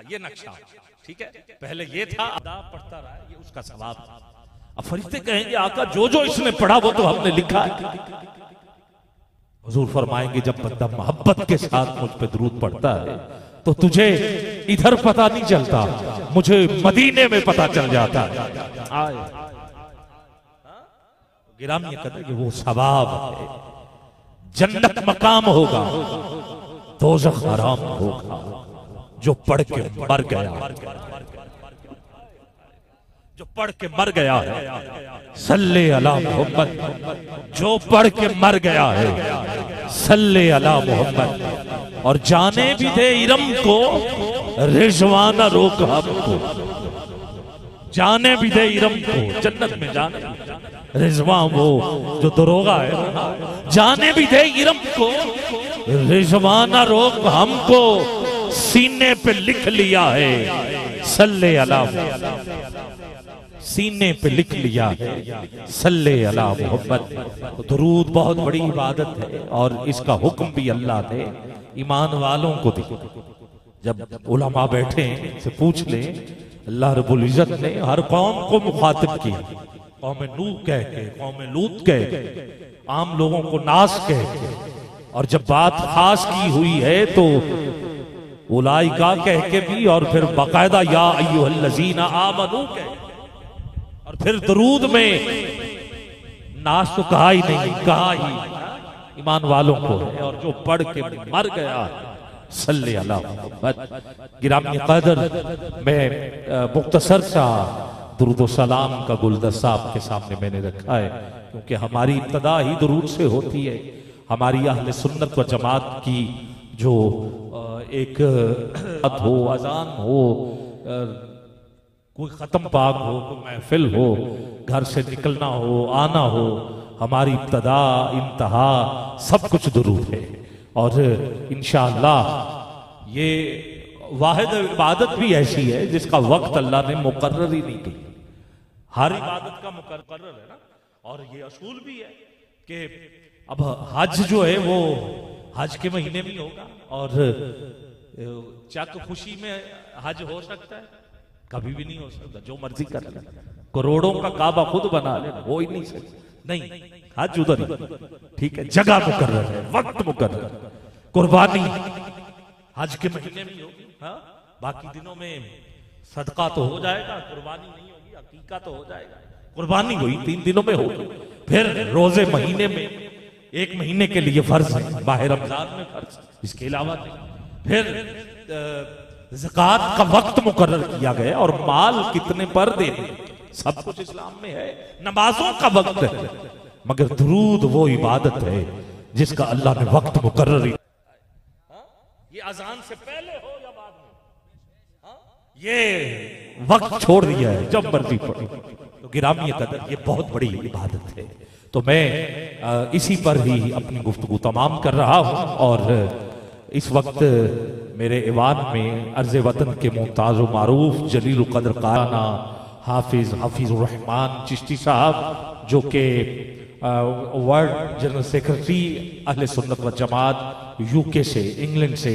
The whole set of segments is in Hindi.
कहा ये नक्शा। ठीक है? पहले ये था अदा पढ़ता रहा ये उसका सवाब अब फरिश्ते कहेंगे, आका, जो जो इसने पढ़ा, वो तो हमने लिखा है। हजूर फरमाएँगे, जब बंदा मोहब्बत के साथ मुझ पे दरूद पढ़ता है तो तुझे इधर पता नहीं चलता, मुझे मदीने में पता चल जाता है। आए। गिरामी कदर कि वो सवाब है। जन्नत मकाम होगा, दोजख हराम होगा। जो पढ़ के मर गया जो पढ़ के मर गया है। सल्ले अला मोहम्मद। जो पढ़ के मर गया है। सल्ले अला मोहम्मद। और जाने भी थे इरम को, रिजवाना रोक हमको जाने भी दे इरम को, जन्नत में जाने रिजवा वो जो दरोगा है। जाने भी दे इरम को, रिजवाना रोक हमको सीने पे लिख लिया है। सल्ले अला सीने पे लिख लिया है। सल्ले अला मोहम्मद तो दरूद बहुत बड़ी इबादत है और इसका हुक्म भी अल्लाह ने ईमान वालों को दी। जब उलमा बैठे से पूछ ले, अल्लाह रब्बुल इज़्ज़त ने हर कौम को मुखातिब किया। कौम नू कह के, कौम लूत कह के, आम लोगों को नाश कह के। और जब बात खास की हुई है तो उलाई का कह के भी और फिर बाकायदा या अयुहल्लजीना आमनू कह और फिर दरूद में नाश तो कहा ही नहीं, कहा ही ईमान वालों को और जो पढ़ के मर गया, सल्ले गिरामी कदर में मुख्तसर सा दुरुद सलाम का गुलदस्ता आपके सामने मैंने रखा है, क्योंकि हमारी इब्तदा ही दरूद से होती है। हमारी अहल सुन्नत व जमात की जो एक हो अजान हो कोई खत्म पाक हो, कोई महफिल हो, घर से निकलना हो, आना हो, हमारी इब्तदा, इंतहा, सब कुछ दुरूद है। और इनशाला ये वाहिद इबादत भी ऐसी है, जिसका वक्त अल्लाह ने मुकर्र ही नहीं की हर इबादत का मुकर्र है ना? और ये असूल भी है कि अब हज जो है वो हज के महीने में होगा। और चक खुशी में हज हो सकता है? कभी भी नहीं हो सकता, जो मर्ज़ी कर ले। करोड़ों का काबा खुद बना ले हो ही नहीं सकता नहीं, हज उधर ठीक है, जगह मुकर्र है, वक्त मुकर्र कुर्बानी हज के महीने में होगी हाँ? बाकी दिनों में सदका तो हो जाएगा, कुर्बानी नहीं होगी, अकीका तो हो जाएगा। कुर्बानी हुई तीन दिनों में होगी। फिर रोज़े महीने में एक महीने के लिए फ़र्ज़ है, बाहर रमज़ान में फ़र्ज़ इसके अलावा फिर जक़ात का वक्त मुकर्र किया गया और माल कितने पर देने। सब कुछ इस्लाम में है, नमाजों का वक्त है। मगर दरूद वो इबादत है, जिसका अल्लाह ने वक्त मुकर्र ये अजान से पहले हो या बाद में? ये वक्त छोड़ दिया है, जब मर्ज़ी पढ़ो तो गिरामी कदर ये बहुत बड़ी इबादत है। तो मैं इसी पर ही अपनी गुफ्तगु तमाम कर रहा हूँ और इस वक्त मेरे ईवान में अर्ज़ वतन के मुमताज़ मारूफ जलील कदर काना हाफिज हाफिज रहमान चिश्ती साहब, जो कि वर्ल्ड जनरल सेक्रेटरी अहल सुन्नत व जमात यूके से, इंग्लैंड से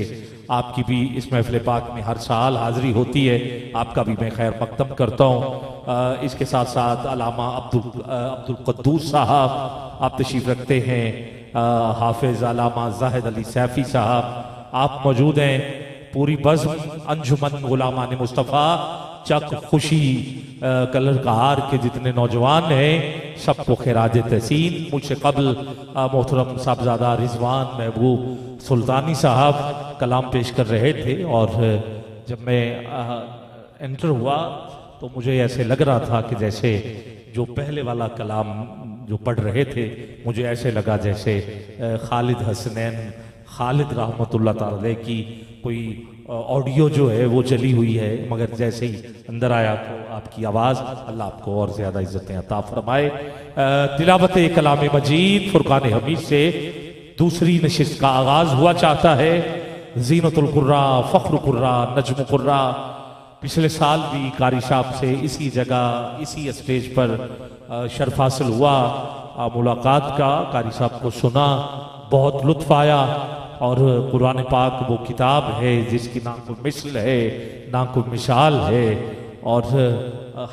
आपकी भी इस महफिल पाक में हर साल हाजिरी होती है। आपका भी मैं खैर मकदम करता हूँ। इसके साथ साथ अलामा अब्दुल अब्दुल कद्दूस साहब, आप तशीफ रखते हैं। हाफिज अलामा जाहिद अली सैफी साहब, आप मौजूद हैं। पूरी बज़म अंजुमन गुलामा मुस्तफ़ा, चक खुशी कलर का हार के जितने नौजवान हैं, सबको खराज तहसीन, मुझसे कबल मोहतरम साहबजादा रिजवान महबूब सुल्तानी साहब कलाम पेश कर रहे थे और जब मैं एंटर हुआ तो मुझे ऐसे लग रहा था कि जैसे जो पहले वाला कलाम जो पढ़ रहे थे, मुझे ऐसे लगा जैसे खालिद हसनैन, खालिद ताला की कोई ऑडियो जो है, वो चली हुई है, मगर जैसे ही अंदर आया तो आपकी आवाज़, अल्लाह आपको और ज़्यादा इज्जतें अता फरमाए। तिलावत कलाम मजीद, फुरकान हमीद से दूसरी नशिस्त का आगाज़ हुआ चाहता है। जीनतुल कुर्रा, फ़ख्र कुर्रा, नजम कुर्रा। पिछले साल भी कारी साहब से इसी जगह, इसी स्टेज पर शर्फ हासिल हुआ। मुलाकात का, कारी साहब को सुना, बहुत लुत्फ आया। और कुरान पाक वो किताब है, जिसकी ना कोई मिसल है, ना कोई मिसाल है। और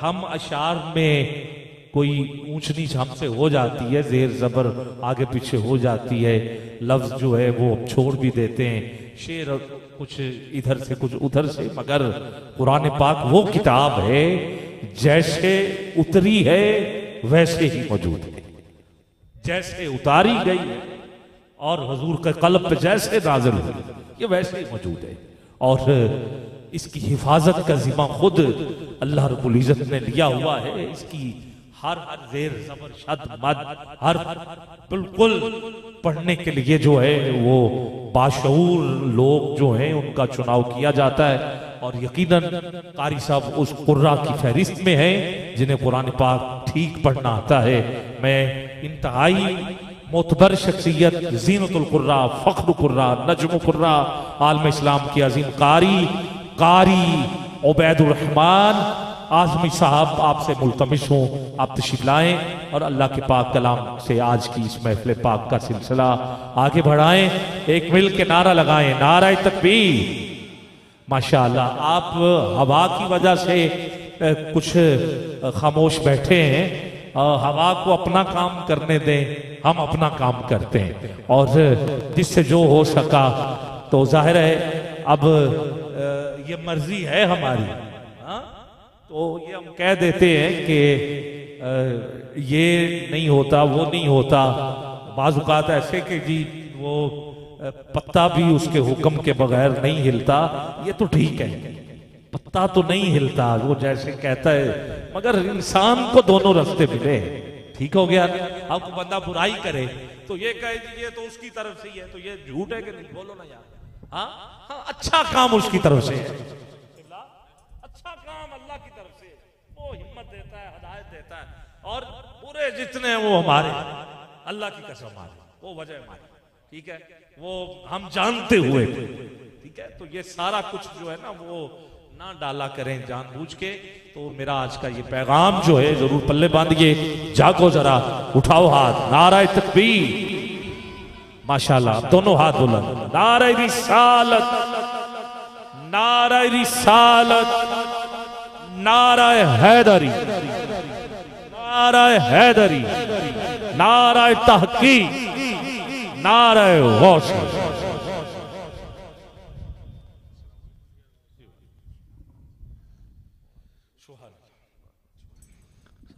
हम अशार में कोई ऊंच नीच हमसे हो जाती है, जेर जबर आगे पीछे हो जाती है। लफ्ज जो है वो छोड़ भी देते हैं। शेर कुछ इधर से, कुछ उधर से, मगर कुरान पाक वो किताब है, जैसे उतरी है, वैसे ही मौजूद है। जैसे उतारी गई है। और हजूर के कल्ब पे जैसे नाजिल हुई ये वैसे ही मौजूद है। और इसकी हिफाजत का जिम्मा खुद अल्लाह रब्बुल इज़्ज़त ने लिया हुआ है, इसकी हर हर जेर, जबर, शद, मद, हर बिल्कुल पढ़ने के लिए जो है, वो बाशूर लोग जो हैं, उनका चुनाव किया जाता है। और यकीनन कारी साहब उस कुर्रा की फहरिस्त में है, जिन्हें कुरान पाक ठीक पढ़ना आता है। मैं इंतहाई मोतबर शख्सियत, जीनतुल कुर्रा, फख्र कुर्रा, नजम कुर्रा, आलम इस्लाम की अजीम कारी कारी उबैदुररहमान आजमी साहब आपसे मुलतमिश हूँ, आप तशीफ लाएँ और अल्लाह के पाक कलाम से आज की इस महफिल पाक का सिलसिला आगे बढ़ाएँ, एक मिल के नारा लगाएँ नारा तकबीर। माशाल्लाह, आप हवा की वजह से कुछ खामोश बैठे हैं हवा को अपना काम करने दें हम अपना काम करते हैं। और जिससे जो हो सका तो ज़ाहिर है, अब ये मर्ज़ी है हमारी। तो ये हम कह देते हैं कि ये नहीं होता, वो नहीं होता। बाजुकात ऐसे कि जी, वो पत्ता भी उसके हुक्म के बगैर नहीं हिलता। ये तो ठीक है। पत्ता तो नहीं हिलता, वो जैसे कहता है। मगर इंसान को दोनों रास्ते मिले ठीक हो गया। अब बंदा बुराई करे तो ये कहे ये तो उसकी तरफ़ से ही है तो ये झूठ है कि नहीं? बोलो ना यार। हाँ? हाँ अच्छा काम उसकी तरफ़ से अच्छा काम अल्लाह की तरफ़ से वो हिम्मत देता है और पूरे जितने वो हमारे। अल्लाह की कसम हमारे, वो वजह हमारी। ठीक है? वो हम जानते हुए। ठीक है? तो ये सारा कुछ जो है ना, वो ना डाला करें जानबूझ के तो मेरा आज का ये पैगाम जो है, ज़रूर पल्ले बांधिए। जागो जरा, उठाओ हाथ। नाराय तकबीर। माशाल्लाह, दोनों हाथ बुलंद। नाराय रिसालत। नाराय रिसालत। नाराय हैदरी। नाराय हैदरी। नाराय तहकी नाराय गौश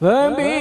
Vambi!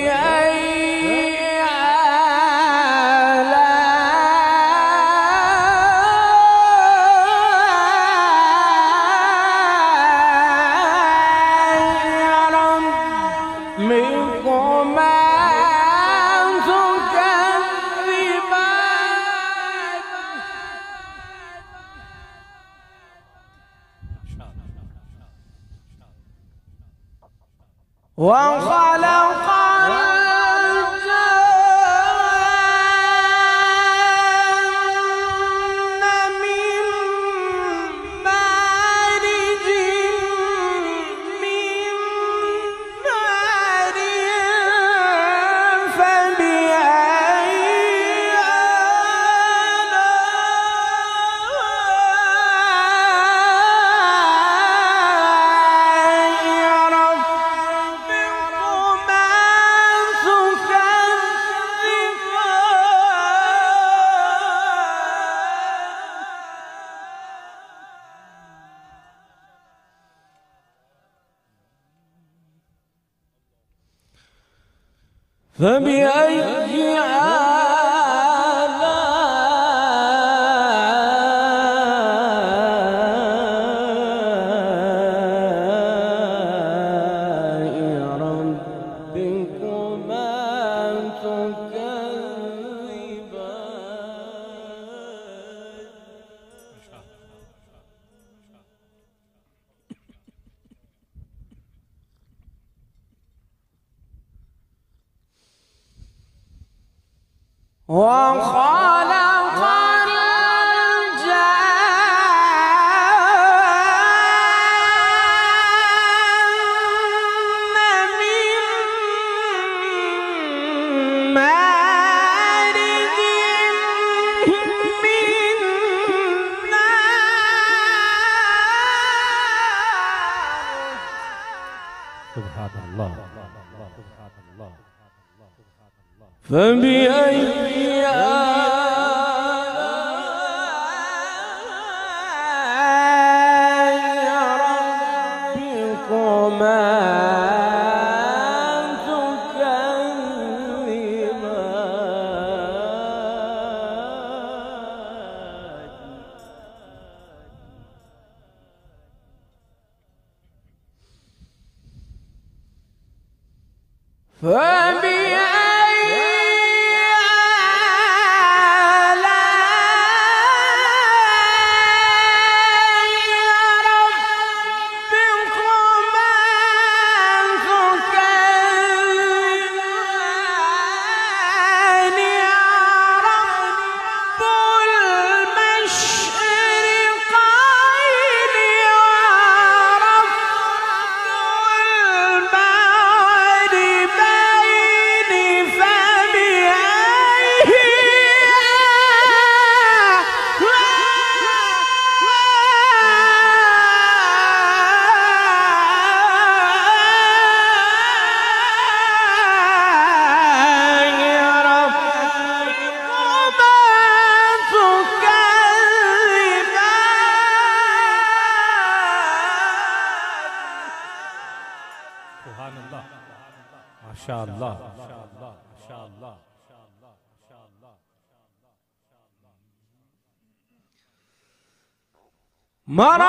Mara!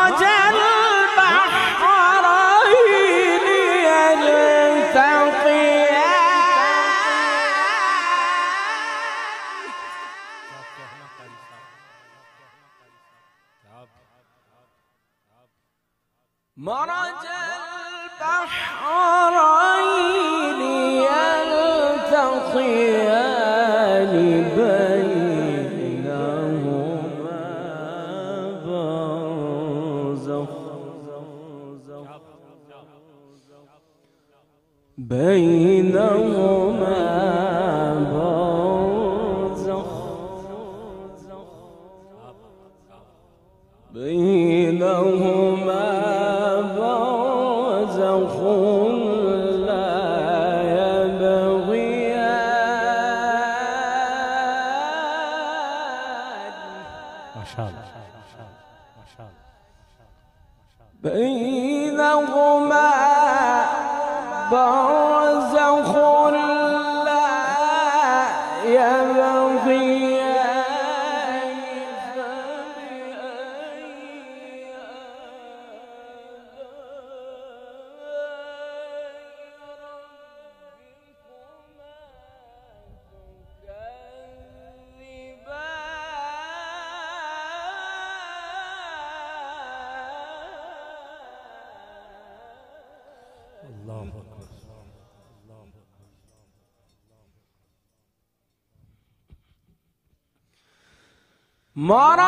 Mara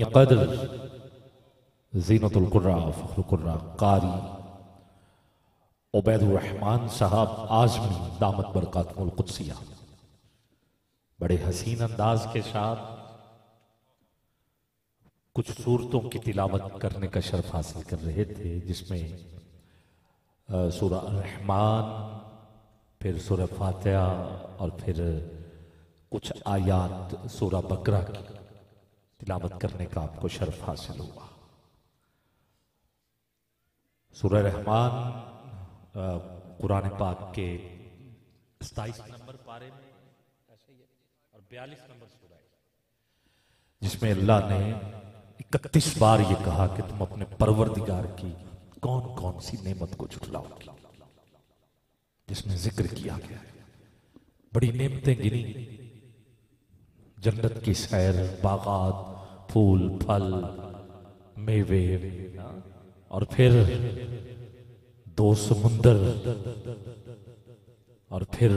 या कदर जीनतुल्रा फ़ख्रुर्रा कारी उबैदुररहमान साहब आजमी दामद बरक़ातमकुदसिया बड़े हसीन अंदाज के साथ कुछ सूरतों की तिलावत करने का शर्फ हासिल कर रहे थे जिसमें सूरा रहमान फिर सूर्य फातिहा और फिर कुछ आयात सूर्य बकरा की तिलावत करने का आपको शर्फ हासिल हुआ। सूर्य रहमान कुरान पाक के सताईस नंबर पारे में और बयालीस नंबर सूरह जिसमें अल्लाह ने इकतीस बार ये कहा कि तुम अपने परवरदिगार की कौन कौन सी नेमत को झुटलाओगी जिसमें ज़िक्र किया गया बड़ी नेमतें गिनी। जन्नत की सैर, बागात फूल, फल मेवे और फिर दो समुंदर, और फिर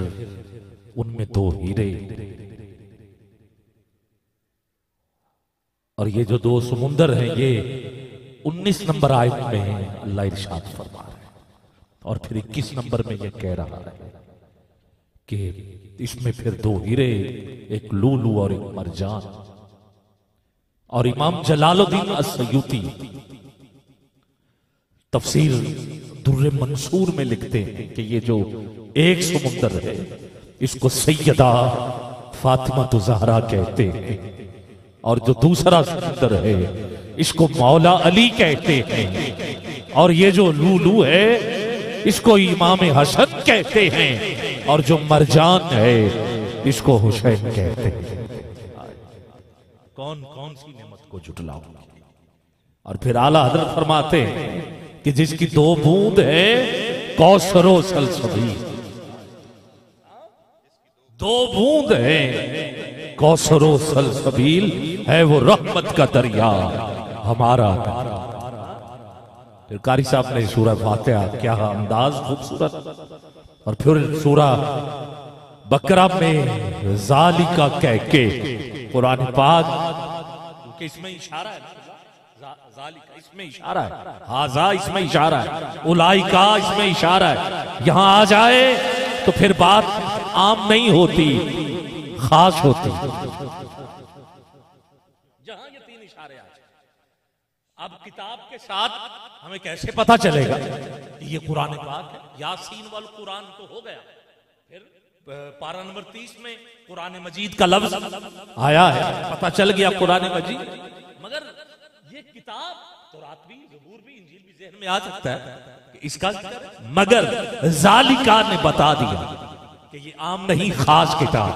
उनमें दो हीरे। और ये जो दो समुंदर हैं, ये 19 नंबर आयत में है, अल्लाह इरशाद फरमा रहे और फिर 21 नंबर में ये कह रहा है कि इसमें फिर दो हीरे, एक लूलू और एक मरजान। और इमाम जलालुद्दीन असयूती तफसीर दुर्र मंसूर में लिखते हैं कि ये जो एक समुंदर है, इसको सैयदा फातिमा तो जहरा कहते हैं। और जो दूसरा समुंदर है, इसको मौला अली कहते हैं। और ये जो लूलू है, इसको इमाम हसन कहते हैं। और जो मरजान है, इसको हुसैन कहते हैं। कौन कौन सी को जुटलाओ। और फिर आला हज़रत फरमाते कि जिसकी दो बूंद है कौसरो सलसबी दो बूंद है कौसरो सलसबील है वो रहमत का दरिया, हमारा फिर कारी साहब ने सूरह फातिहा, क्या अंदाज खूबसूरत। और फिर सूरह बकरा में जालिका कह के कुरान पाक क्योंकि इसमें इशारा है। इसमें इशारा है। हाजा इसमें इशारा है। उलाइका इसमें इशारा है। यहाँ आ जाए तो फिर बात आम नहीं होती खास होती। जहाँ ये तीन इशारे आ जाए। अब किताब के साथ हमें कैसे पता चलेगा? ये कुरान पाक है। यासीन वाल कुरान तो हो गया। पारा नंबर तीस में कुरान मजीद का लफ्ज आया है। पता चल गया कुरान मजीद। मगर ये किताब तो भी, जबूर भी, इंजील भी जहन में आ सकता है कि इसका मगर जालिका ने बता दिया कि ये आम नहीं, खास किताब।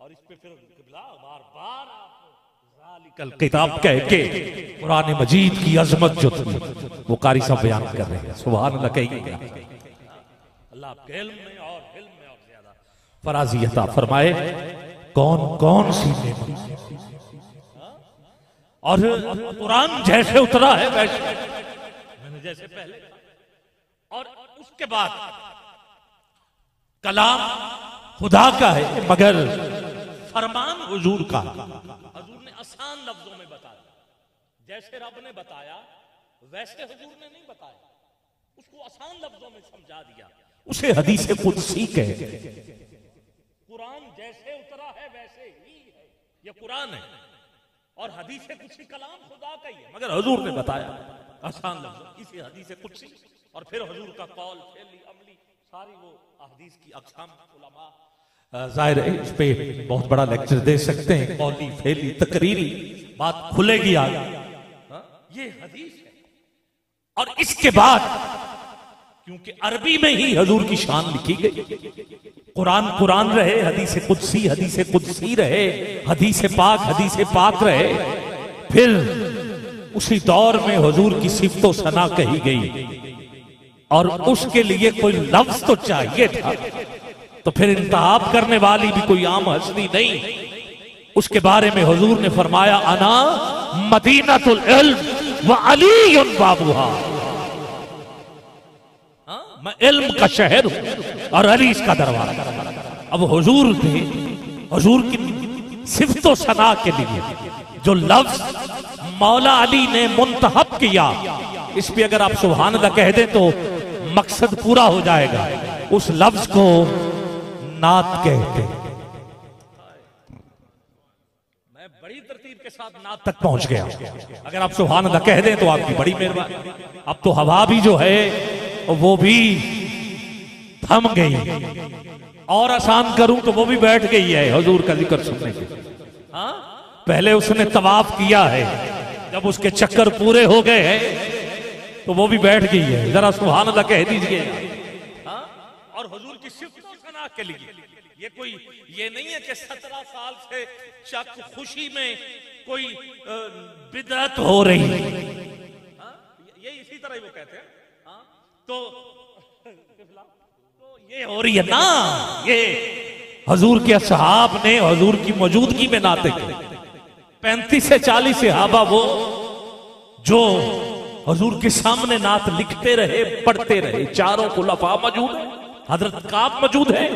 और इस पे फिर बार बार जालिकल किताब कह के कुरान मजीद की अजमत जो थी, वो कारी साहब बयान कर रहे हैं। सुबह अल्लाह कहेंगे अल्लाह आपके में और इल्म में और ज़्यादा फराजी अता फरमाए, कौन कौन सी नेमत और कुरान जैसे उतरा है मैंने जैसे पहले और उसके बाद कलाम खुदा का है, मगर फरमान हुजूर का। हुजूर ने आसान लफ्जों में बताया। जैसे रब ने बताया, वैसे हुजूर ने नहीं बताया। उसको आसान लफ्जों में समझा दिया। उसे हदीस कुदसी हैं कुरान जैसे उतरा है, वैसे ही है। ये कुरान है। और हदीस कुछ कलाम खुदा का ही है। मगर हजूर ने बताया, आसान लफ्ज, इसी हदीस कुछ और फिर हजूर का कौल फेली अमली, सारी वो हदीस की अकसाम ज़ाहिर है, इस पे बहुत बड़ा लेक्चर दे सकते हैं। कौली फेली तकरीरी, बात खुलेगी आगे हाँ? ये हदीस है। और इसके बाद, क्योंकि अरबी में ही हजूर की शान लिखी गई। कुरान कुरान रहे, हदीस कुदसी हदीस कुदसी रहे, हदीस पाक हदीस पाक रहे। फिर उसी दौर में हजूर की सिफतो सना कही गई। और उसके लिए कोई लफ्ज तो चाहिए था। तो फिर इंतहाब करने वाली भी कोई आम हस्ती नहीं। उसके बारे में हजूर ने फरमाया, अना इल्म व अली बाबूहा? मैं इल्म का शहर हूँ और अली इसका दरवाज़ा। अब हुजूर ने, हुजूर की सिफतो सना के लिए जो लफ्ज मौला अली ने मुंतहब किया, इस पे अगर आप सुबहान अल्लाह कह दें तो मकसद पूरा हो जाएगा। उस लफ्ज को नात कहते। मैं बड़ी तरतीब के साथ नात तक पहुँच गया अगर आप सुबहान अल्लाह कह दें तो आपकी बड़ी मेहरबानी। अब तो हवा भी जो है वो भी थम गई और आसान करूँ तो वो भी बैठ गई है हजूर का ज़िक्र सुनने के हाँ? पहले उसने तवाफ किया है जब उसके चक्कर पूरे हो गए हैं तो वो भी बैठ गई है जरा सुहान अल्लाह कह दीजिए हाँ? और हजूर की सिफतों सना के लिए ये कोई, ये नहीं है कि सत्रह साल से चक खुशी में कोई बिदअत हो रही है हाँ? ये इसी तरह ही वो कहते हाँ? तो तो ये हो रही है ना, ये हजूर के असहाब ने हजूर की मौजूदगी में नाते पैंतीस से चालीस सहाबा वो, जो हजूर के सामने नात लिखते रहे, पढ़ते रहे, चारों को लफा मौजूद है। हज़रत काब मौजूद है,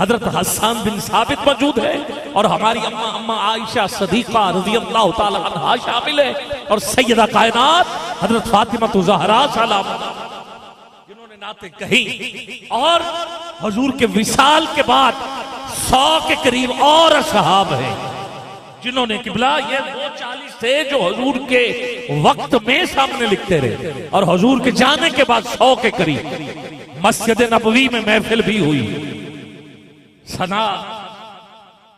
हज़रत हसान बिन साबित मौजूद है, और हमारी अम्मा अम्मा आयशा सदीका रज़ी अल्लाह शामिल है, और सैयदा कायनात, हज़रत फातिमा तो जहरा सलाम। नाते कही। और हजूर के विशाल के बाद सौ के करीब और असहाब हैं, जिन्होंने किबला ये वो चालीस थे जो हजूर के वक्त में सामने लिखते रहे। और हजूर के जाने के बाद सौ के करीब मस्जिद नबवी में महफिल भी हुई। सना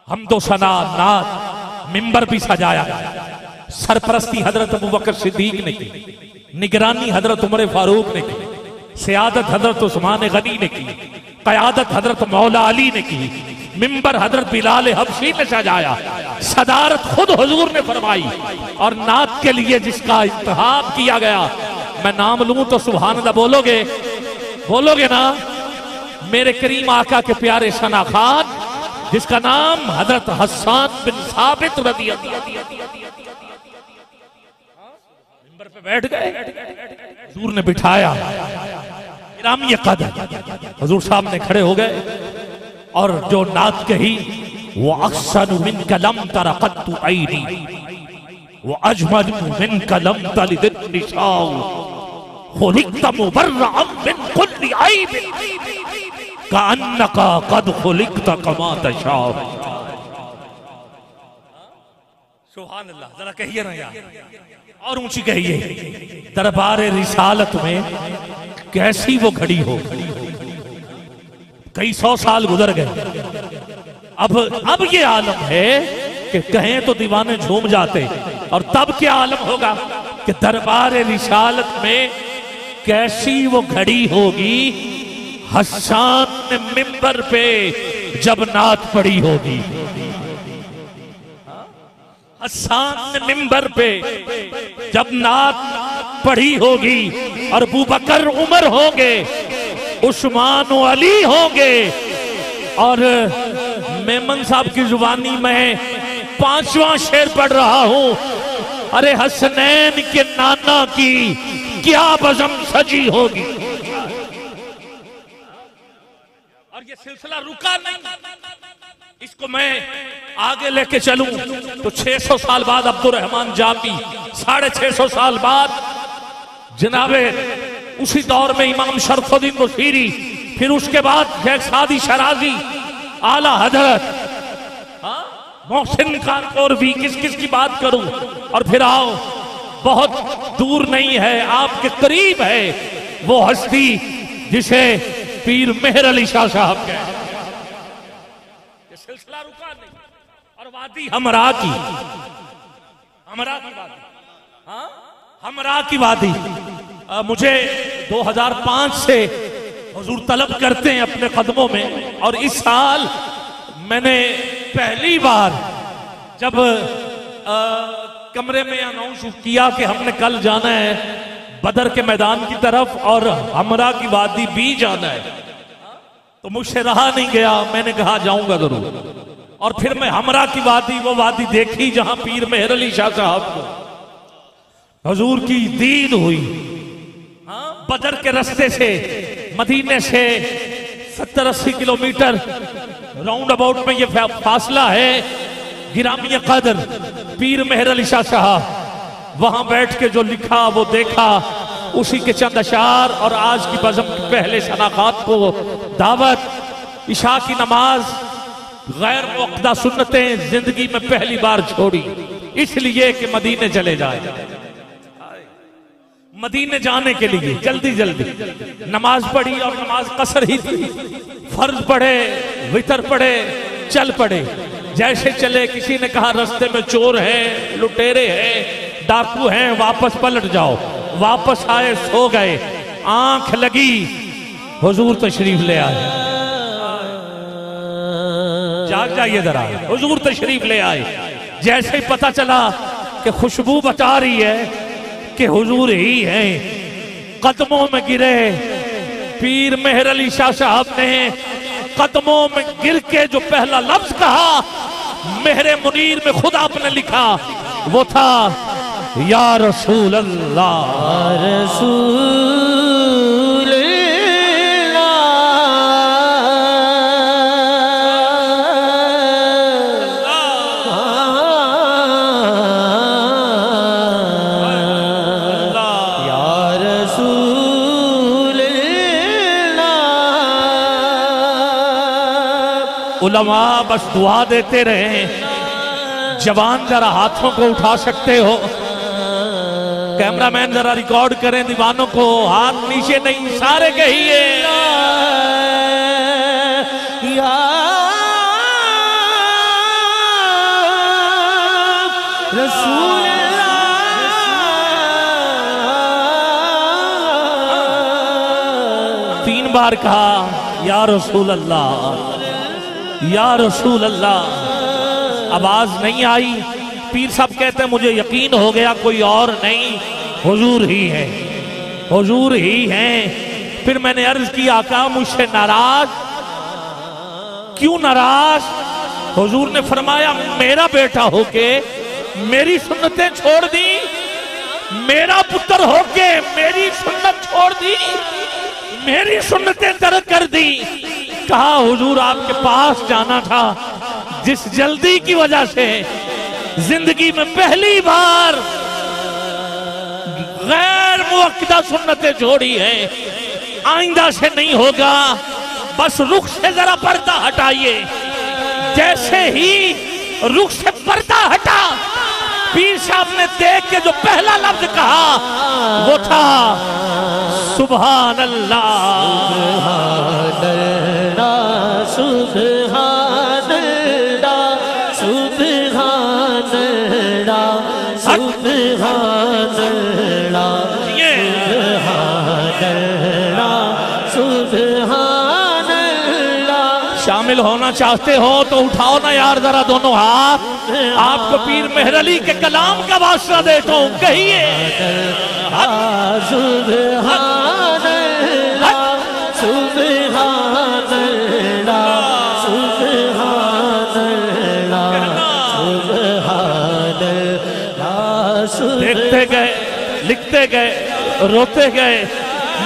हम तो सना, नात, मिंबर भी सजाया। सरपरस्ती हज़रत अबू बकर सिद्दीक ने की। निगरानी हज़रत उमर फारूक ने की। सियादत हज़रत उस्मान गनी ने की, कयादत हज़रत मौला अली ने की, मिंबर हज़रत बिलाल हबशी ने सजाया। सदारत खुद हुजूर ने फरमाई, और नात के लिए जिसका इंतहाब किया गया, मैं नाम लूँ तो सुबहान बोलोगे? बोलोगे ना? मेरे करीम आका के प्यारे सना खान, जिसका नाम हज़रत हसान बिन साबित रदी मिंबर पे बैठ गए। हजूर ने बिठाया। हजूर सामने खड़े हो गए। और जो नात कही, वो अक्सर मिन कलम तरकत्तु आईनी वो अजमल मिन कलम खुलिकत मुबर्रअम मिन कद सुभान अल्लाह जरा कहिए ना यार। और ऊँची कहिए, दरबार रिसालत में कैसी वो घड़ी हो? कई सौ साल गुजर गए। अब अब ये आलम है कि कहें तो दीवाने झूम जाते और तब क्या आलम होगा कि दरबार रिसालत में कैसी वो घड़ी होगी हसान मिंबर पे जब नात पड़ी होगी। हसान ने मिंबर पे जब नात पढ़ी होगी और बकर उमर होंगे, उस्मान अली होंगे, और मेमन साहब की जुबानी में पांचवा शेर पढ़ रहा हूँ। अरे हसनैन के नाना की क्या बजम सजी होगी। और ये सिलसिला रुका नहीं। इसको मैं आगे लेके चलूँ। तो 600 साल बाद अब्दुल रहमान जापी, साढ़े छह सौ साल बाद जनाबे, उसी दौर में इमाम शरफुद्दीन बुशीरी फिर उसके बाद शेख सादी शराजी, आला हज़रत। हाँ? मोहसिन खान और भी किस किस की बात करूँ? और फिर आओ, बहुत दूर नहीं है, आपके करीब है, वो हस्ती जिसे पीर मेहर अली शाह साहब कहे सिलसिला रुका नहीं। और वादी हमरा की। हमरा की वादी। हाँ? हमरा की वादी। आ, मुझे 2005 से हजूर तलब करते हैं अपने कदमों में। और इस साल मैंने पहली बार जब आ, कमरे में अनाउंस किया कि हमने कल जाना है बदर के मैदान की तरफ़ और हमरा की वादी भी जाना है। तो मुझसे रहा नहीं गया मैंने कहा जाऊँगा ज़रूर। और फिर मैं हमरा की वादी वो वादी देखी जहाँ पीर मेहर अली शाह साहब को। हजूर की दीद हुई। हाँ, बदर के रस्ते से मदीने से सत्तर अस्सी किलोमीटर राउंड अबाउट में ये फासला है गिरामी कदर पीर मेहर अली शाह साहब। वहाँ बैठ के जो लिखा वो देखा उसी के चंद अशार और आज की बजम के पहले शनाखात को दावत, इशा की नमाज़, गैर मुकदा सुन्नतें ज़िंदगी में पहली बार छोड़ी। इसलिए कि मदीने चले जाए। मदीने जाने के लिए, जल्दी जल्दी। नमाज़ पढ़ी और नमाज़ कसर ही थी। फ़र्ज़ पढ़े, वितर पढ़े, चल पड़े। जैसे चले, किसी ने कहा, रास्ते में चोर है, लुटेरे हैं, डाकू हैं, वापस पलट जाओ। वापस आए, सो गए। आँख लगी, हुजूर तशरीफ़ ले आए। जाग जाइए जरा, हुजूर तशरीफ़ ले आए। जैसे ही पता चला कि खुशबू बता रही है, कि हुजूर ही हैं, कदमों में गिरे। पीर मेहर अली शाह साहब ने कदमों में गिर के जो पहला लफ्ज कहा, मेहरे मुनीर में खुद आपने लिखा, वो था या रसूल अल्लाह रसूल उलमा बस दुआ देते रहे। जवान जरा हाथों को उठा सकते हो। कैमरामैन जरा रिकॉर्ड करें, दीवानों को। हाथ नीचे नहीं इशारे कहिए। तीन बार कहा, या रसूल अल्लाह या रसूल अल्लाह आवाज़ नहीं आई। पीर साहब कहते हैं, मुझे यकीन हो गया, कोई और नहीं। हुजूर ही है। हुजूर ही हैं। फिर मैंने अर्ज़ किया आका मुझसे नाराज़? क्यों नाराज़? हुजूर ने फरमाया, मेरा बेटा होके मेरी सुन्नतें छोड़ दी। मेरा पुत्र होके मेरी सुन्नत छोड़ दी। मेरी सुन्नतें तरक कर दी। कहा, हुजूर, आपके पास जाना था। जिस जल्दी की वजह से ज़िंदगी में पहली बार गैर मुअक्दा सुन्नतें जोड़ी है। आइंदा से नहीं होगा। बस रुख से जरा पर्दा हटाइए। जैसे ही रुख से पर्दा हटा, पीर साहब ने देख के जो पहला लफ्ज कहा, वो था सुबहान अल्लाह ये शामिल होना चाहते हो तो उठाओ ना यार जरा दोनों हाथ। आपको पीर मेहरली के कलाम का वास्ता देता हूँ कहिए। देखते लिखते गए, रोते गए,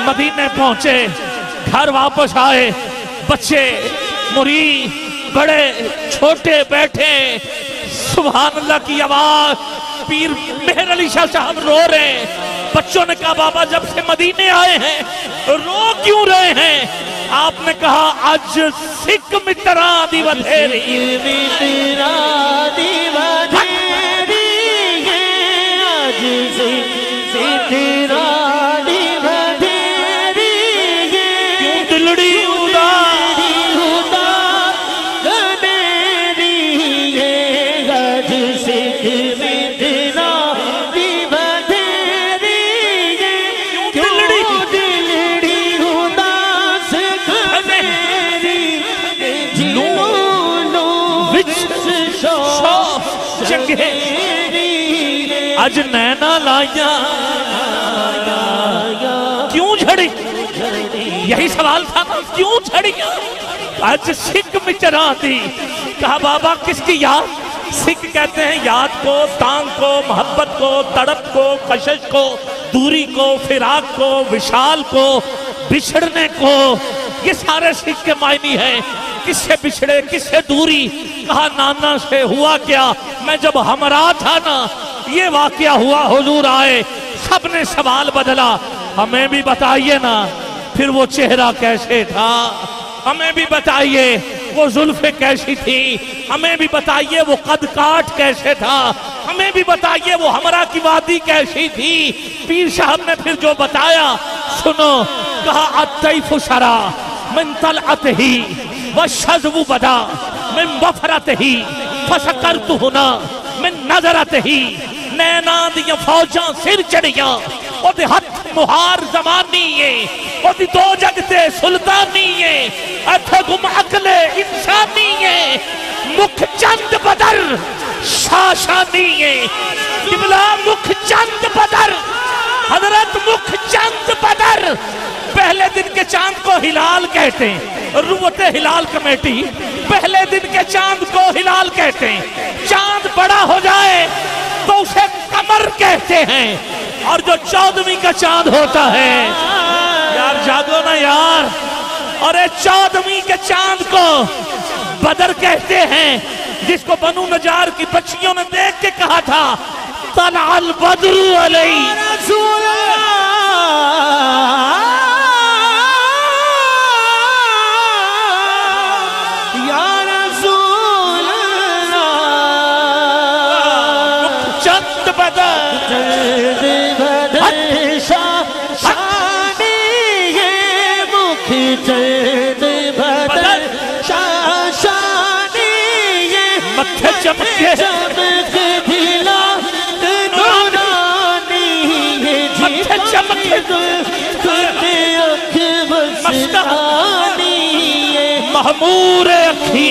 मदीने पहुँचे, घर वापस आए, बच्चे, मुरी, बड़े, छोटे, बैठे सुबहान अल्लाह की आवाज़, पीर मेहर अली शाह साहब रो रहे हैं। बच्चों ने कहा, बाबा, जब से मदीने आए हैं, रो क्यों रहे हैं? आपने कहा, आज सिख मित्रा दी नैना लाइया क्यों झड़ी? यही सवाल था, क्यों झड़ी? आज सिख मिचरा थी कहा, बाबा, किसकी याद? सिख कहते हैं, याद को, तांग को, मोहब्बत को, तड़प को, कशिश को, दूरी को, फिराक को, विशाल को, बिछड़ने को। ये सारे सिख के मायने हैं। किससे बिछड़े, किससे दूरी? कहा, नाना से हुआ क्या? मैं जब हमरा था ना ये वाकया हुआ, हुजूर आए सबने सवाल बदला। हमें भी बताइए ना, फिर वो चेहरा कैसे था? हमें भी बताइए, वो जुल्फे कैसी थी? हमें भी बताइए, वो कद काट कैसे था? हमें भी बताइए, वो हमरा की वादी कैसी थी? पीर साहब ने फिर जो बताया, सुनो, कहा अतईफ शरा, मिन तलअत ही व शजबु बदा, मिन वफरत ही फसकर तू में नज़र आते ही नैना दिया फौजा सिर चढ़िया हथ मुहार जमानी है दो जगते सुल्तानी है अथ गुम अकले इंसानी है, मुख चंद बदर साशा दिए किबला मुख चंद बदर हज़रत मुख चंद बदर पहले दिन के चाँद को हिलाल कहते हैं। रुवते हिलाल कमेटी। पहले दिन के चाँद को हिलाल कहते हैं। चाँद बड़ा हो जाए तो उसे कमर कहते हैं। और जो चौदहवीं का चाँद होता है, यार जागो ना यार। अरे चौदहवीं के चाँद को बदर कहते हैं जिसको बनु नजार की बच्चियों ने देख के कहा था तलाल बदरू अलई चंद बदर। महमूर अखी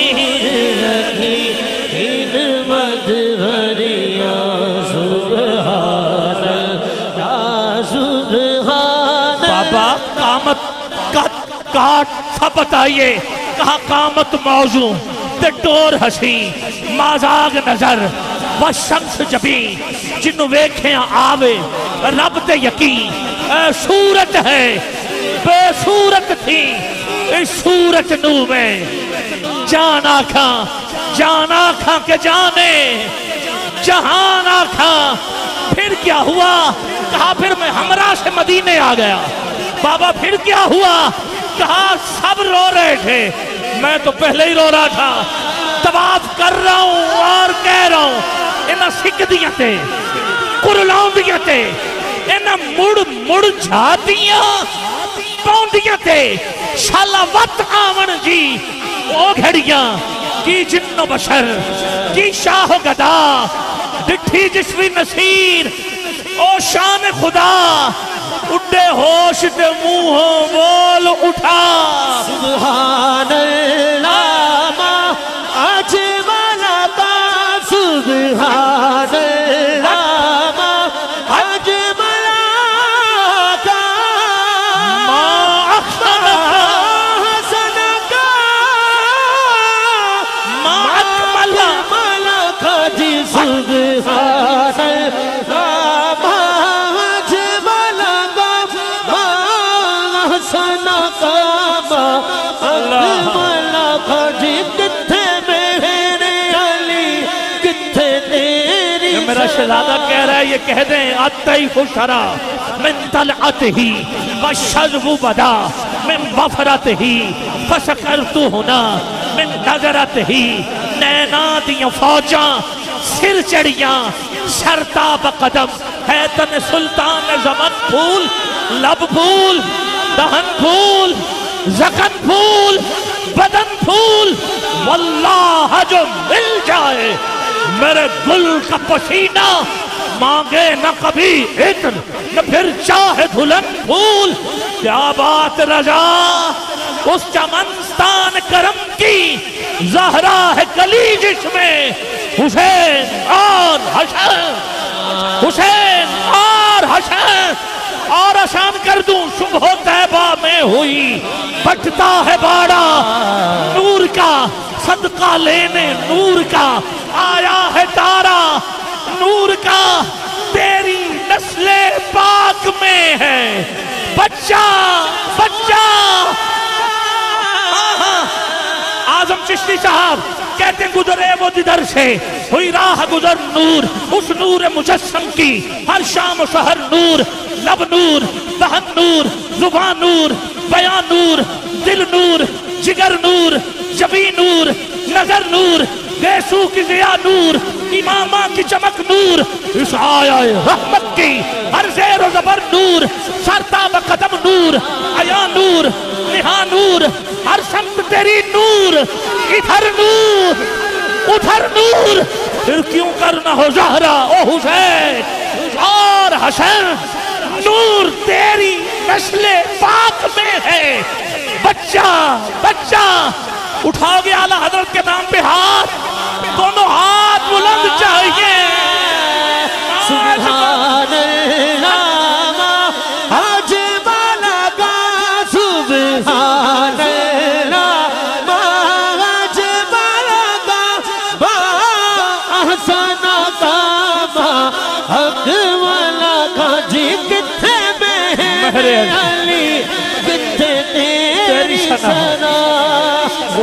इन मद भरिया सुबहान या सुबहान बाबा, कामत का काट था बताइए? कहा कामत मौजू टोर हसी, माजाग नज़र व शख्स जबी जिन्नु वेखे आवे, रब ते यकीन सूरत है, बेसूरत थी, इस सूरत नू में जान आखा जान आखा के जाने, जहान आखा, फिर क्या हुआ? कहा, फिर मैं हमरा से मदीने आ गया। बाबा, फिर क्या हुआ? कहा, सब रो रहे थे। मैं तो पहले ही रो रहा था। तवाफ कर रहा हूँ और कह रहा हूँ, इन्हें सिख दिया थे कुरलाउं दिया थे, इन्हें मुड़ मुड़ झातियाँ पौंदियाँ थे। शाला वत आवन जी, ओ घड़ियाँ, की जिन्नो बशर, की शाह गदा, डिठी जिसवी नसीर, ओ शान खुदा उड्डे होश ते मुँह बोल उठा। सुबहान ये कह दें ही खुशरा मिन तलअत ही वशरबु बदा, मिन वफरत ही फशकर तू होना, मिन नजरत ही नैना दियाँ फौजां, सिर चढ़ियाँ शरता बकदम है तन सुल्तान जमन फूल, लब फूल, दहन फूल, जकन फूल, बदन फूल, वल्लाह जो मिल जाए, मेरे गुल का पसीना मांगे न कभी इत्र, न फिर चाहे धुलन फूल। क्या बात रजा, उस चमन चमनस्तान करम की जहरा है कली जिसमें हुसैन और हसन, हुसैन और हसन, और आसान कर दूँ, सुबह तैबा में हुई, बटता है बाड़ा, नूर का सदका लेने नूर का, आया है तारा नूर का, तेरी नस्ले पाक में है। बच्चा बच्चा। आज़म चिश्ती साहब कहते गुजरे वो जिधर से। हुई राह गुजर नूर, उस नूर मुजस्सम की। हर शाम शहर नूर, लब नूर, दहन नूर, ज़ुबान नूर, बयान नूर, दिल नूर, जिगर नूर, जबी नूर नज़र नूर गैसू की जिया नूर, इमामा की चमक नूर। इस आया रहमत की हर व जबर नूर, सरता व कदम नूर अया नूर, निहा नूर, हर संत तेरी नूर, इधर नूर, उधर नूर। फिर क्यों करना हो जहरा, ओ हुसैन? और हसन, नूर तेरी नस्ले पाक में है। बच्चा बच्चा उठाओगे आला हज़रत के नाम पे हाथ? दोनों हाथ बुलंद चाहिए।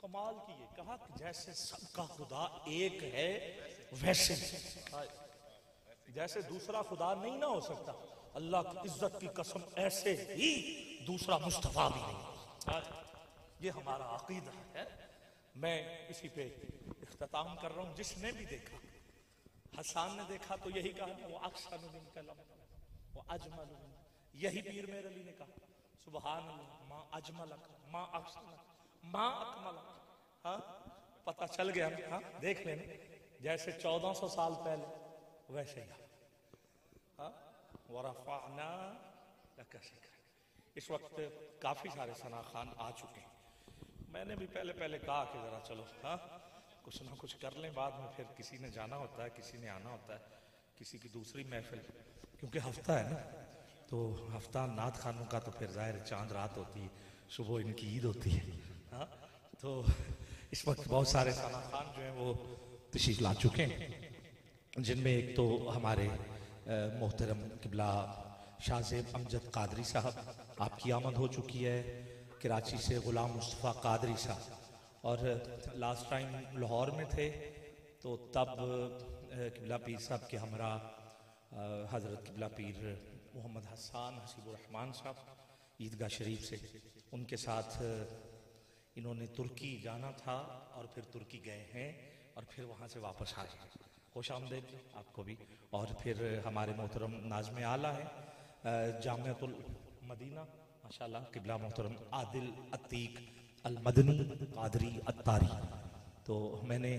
कमाल की है। कहा कि जैसे सबका खुदा एक है, वैसे जैसे दूसरा खुदा नहीं ना हो सकता, अल्लाह की इज़्ज़त की कसम ऐसे ही दूसरा मुस्तफ़ा भी नहीं ये हमारा अकीदा है। मैं इसी पे इख्तिताम कर रहा हूँ। जिसने भी देखा, हसान ने देखा तो यही कहा वो अक्सर वो अजमल यही पीर मेरे अली ने कहा सुबहान माँ अजमल माँ अक्सर। माँ अकमल हाँ पता चल गया। हाँ देख लेना। जैसे 1400 साल पहले, वैसे ही। हाँ वरफाना इस वक्त काफ़ी सारे सना खान आ चुके हैं। मैंने भी पहले पहले कहा कि जरा चलो हाँ कुछ ना कुछ कर लें। बाद में फिर किसी ने जाना होता है, किसी ने आना होता है, किसी की दूसरी महफिल। क्योंकि हफ़्ता है ना तो हफ़्ता नाथ खानों का तो फिर ज़ाहिर चाँद रात होती है, सुबह इनकी ईद होती है। हाँ तो इस वक्त बहुत सारे सना खान जो हैं वो तशीफ ला चुके हैं। जिनमें एक तो हमारे मोहतरम किबला शाहजेब अमजद कादरी साहब, आपकी आमद हो चुकी है, कराची से गुलाम मुस्तफ़ा कादरी साहब। और लास्ट टाइम लाहौर में थे तो तब किबला पीर साहब के हमरा हज़रत किबला पीर मोहम्मद हसान हसीबुररहमान साहब ईदगाह शरीफ से, उनके साथ इन्होंने तुर्की जाना था और फिर तुर्की गए हैं और फिर वहाँ से वापस आए हैं खुश आमदेद आपको भी। और फिर हमारे मोहतरम नाजम आला है जामियातुल मदीना, माशाल्लाह, किबला मोहतरम, आदिल अतीक अलमदनी, कादरी अत्तारी। तो मैंने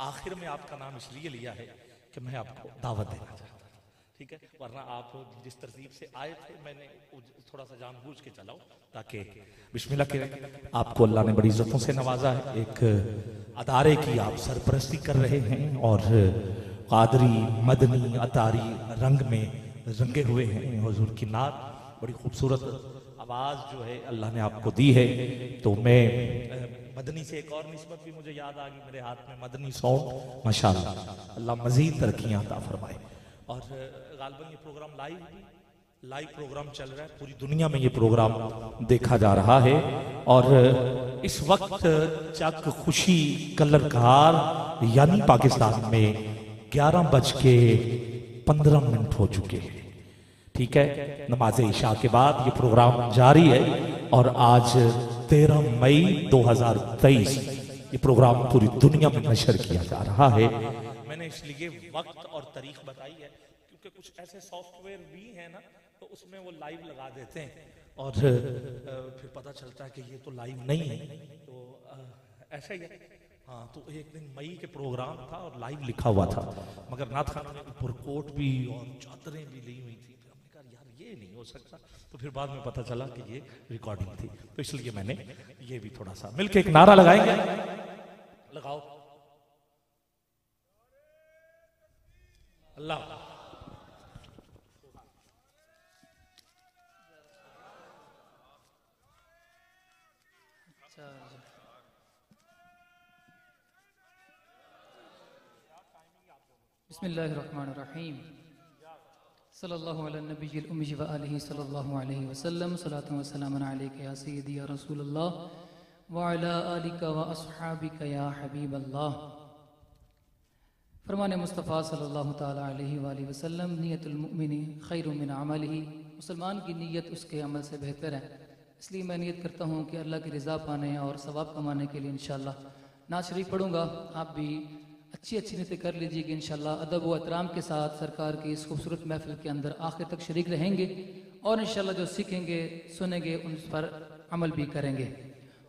आखिर में आपका नाम इसलिए लिया है कि मैं आपको दावत देना चाहता ठीक है? वरना आप जिस तरतीब से आए थे, मैंने थोड़ा सा जानबूझ के चलाओ ताकि बिस्मिल्लाह के आपको अल्लाह ने बड़ी इज्जतों से नवाजा है। एक अदारे की आप सरपरस्ती कर रहे हैं और कादरी, मदनी, अतारी रंग में रंगे हुए हैं, हजूर की नात बड़ी खूबसूरत आवाज़ जो है अल्लाह ने आपको दी है। तो मैं मदनी से एक और निस्बत भी मुझे याद आ गई, मेरे हाथ में मदनी साउंड माशा अल्लाह मजीद तरक्कियाँ अता फरमाए। और गालबन ये प्रोग्राम लाइव लाइव प्रोग्राम चल रहा है, पूरी दुनिया में ये प्रोग्राम देखा जा रहा है। और इस वक्त चक खुशी कलरकार, यानी पाकिस्तान में ग्यारह बज के पंद्रह मिनट हो चुके हैं। ठीक है, नमाज़ ईशा के बाद ये प्रोग्राम जारी है और आज 13 मई 2023 ये प्रोग्राम पूरी दुनिया में नशर किया जा रहा है। मैंने इसलिए वक्त और तारीख बताई कुछ ऐसे सॉफ्टवेयर भी हैं ना तो उसमें वो लाइव लगा देते हैं। और फिर पता चलता है कि ये तो लाइव नहीं है। तो ऐसा ही है। हाँ तो एक दिन मई के प्रोग्राम था और लाइव लिखा हुआ था। मगर नाथ खान ने ऊपर कोट भी और चादरें भी ली हुई थी। फिर हमने कहा, यार, ये नहीं हो सकता। तो फिर बाद में पता चला कि ये रिकॉर्डिंग थी। तो इसलिए मैंने ये भी थोड़ा सा मिलके एक नारा लगाएँगे। लगाओ। अल्लाह बिस्मिल्लाहिर्रहमानिर्रहीम सल्लल्लाहु अला नबील उम्मी व आलिहि सल्लल्लाहु अलैहि वसल्लम सलातु व सलाmun अलैका या हबीबल्लाह फरमान मुस्तफ़ा सल्लल्लाहु वसल्लम खैर अमलिही मुसलमान की नीयत उसके अमल से बेहतर है। इसलिए मैं नियत करता हूँ कि अल्लाह की रज़ा पाने और सवाब कमाने के लिए इन नाज शरीफ पढ़ूँगा, आप भी अच्छी अच्छी नीयतें कर लीजिए कि इन अदब व एहतराम के साथ सरकार की इस खूबसूरत महफिल के अंदर आखिर तक शरीक रहेंगे और इन जो सीखेंगे, सुनेंगे, उन पर अमल भी करेंगे।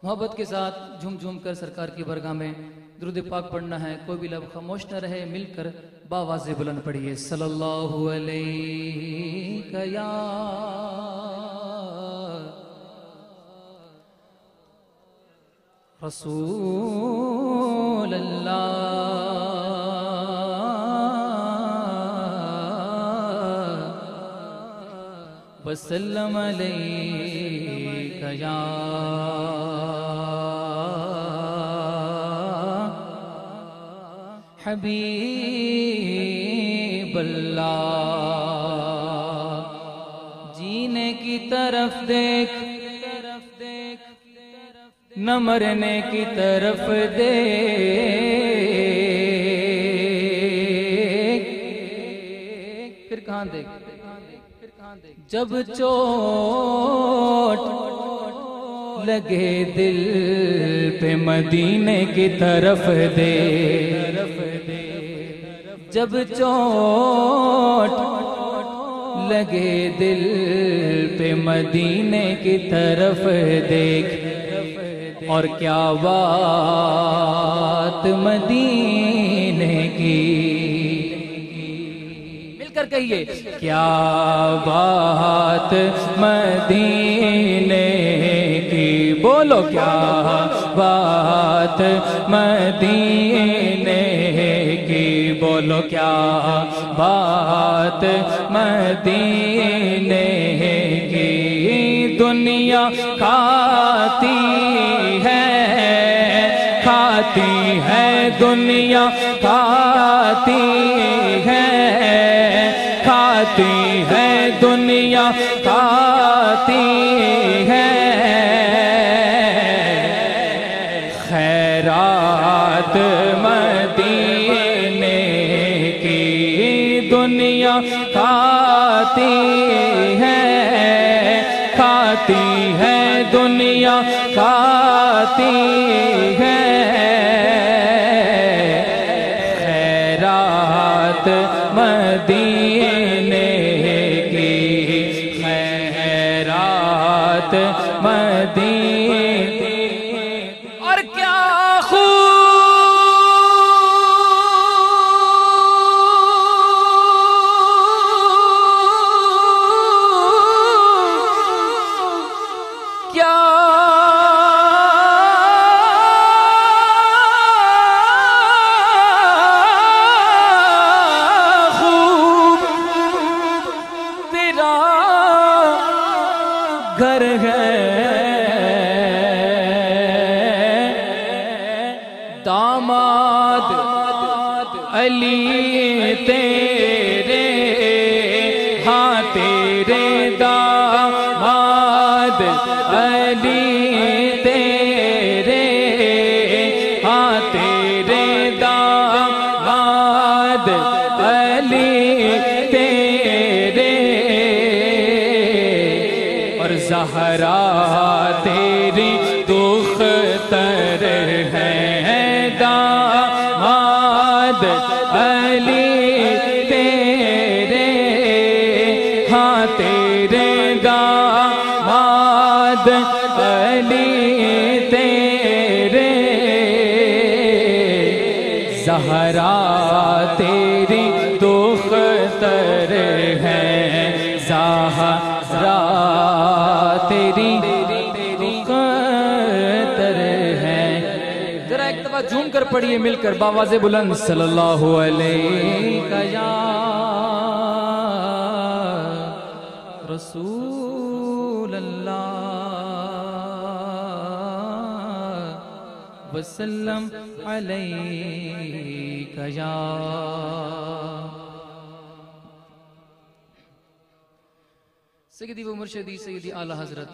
मोहब्बत के साथ झूम झूम कर सरकार की बरगाह में दुरुद पाक पढ़ना है। कोई भी लब खामोश न रहे, मिलकर बावाज बुलंद पढ़िए। सल्लल्लाहु रसूल अल्लाह वसल्लम अलैका या हबीब अल्लाह जीने की तरफ़ देख तरफ़ देख, न मरने की तरफ़ देख। फिर कहाँ देख? जब चोट लगे दिल पे मदीने की तरफ़ दे, जब चोट लगे दिल पे मदीने की तरफ़ देख, और क्या बात मदीने की मिलकर कहिए, क्या बात मदीने की? बोलो, क्या बात मदीने की? बोलो, क्या बात मदीने की दुनिया खाती है? खाती है दुनिया खाती खाती है दुनिया, खाती है। खैरात मदीने की दुनिया खाती है खाती है दुनिया, खाती पढ़िए मिलकर बाबाजे बुलंद, सल्लल्लाहु अलैहि रसूल अल्लाह वसल्लम अलैका या सैदी व मुर्शदी सैदी आला हज़रत,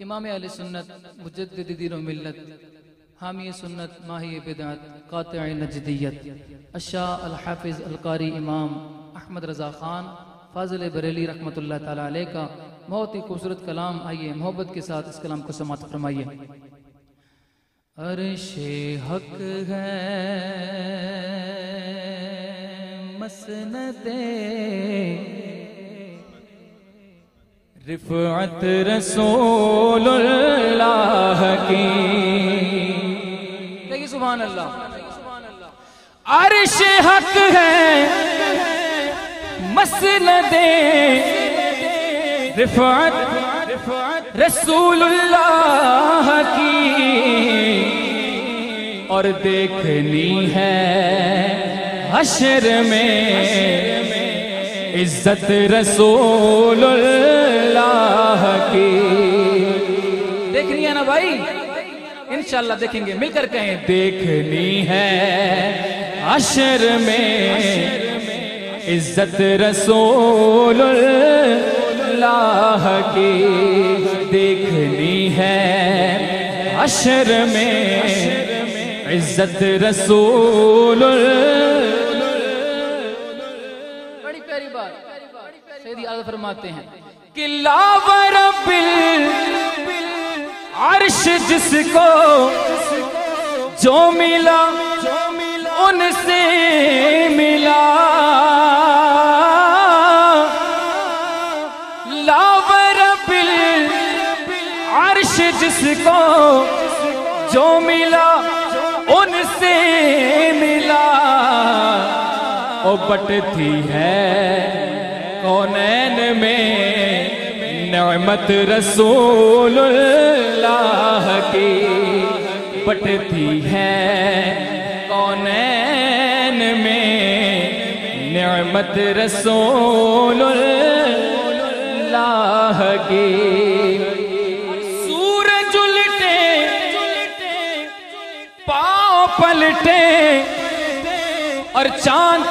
इमाम अल सुन्नत, मुजद्दिद दीन व मिल्लत हामी सुन्नत, माही बिदात कात नजदियत। अशा अल हाफिज़ अलकारी इमाम अहमद रज़ा ख़ान, फाजिल बरेली रहमतुल्लाह ताला का बहुत ही खूबसूरत कलाम, आइए मोहब्बत के साथ इस कलाम को समाप्त फरमाइए। अरशे हक है मसनदे। रिफत रसूलुल्लाह की। सुभान अल्लाह। अर्श हक है, मसनदे, रिफात, रसूलुल्लाह की। और देखनी है हशर में इज़्ज़त रसूलुल्लाह की। देखनी है ना भाई? इंशाल्लाह देखेंगे, मिलकर कहें, देखनी है अशर में इज़्ज़त रसूलुल्लाह की। देखनी है अशर में इज़्ज़त रसूल बड़ी प्यारी बात सैदी आदत फरमाते हैं किलावर अर्श जिसको जो मिला, उनसे मिला। लावर बिल अर्श जिसको जो मिला, उनसे मिला। ओ बटती है कौनैन में? नमत रसूलुल्लाह की बटती है कौनैन में नमत रसूलुल्लाह की? सूरज उलटे पाँव पलटे, और चाँद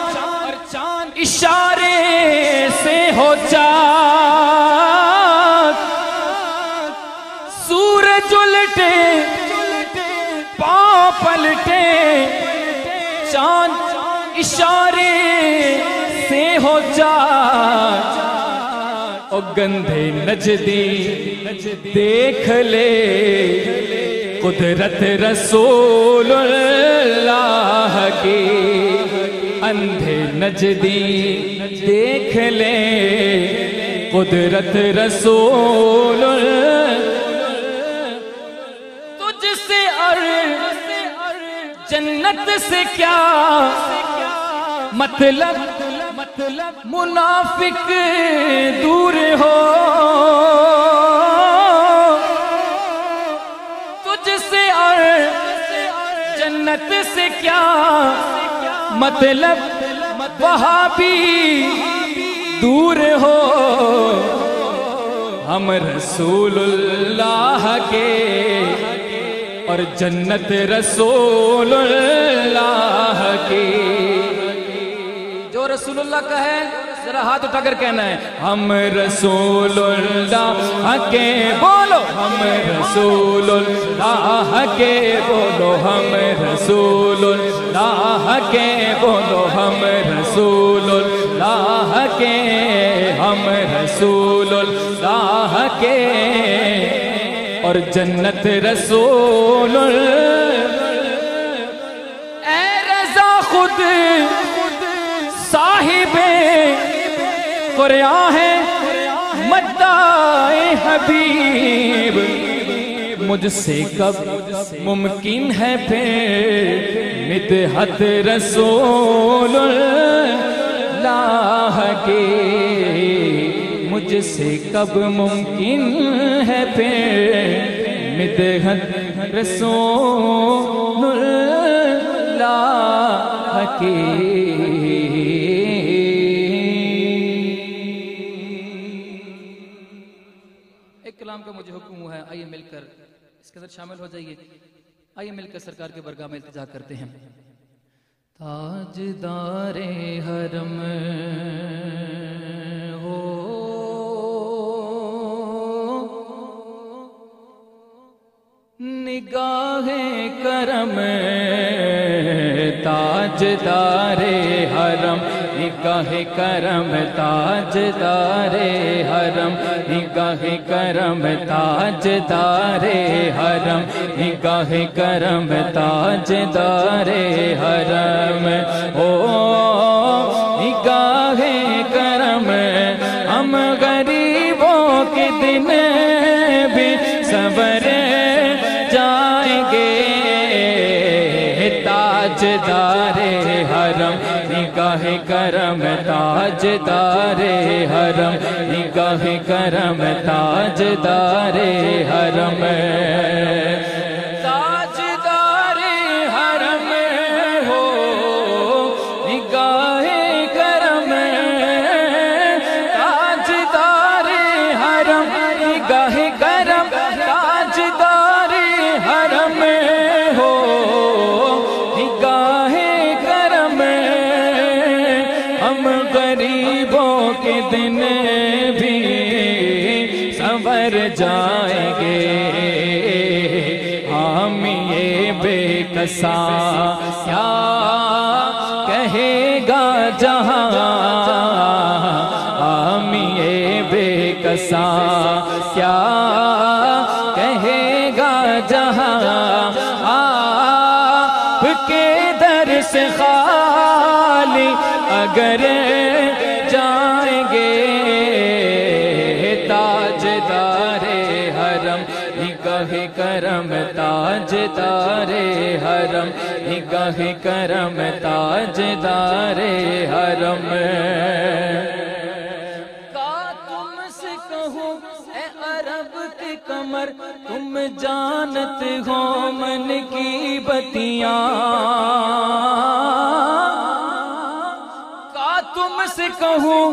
इशारे से हो चाक इशारे से हो जा। ओ गंधे नजदी देख ले। कुदरत रसूलुल्लाह की अंधे नजदी देख ले। कुदरत रसूल तुझसे और जन्नत से क्या मतलब मतलब मुनाफिक दूर हो। तुझसे और जन्नत से क्या मतलब? वहाँ भी दूर हो। हम रसूलुल्लाह के और जन्नत रसूलुल्लाह की। रसूलुल्लाह का है जरा हाथ उठाकर कहना है, हम रसूलुल्लाह के बोलो, हम रसूलुल्लाह के बोलो, हम रसूलुल्लाह के बोलो, हम रसूलुल्लाह के हम रसूलुल्लाह के और जन्नत रसूल ए रजा खुद साहिबे कुरआ है, मद्दाए हबीब। मुझसे कब मुमकिन है फिर मितहत रसूल लाह के। मुझसे कब मुमकिन है फिर मितहत रसूल लाह के। हुक्म है, आइए मिलकर, इसके अंदर शामिल हो जाइए। आइए मिलकर सरकार के बरगाह में इल्तिजा करते हैं। ताजदारे हरम हो निगाह करम, ताजदारे हरम। निगाह करम ताजदारे हरम निगाह करम ताजदारे हरम निगाह करम ताजदारे हरम। ओ निगाह करम, हम गरीबों के दिन ताजदारे हरम निगाह करम ताजदारे हरम। बेकसा निगाह करम ताजदारे हरम। का तुमसे कहूँ ए अरब के कमर, तुम जानते हो मन की बतिया। का तुमसे कहूँ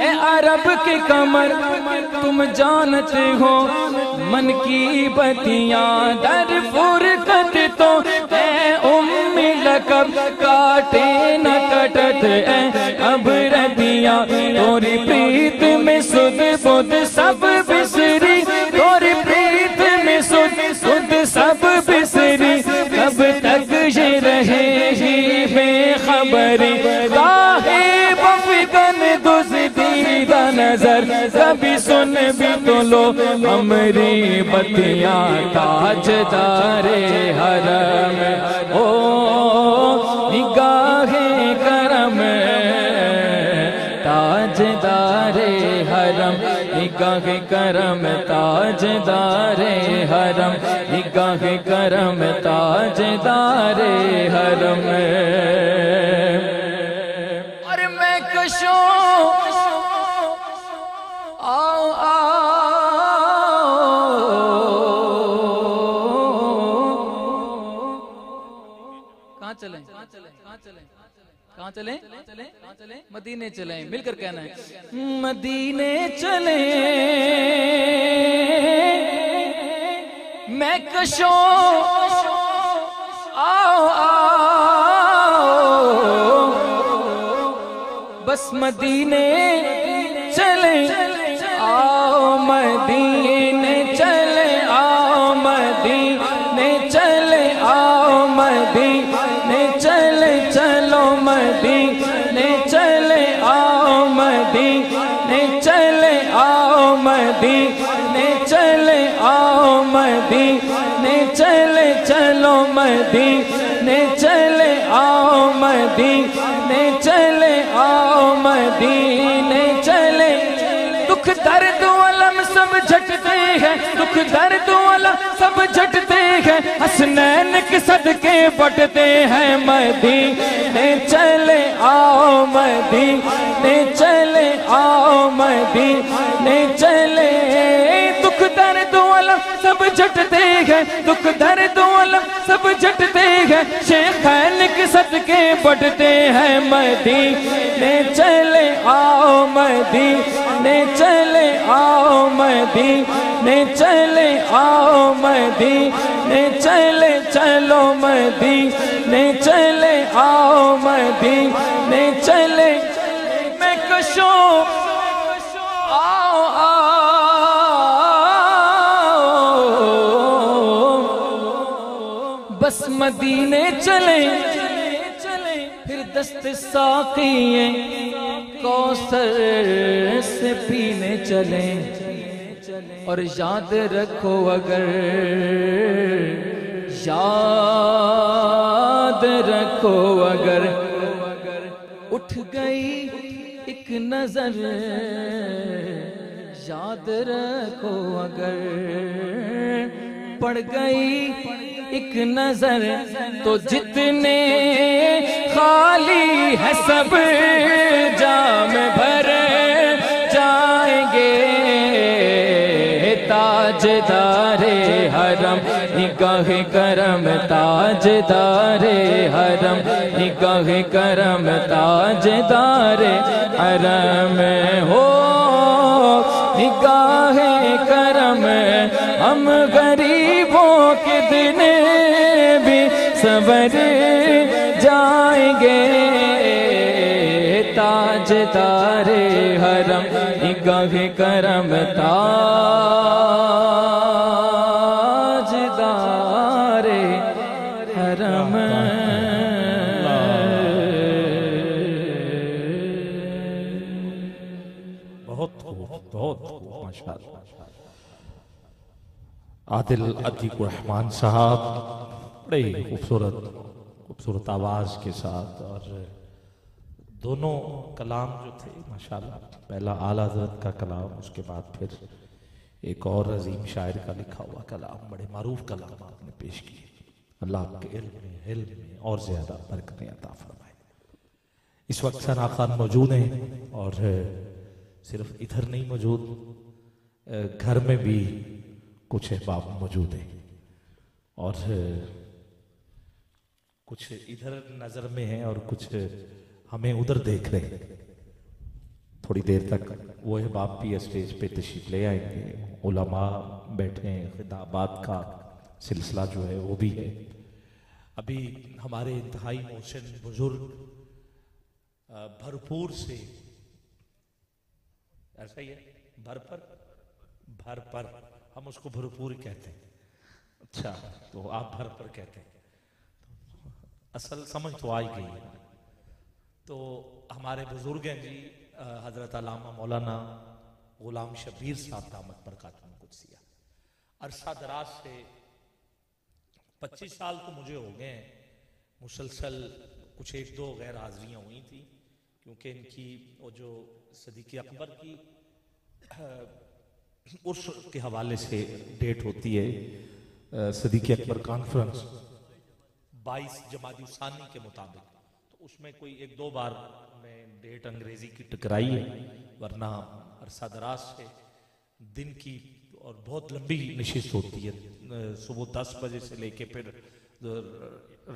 ए अरब के कमर, तुम जानते हो मन की बतिया। दर फुरकत तो लकब काटे न कटत ए अब रदिया तोरी प्रीत में सुध, बुध सब बिसरी। तोरी प्रीत में सुध सुध सब बिसरी। कब तक ये रहेगी बेखबरी? काहे बफिकन नज़र? कभी सुन भी तो लो हमरी बतियाँ, ताजदारे हरम। ओ निगाह करम ताजदारे हरम निगाह करम ताजदारे हरम। चले? चले चले मदीने चले, मिलकर कहना है। मदीने चले। मैं कशो आओ। बस मदीने चले, आओ, मदीने मदीने चले आओ, मदीने चले चलो, मदीने चले आओ, मदीने चले आओ, मदीने चले। दुख, दर्द, अलम सब झटते हैं। दुख, दर्द, अलम सब झटते हैं। हसनैन के सदके बटते हैं। मदीने चले आओ, मदीने चले आओ मदीने चले। दुख, दर्द अलम सब झटते हैं। दुख, दर्द अलम सब झटते हैं। शेखैन के सदके बटते हैं। मदीने चले आओ, मदीने चले आओ, मदीने चले आओ, मदीने चले चलो, मदीने चले आओ, मदीने चले आओ बस मदीने चले। चले फिर दस्त साकिए कौसर से पीने चले। और याद रखो अगर, याद रखो अगर नज़र याद रखो अगर पड़ गई एक नज़र तो जितने खाली है सब जाम भर जाएँगे। ताजदारे हरम निगाह करम ताज ताजदारे हरम, निगाह करम ताजदारे हरम हो। निगाह करम, हम गरीबों के दिन भी सवर जाएँगे। ताज ताजदारे हरम, निगाह करम ताजदारे आदिल अतीक रहमान साहब, बड़े खूबसूरत खूबसूरत आवाज़ के साथ और दोनों कलाम जो थे, माशाल्लाह, पहला आला हज़रत का कलाम, उसके बाद फिर एक और अजीम शायर का लिखा हुआ कलाम, बड़े मारूफ कलाम आपने पेश किए। अल्लाह आपके इल्म में, हिल्म में और ज़्यादा बरकतें अता फरमाए। इस वक्त सना खान मौजूद हैं और सिर्फ़ इधर नहीं मौजूद घर में भी कुछ अहबाब मौजूद हैं। और कुछ इधर नज़र में है और कुछ हमें उधर देख रहे हैं। थोड़ी देर तक वो अहबाब भी स्टेज पे तशरीफ़ ले आएँगे। उलमा बैठे हैं, खिताबात का सिलसिला जो है वो भी है। अभी हमारे इंतहाई मोहसिन बुज़ुर्ग भरपूर से, ऐसा ही है भर पर भर पर हम उसको भरपूर कहते हैं। अच्छा। तो आप भर पर कहते हैं। असल समझ तो आ ही गई। है तो हमारे बुज़ुर्ग हैं जी हज़रत अलामा मौलाना गुलाम शबीर साहब दामद पर खातून कुदसिया। अरसा दराज से 25 साल तो मुझे हो गए हैं। मुसलसल कुछ एक दो गैर हाजिरियाँ हुई थी क्योंकि इनकी वो जो सदीक अकबर की उर्स के हवाले से डेट होती है सदी के अकबर कॉन्फ्रेंस 22 जमादी सानी के मुताबिक। तो उसमें कोई एक दो बार में डेट अंग्रेज़ी की टकराई है, वरना अरसा दराज से दिन की और बहुत लंबी नशिस्त होती है। सुबह दस बजे से लेके फिर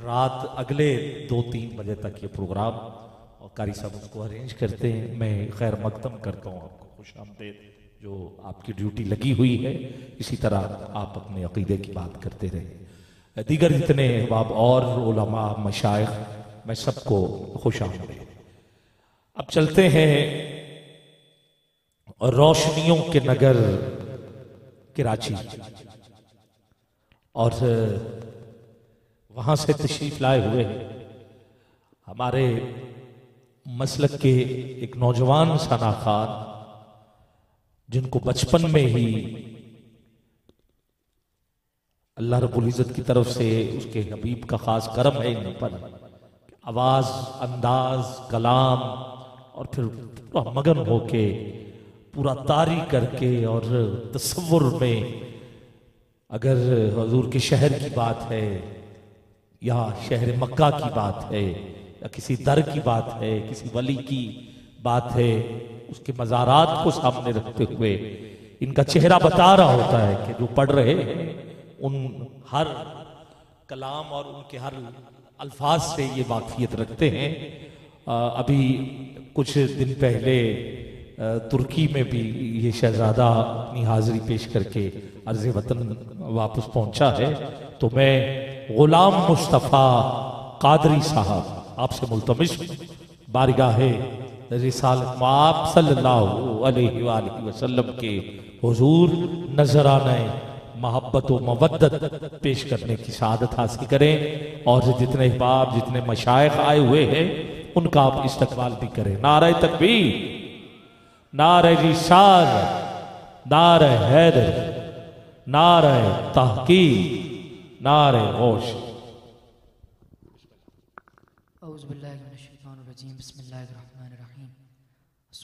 रात अगले दो तीन बजे तक ये प्रोग्राम और कारी साहब उसको अरेंज करते हैं। मैं खैर मकदम करता हूँ आपको खुश आमदेद जो आपकी ड्यूटी लगी हुई है, इसी तरह आप अपने अकीदे की बात करते रहे दीगर जितने बाब और उलमा, मशाइख, मैं सबको खुश आमदेद। अब चलते हैं रोशनियों के नगर कराची। और वहाँ से तशरीफ़ लाए हुए हैं। हमारे मसलक के एक नौजवान सनाखार जिनको बचपन में ही अल्लाह रब्बुल इज़्ज़त की तरफ़ से उसके हबीब का खास करम है इन पर आवाज़, अंदाज, कलाम और फिर पूरा मगन होके, पूरा तारी करके और तस्वुर में अगर हजूर के शहर की बात है या शहर मक्का की बात है या किसी दर की बात है, किसी वली की बात है उसके मज़ारात को सामने रखते हुए इनका चेहरा बता रहा होता है कि जो पढ़ रहे उन हर कलाम और उनके हर अल्फाज से ये वाकफियत रखते हैं। अ, अभी कुछ दिन पहले तुर्की में भी ये शहजादा अपनी हाजिरी पेश करके अर्ज़ वतन वापस पहुँचा है तो मैं गुलाम मुस्तफ़ा कादरी साहब आपसे मुलतमिस बारगाह रिसाल आप सल्लल्लाहु वसल्लम के हुजूर नजराना मोहब्बत व मवद्दत पेश करने की शहादत हासिल करें और जितने अहबाब, जितने मशाइ आए हुए हैं, उनका आप इस्तकबाल भी करें। नारे तकबीर, नारे रिसाल, नारे हैदर, नारे तहकी नारे गौश औज़बिल्लाहिमिनश्शैतानिर्रजीम बिस्मिल्लाहिर्रहमानिर्रहीम अस्सलातु वस्सलामु अलैका या रसूलल्लाह व अला आलिका व अस्हाबिका या हबीबल्लाह अस्सलामु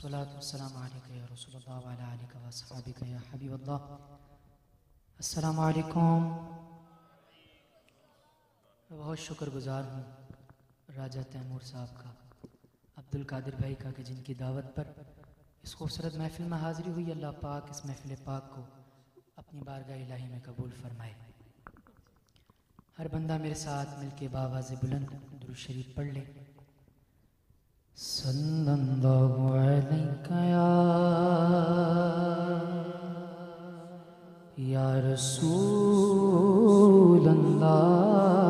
अलैकुम मैं बहुत शुक्रगुजार हूँ राजा तैमूर साहब का, अब्दुल कादिर भाई का, कि जिनकी दावत पर इस खूबसूरत महफिल में हाज़िरी हुई। अल्लाह पाक इस महफिल पाक को अपनी बारगाह इलाही में कबूल फरमाए। हर बंदा मेरे साथ मिलके बाबाज बुलंद दुरूद शरीफ पढ़ ले। सल्लल्लाहु alayka ya ya rasul allah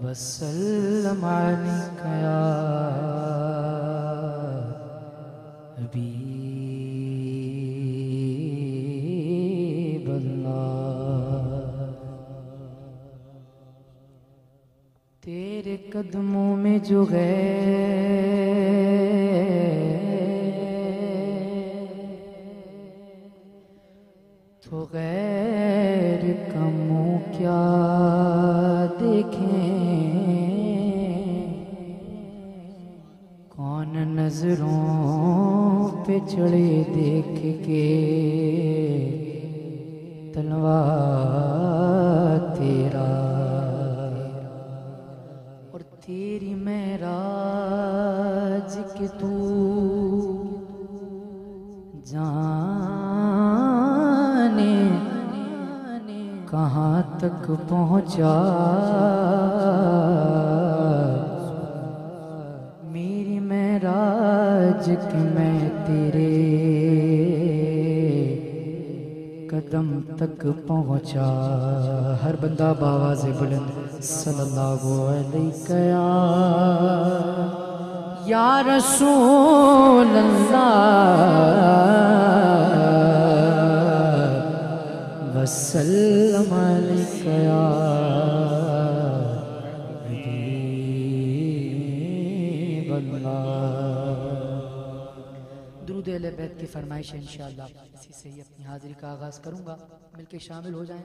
wa sallam alayka हबीब कदमों में जो गए तो गैर कमो क्या देखें? कौन नज़रों पे चढ़े देख के तलवा तेरा कहाँ तक पहुँचा। मेरी महराज के मैं तेरे कदम तक पहुँचा। हर बंदा बावाज बुलंद, सल्लल्लाहु अलैहि या रसूल अल्लाह वसल्लम अलैका दुरूद की फरमाइश इंशाअल्लाह। इसी से ही अपनी हाजिरी का आगाज़ करूँगा। मिलके शामिल हो जाएँ।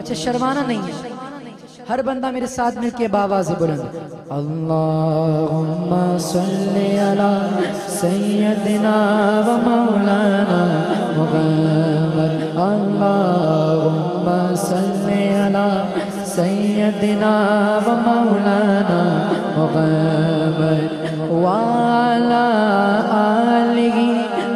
अच्छा शर्माना नहीं है हर बंदा मेरे साथ मिलके बाबा से बुलंद अल्लाहुम्मा सल्ली अला सय्यदिना व मौलाना मुहम्मद अल्लाहुम्मा सल्ली अला सय्यदिना व मौलाना मुहम्मद वाला आलिही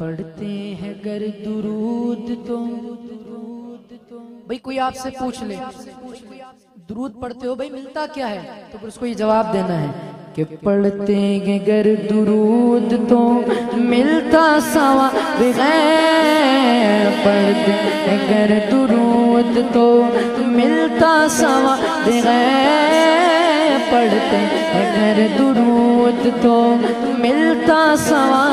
पढ़ते हैं गर दुरूद तो भाई कोई आपसे पूछ ले। दुरूद पढ़ते हो भाई, मिलता क्या है? तो फिर उसको ये जवाब देना है कि पढ़ते हैं गर दुरूद तो मिलता सवा पढ़ते। हैं दुरूद तो मिलता सवा पढ़ते। हैं गर दुरूद तो मिलता सवा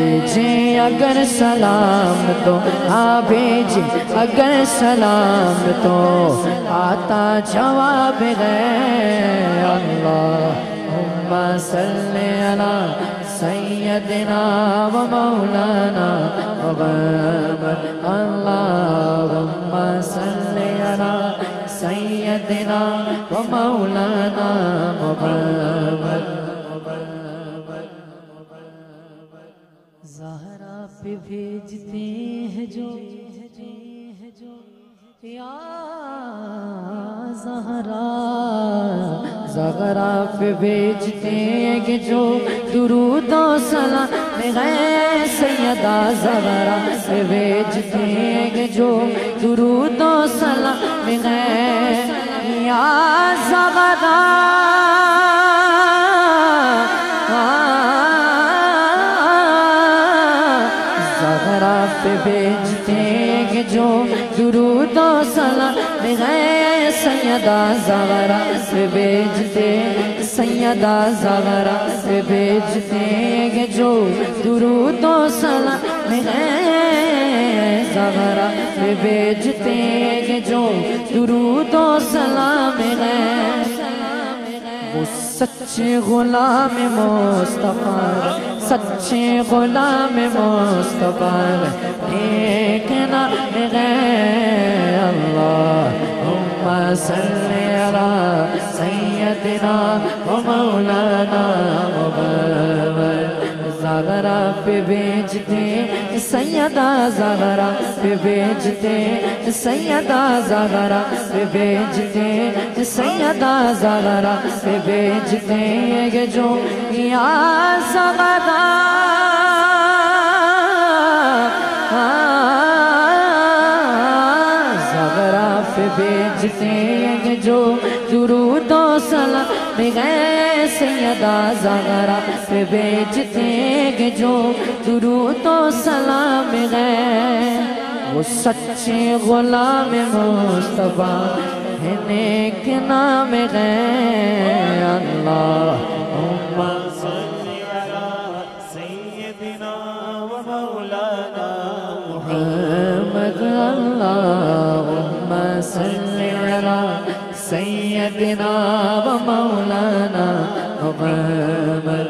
भेजे अगर सलाम तो हाँ भेजे अगर सलाम तो। आता जवाब है अल्लाह सल्ले अला सैयदना व मौलाना मुहम्मद अल्लाहुम्म सल्ले अला सैयदना व मौलाना मुहम्मद या जहरा जगरा पे भेजते हैं जो दुरूदो सलाम सैदा जगरा पे बेचते हैं जो दुरूदो गए या जगरा। गए सैयदा जगरा पे भेजते सैयदा जगरा पे भेजते हैं कि जो दुरूदो सलाम गए जगरा पे भेजते हैं कि जो दुरूदो सलाम गए वो सच्चे गुलाम मुस्तफ़ा सच्चे गुलाम मुस्तफ़ा एक नाम गए अल्लाह सल्ली अला सैयदना व मौलाना मुहम्मद जगरा पे बेचते सैयदा जगरा पे बेचते सैयदा जगरा पे बेचते सैयदा जगरा पे बेचते ये जो या सदा जगरा पे बेचते हैं जो दुरू तो सलाम है। वो सच्चे गुलाम मुस्तबा है नेक नाम है। अल्लाह सल्लल्लाहु सैयदना व मौलाना गैमर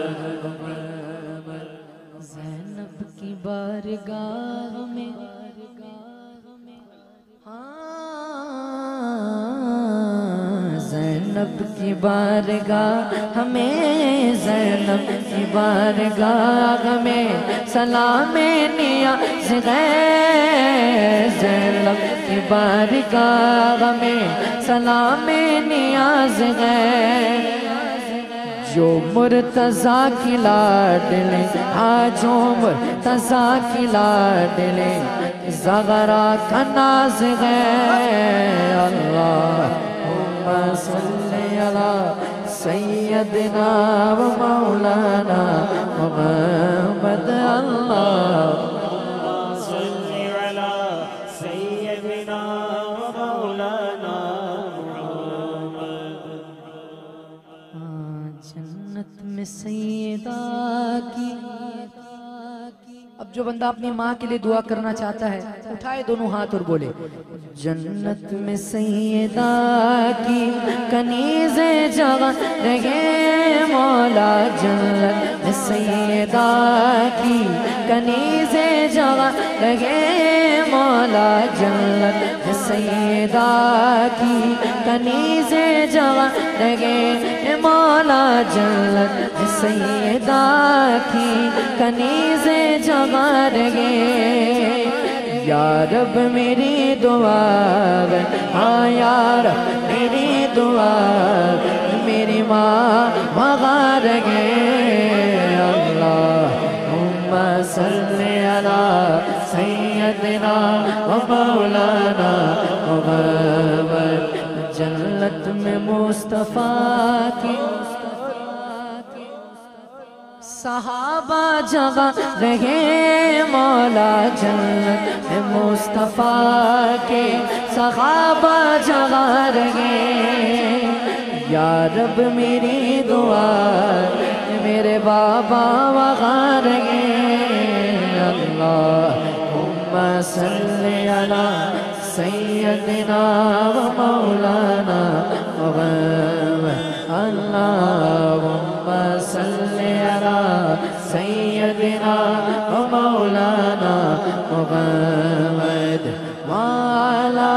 जैनब की बारगाह में हाँ, जैनब की बारगाह, हमें जैनब की बारगाह हमें सलाम निया जैनब की बारगाह में सलाम नियाज गैर जो मुर्तजा की लाडले हाँ जो मुर्तजा की लाडले जगरा का नाज गए अल्लाह सल्ली अला सैयदना व मौलाना मुहम्मद अल्लाह। अब जो बंदा अपनी माँ के लिए दुआ करना चाहता है, उठाए दोनों हाथ और बोले, जन्नत में सैदा की कनीजे जगह रहे मौला, जन्नत में सैदा की कनीजे जगह रहे मौला, जन्नत में सैदा की कनीजे जगह रहे मौला, जन्नत में सैदा की कनीजे जगह रहे या रब मेरी दुआ हाँ। यार, मेरी दुआ मेरी माँ मगार गे अल्लाह सल्ली अला सैयदना मौलाना जन्नत में मुस्तफ़ा की सहाबा जगह रहे मौला जन्नत मुस्तफ़ा के। सहाबा जगह रहे, या रब मेरी दुआ मेरे बाबा वहाँ रहे। अल्लाह सल्ली अला सैयदना व मौलाना मुहम्मद। अल्लाहुम्मा सल्ली अला सैयदना व मौलाना मुहम्मद, वाला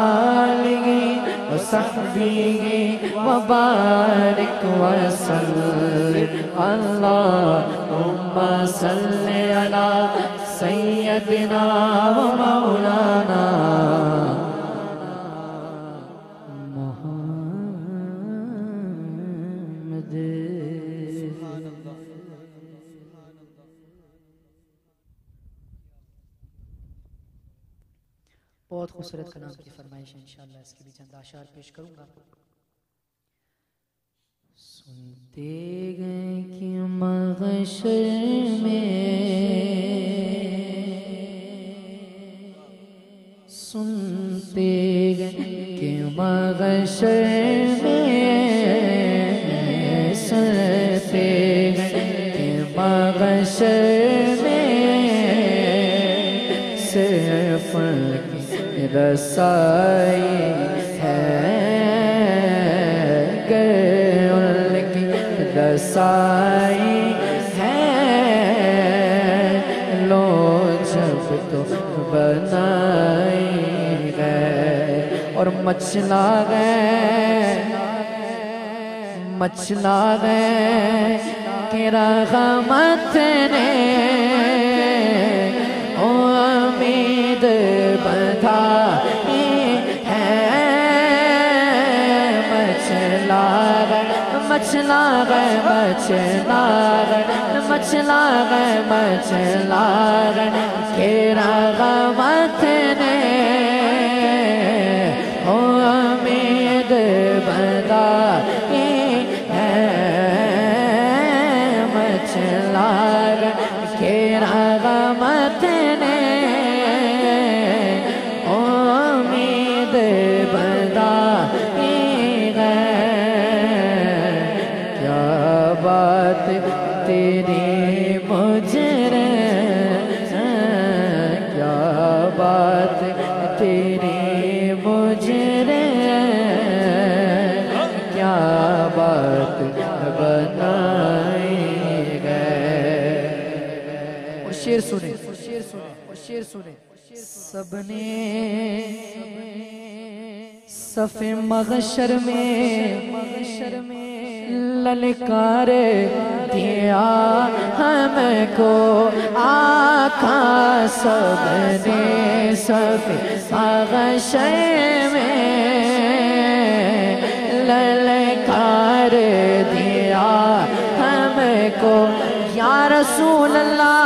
आलिही व सहबिही व बारिक व सल्लिम अल्लाहुम्मा सल्ली अला सैयदना व मौलाना बहुत खूबसूरत कलाम की फरमाइश है, इंशाल्लाह इसके भी चंद आशार पेश करूँगा। सुनते गए कि मगशर में, सुनते गए कि मगशर में, सुनते गए में, सिर्फ़ रसाई है। गर रसाई है। लो जब तो और मचला गए मचला गए कि रहमत ने मचला गए मछला गए मचला गए मछला कि रहमत शेर सुने। शेर सुने और शेर सुने सबने सफे मगशर में मगशर में ललकार दिया हमको, आखा सबने सफे मगशर में ललकार दिया हमको। या रसूल अल्लाह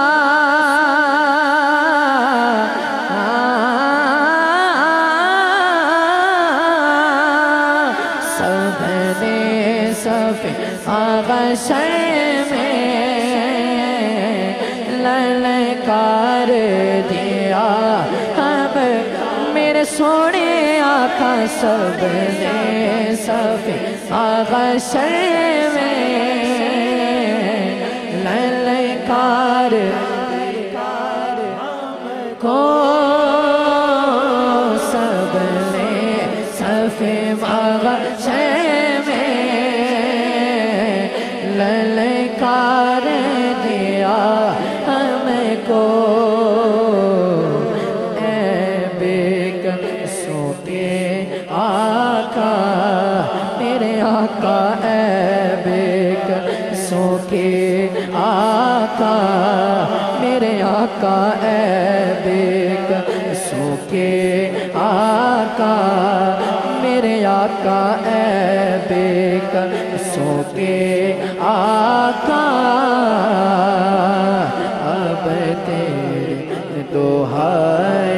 सोने आका सबने सफे आगशर में। ललकार को सबने सफे मगशर में। ललकार दिया हमको आका ए सोके आका मेरे आका बेक सोके आका। अब तेरे दोहाई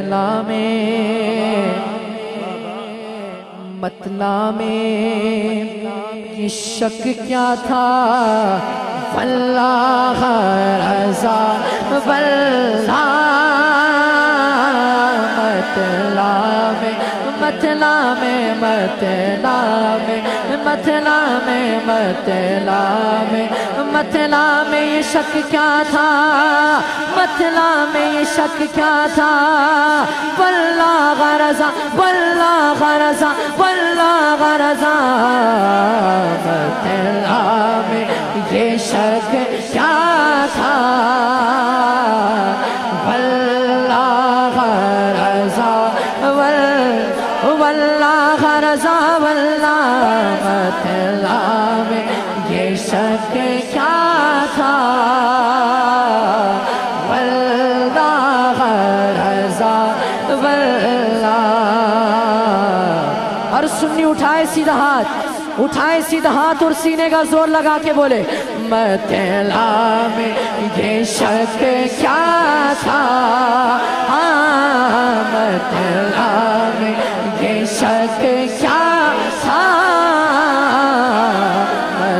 मतला में मतला में ये शक क्या था? वल्लाह रजा, वल्लाह मतला में मतला में मतला में मतला में मतला में मतला में ये शक क्या था? मतला में ये शक क्या था? वल्ला गरजा वल्ला गरजा वल्ला गरजा। मथला में ये शक क्या था? उठाए सीधा हाथ और सीने का ज़ोर लगा के बोले, मैं तेला में ये शक क्या था? हाँ मैं तेला में ये शक क्या था? मैं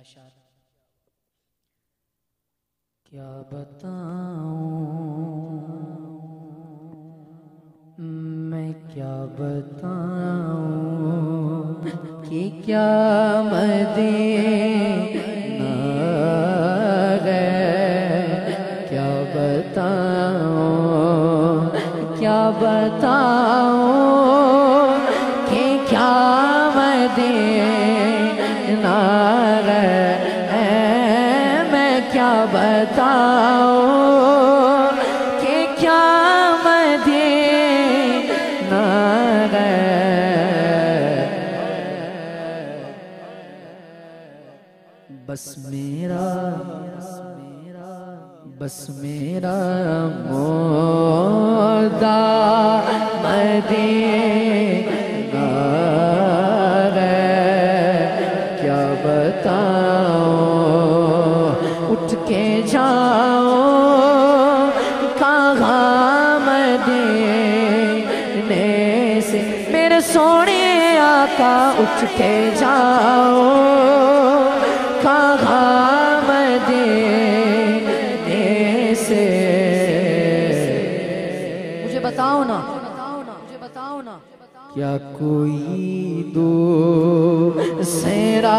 की आशार। क्या बताऊँ? मैं क्या बताऊँ कि क्या मदीना है? क्या बताऊँ? क्या बताऊँ? बस मेरा मोदा मदीना क्या बताओ उठ के जाओ कहाँ मदीने से? मेरे सोने आका उठ के जाओ क्या कोई दो सेरा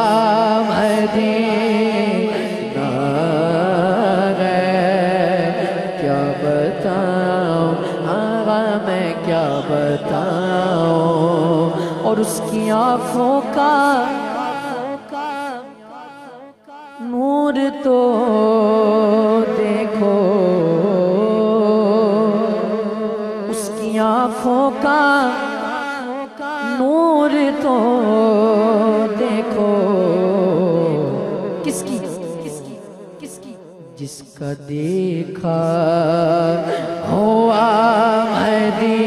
मैं क्या और उसकी आँखों का नूर तो देखो। उसकी आँखों का नूर तो देखो। किसकी? किसकी किसकी जिसका देखा हुआ मदीना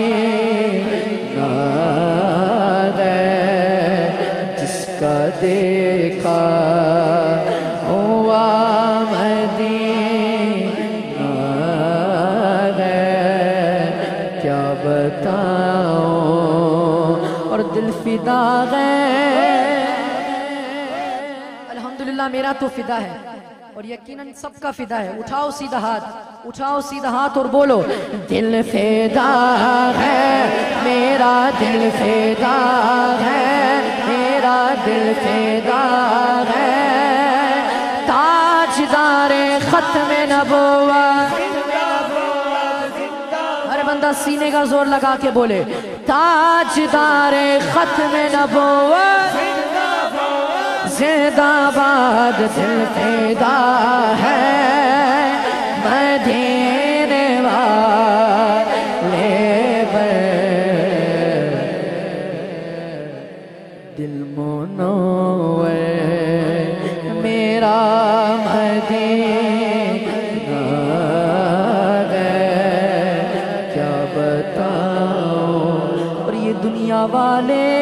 जिसका देखा दिल अल्हम्दुलिल्लाह, मेरा तो फिदा है। और यकीनन सबका फिदा है। उठाओ सीधा हाथ, उठाओ सीधा हाथ और बोलो, दिल फिदा है, मेरा दिल फिदा है, मेरा दिल फिदा है। ताजदारे खत्म नबुआ हर बंदा सीने का ज़ोर लगा के बोले ताजदारे में नबुआ जिंदाबाद दिल फिदा है। मदीने वाले दिल मुनव्वर बताऊँ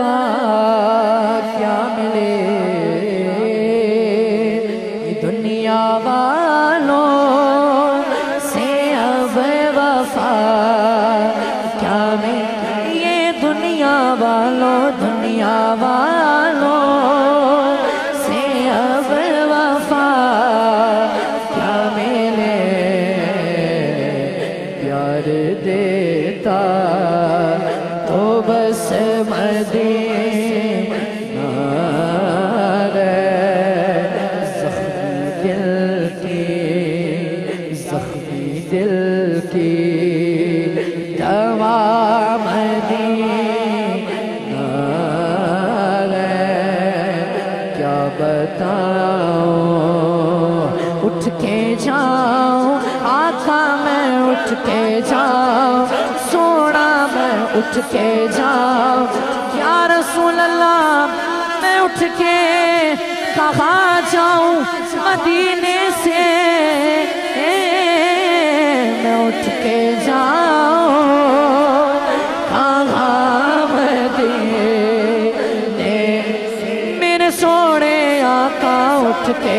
far. उठ के जाओ। या रसूल अल्लाह मैं उठ के कहा जाऊँ मदीने से। मैं उठ के जाऊँ मेरे सोने आका उठ के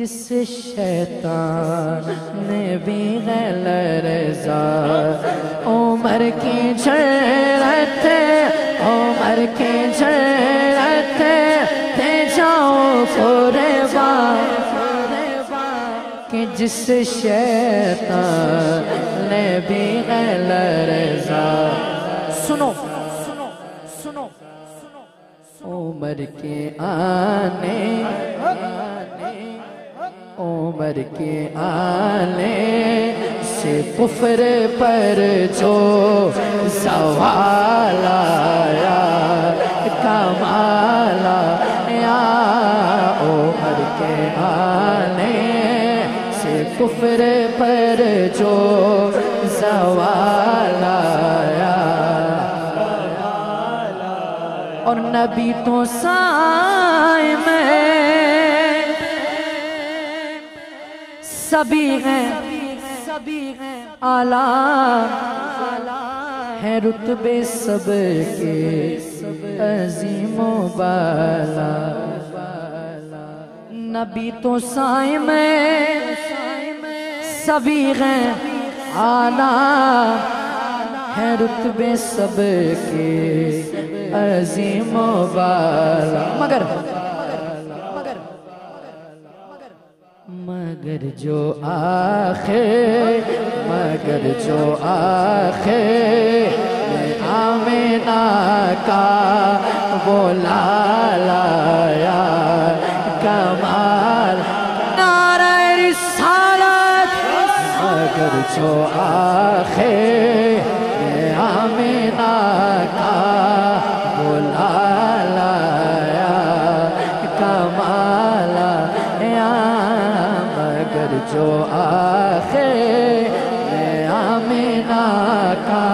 कि जिससे शैतान ने भी गलरजा उम्र की ज़रूरत उम्र की ज़रूरत ते जाओ कुर्बान कि जिससे शैतान ने भी गलरजा सुनो सुनो सुनो। उम्र के आने उम्र के आने से कुफर पर जो सवाल आया, कमाल आया। उम्र के आने से कुफर पर जो सवाल आया। और नबी तो साए में सभी हैं सभी हैं, आला है रुतबे सब के अजीमो बाला नबी तो साए में, सभी हैं, आला है रुतबे सब के अजीमो बाला मगर आखिर मगर जो आखिर में आमिना का वो लाया कमाल। नारा रिसालत। मगर जो आखिर में आमिना का जो आखिर में का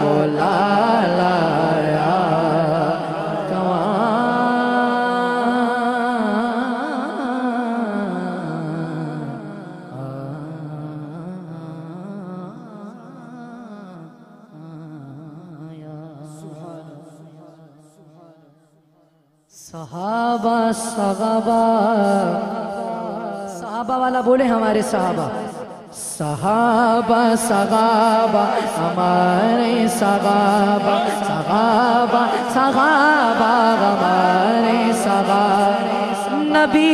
वो लाया। सहाबा सहाबा सहाबा वाला बोले हमारे सहाबा सहाबा सहाबा हमारे सहाबा सहाबा सहाबा हमारे सहाबा नबी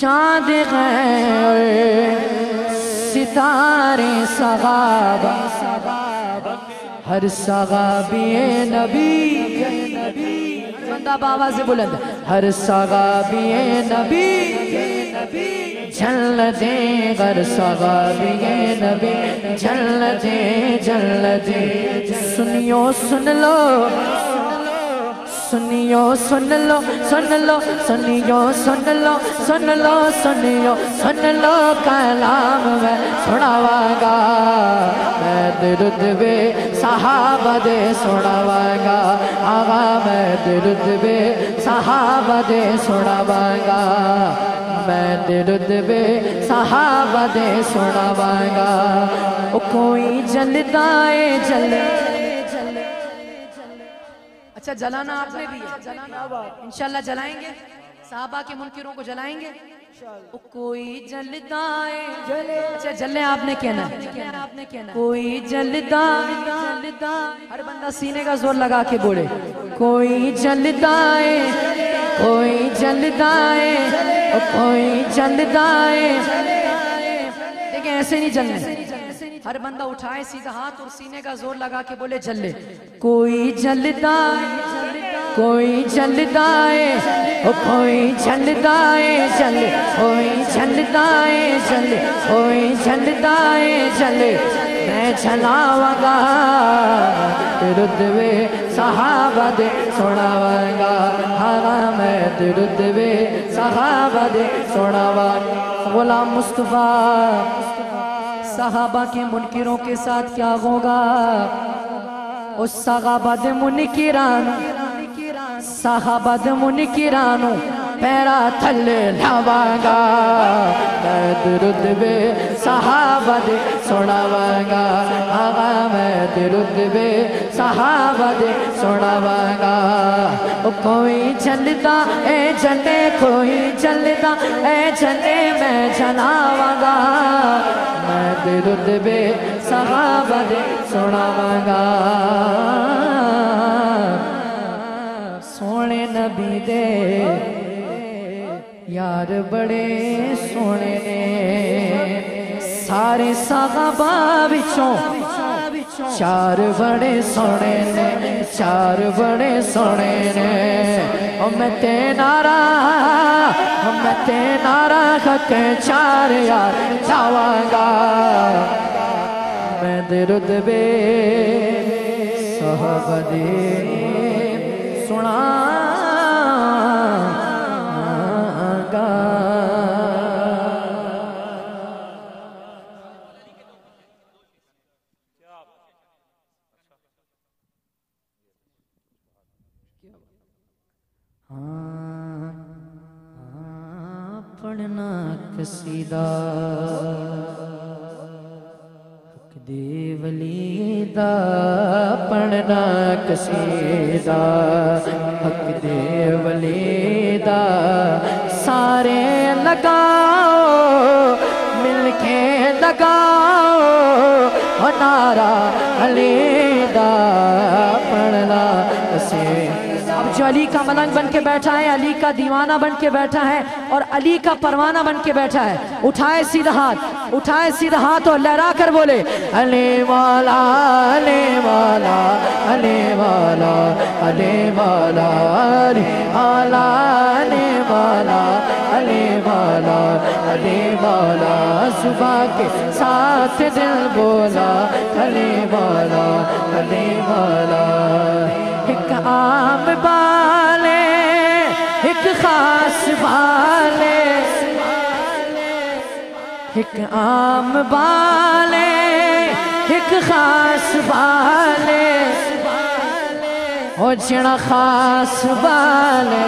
चाँद गए सितारे सहाबा हर सगाबी नबी बंदा बाबा से बुलंद हर सगाबी नबी। जल दे घर सगाबी नबी। जल दे जल दे। सुनियो सुन लो सुनियो सुन लो सुन लो सुनियो सुन लो सुन लो सुनियो सुन लो कलाम मैं सुनावागा। मैं दिरुद वे सहाबा दे सुनावागा। आगा मैं दिरुद वे सहाबा दे सुनावागा। मैं दिरुद वे सहाबा दे सुनावागा। कोई जलदा है जले अच्छा जलाना आपने भी है। इंशाल्लाह जलाएँगे। साहबा के मुनकिरों को जलाएँगे। कोई जलदा है। अच्छा जलने आपने कहना। है आपने कहना कोई जलदा जलदा हर बंदा सीने का ज़ोर लगा के बोले। कोई जलदा है। कोई जलदा है। कोई जलदा है। देखिए ऐसे नहीं जलने। हर बंदा उठाए सीधा हाथ और सीने का ज़ोर लगा के बोले, जल्ले। कोई जलदा कोई जलदा है कोई जलदा है जले कोई जलदा है जले कोई जलदा है जले मैं जलावागा दुरुद वे सहाबा दे सुनावांगा हाँ मैं दुरुद वे सहाबा दे सुनावांगा गुलाम मुस्तफ़ा। सहाबा के मुनकरों के साथ क्या होगा? उस सहाबा दे मुनकिरान दे मुनकिरानों। पैरा थल्ले लावांगा मैं दुरुद वे सहाबा दे सुनावांगा। आगा, मैं दुरुद वे सहाबा दे सुनावांगा कोई चलता, ए चले, कोई चलता, ए चले, मैं चलावांगा। मैं दुरुद वे सहाबा दे सोने नबी दे यार बड़े सोने ने सारे साबा बिचों चार बड़े सोने ने, चार बड़े सोने ने। मैते नारा मैते नारा खते चार यार जावगा। मैं दरुदबे सहबदे सुना कसीदा हक दे पढ़ना कसीदा हक दे वली दा सारे लगाओ, मिलके लगाओ नारा अली जो अली का मलंग बन के बैठा है, अली का दीवाना बन के बैठा है और अली का परवाना बन के बैठा है। उठाए सीधा हाथ, उठाए सीधा हाथ और लहरा कर बोले, अले वाला अले वाला अले वाला अले वाला अले वाला अले वाला अले वाला अले वाला। सुबह के साथ दिल बोला, अले वाला अले वाला। आम बाले एक खास बाले एक आम बाले एक खास बाले ओ जड़ा खास बाले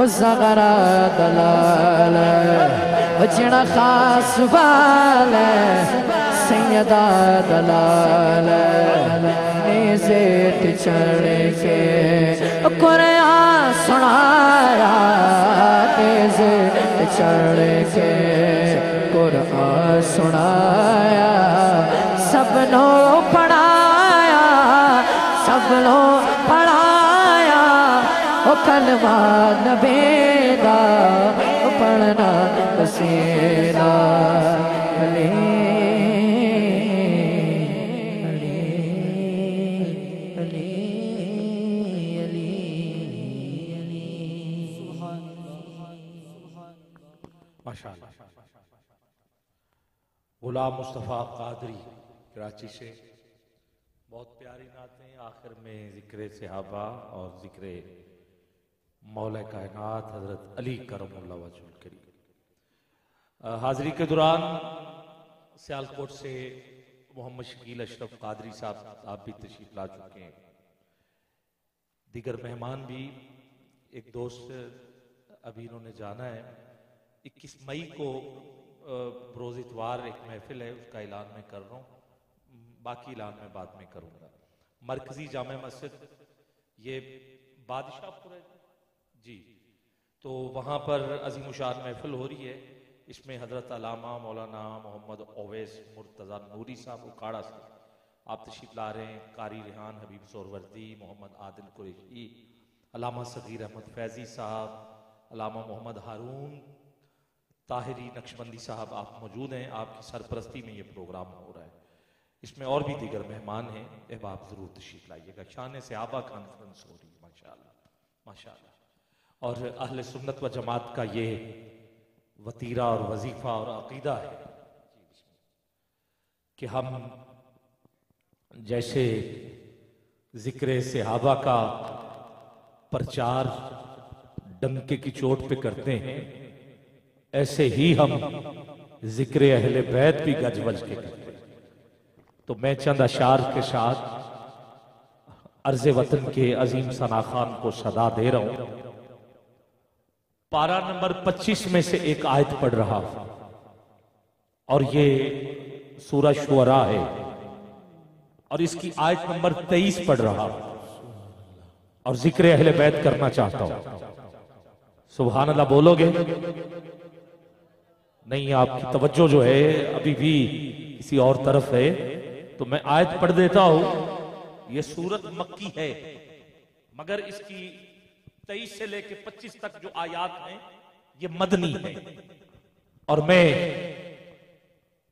ओ जगरा दलाल ओ जड़ा खास बाले सैयदा दलाल चणे छेर सेठ चणे छेर आ सुाया सभिनो पढ़ाया सभिनो पढ़ाया। उल मां न भेना पढ़ना सेठ गुलाम मुस्तफ़ा कादरी। कराची से। बहुत प्यारी नातें आखिर में ज़िक्र सहाबा और ज़िक्र मौला कायनात हज़रत अली करम वजहुल करीम। अ, हाजिरी के दौरान सियालकोट से मोहम्मद शकील अशरफ कादरी साहब आप भी तशरीफ़ ला चुके हैं। दीगर मेहमान भी एक दोस्त अभी इन्होंने जाना है। 21 मई को बरोज इतवार एक महफिल है, उसका ऐलान मैं कर रहा हूँ। बाकी ऐलान मैं बाद में करूँगा। मरकजी जामा मस्जिद, ये बादशाहपुर जी। तो वहाँ पर अजीम शान महफिल हो रही है। इसमें हज़रत अलामा मौलाना मोहम्मद ओवैस मुर्तज़ा नूरी साहब उकाड़ा साहब आप तशीफ ला रहे हैं। कारी रिहान, हबीब सोरवर्दी, मोहम्मद आदिल कुरैशी, अलामा सगीर अहमद फैज़ी साहब, अलामा मोहम्मद हारून ताहिरी नक्शबंदी साहब, आप मौजूद हैं, आपकी सरपरस्ती में ये प्रोग्राम हो रहा है। इसमें और भी दीगर मेहमान हैं आप ज़रूर तशीफ लाइएगा। शान से आबा कॉन्फ्रेंस हो रही है माशा माशा और अहल सुन्नत व जमात का ये वतीरा और वजीफ़ा और अकीदा है कि हम जैसे ज़िक्र सहाबा का प्रचार डंके की चोट पे करते हैं ऐसे ही हम ज़िक्र अहले बैत भी गजवज के करते तो मैं चंद अशार के साथ अर्ज़ वतन के अजीम सना खान को सदा दे रहा हूँ। पारा नंबर 25 में से एक आयत पढ़ रहा हूँ। और ये सूरज शुरा है। और इसकी आयत नंबर 23 पढ़ रहा हूँ। और ज़िक्र अहले बैत करना चाहता हूँ। सुबहान अल्लाह, बोलोगे? नहीं, आपकी तवज्जो जो है, अभी भी किसी और तरफ़ है। तो मैं आयत पढ़ देता हूँ। ये सूरत मक्की है। मगर इसकी तेईस से लेके पच्चीस तक जो आयात हैं, ये मदनी है। और मैं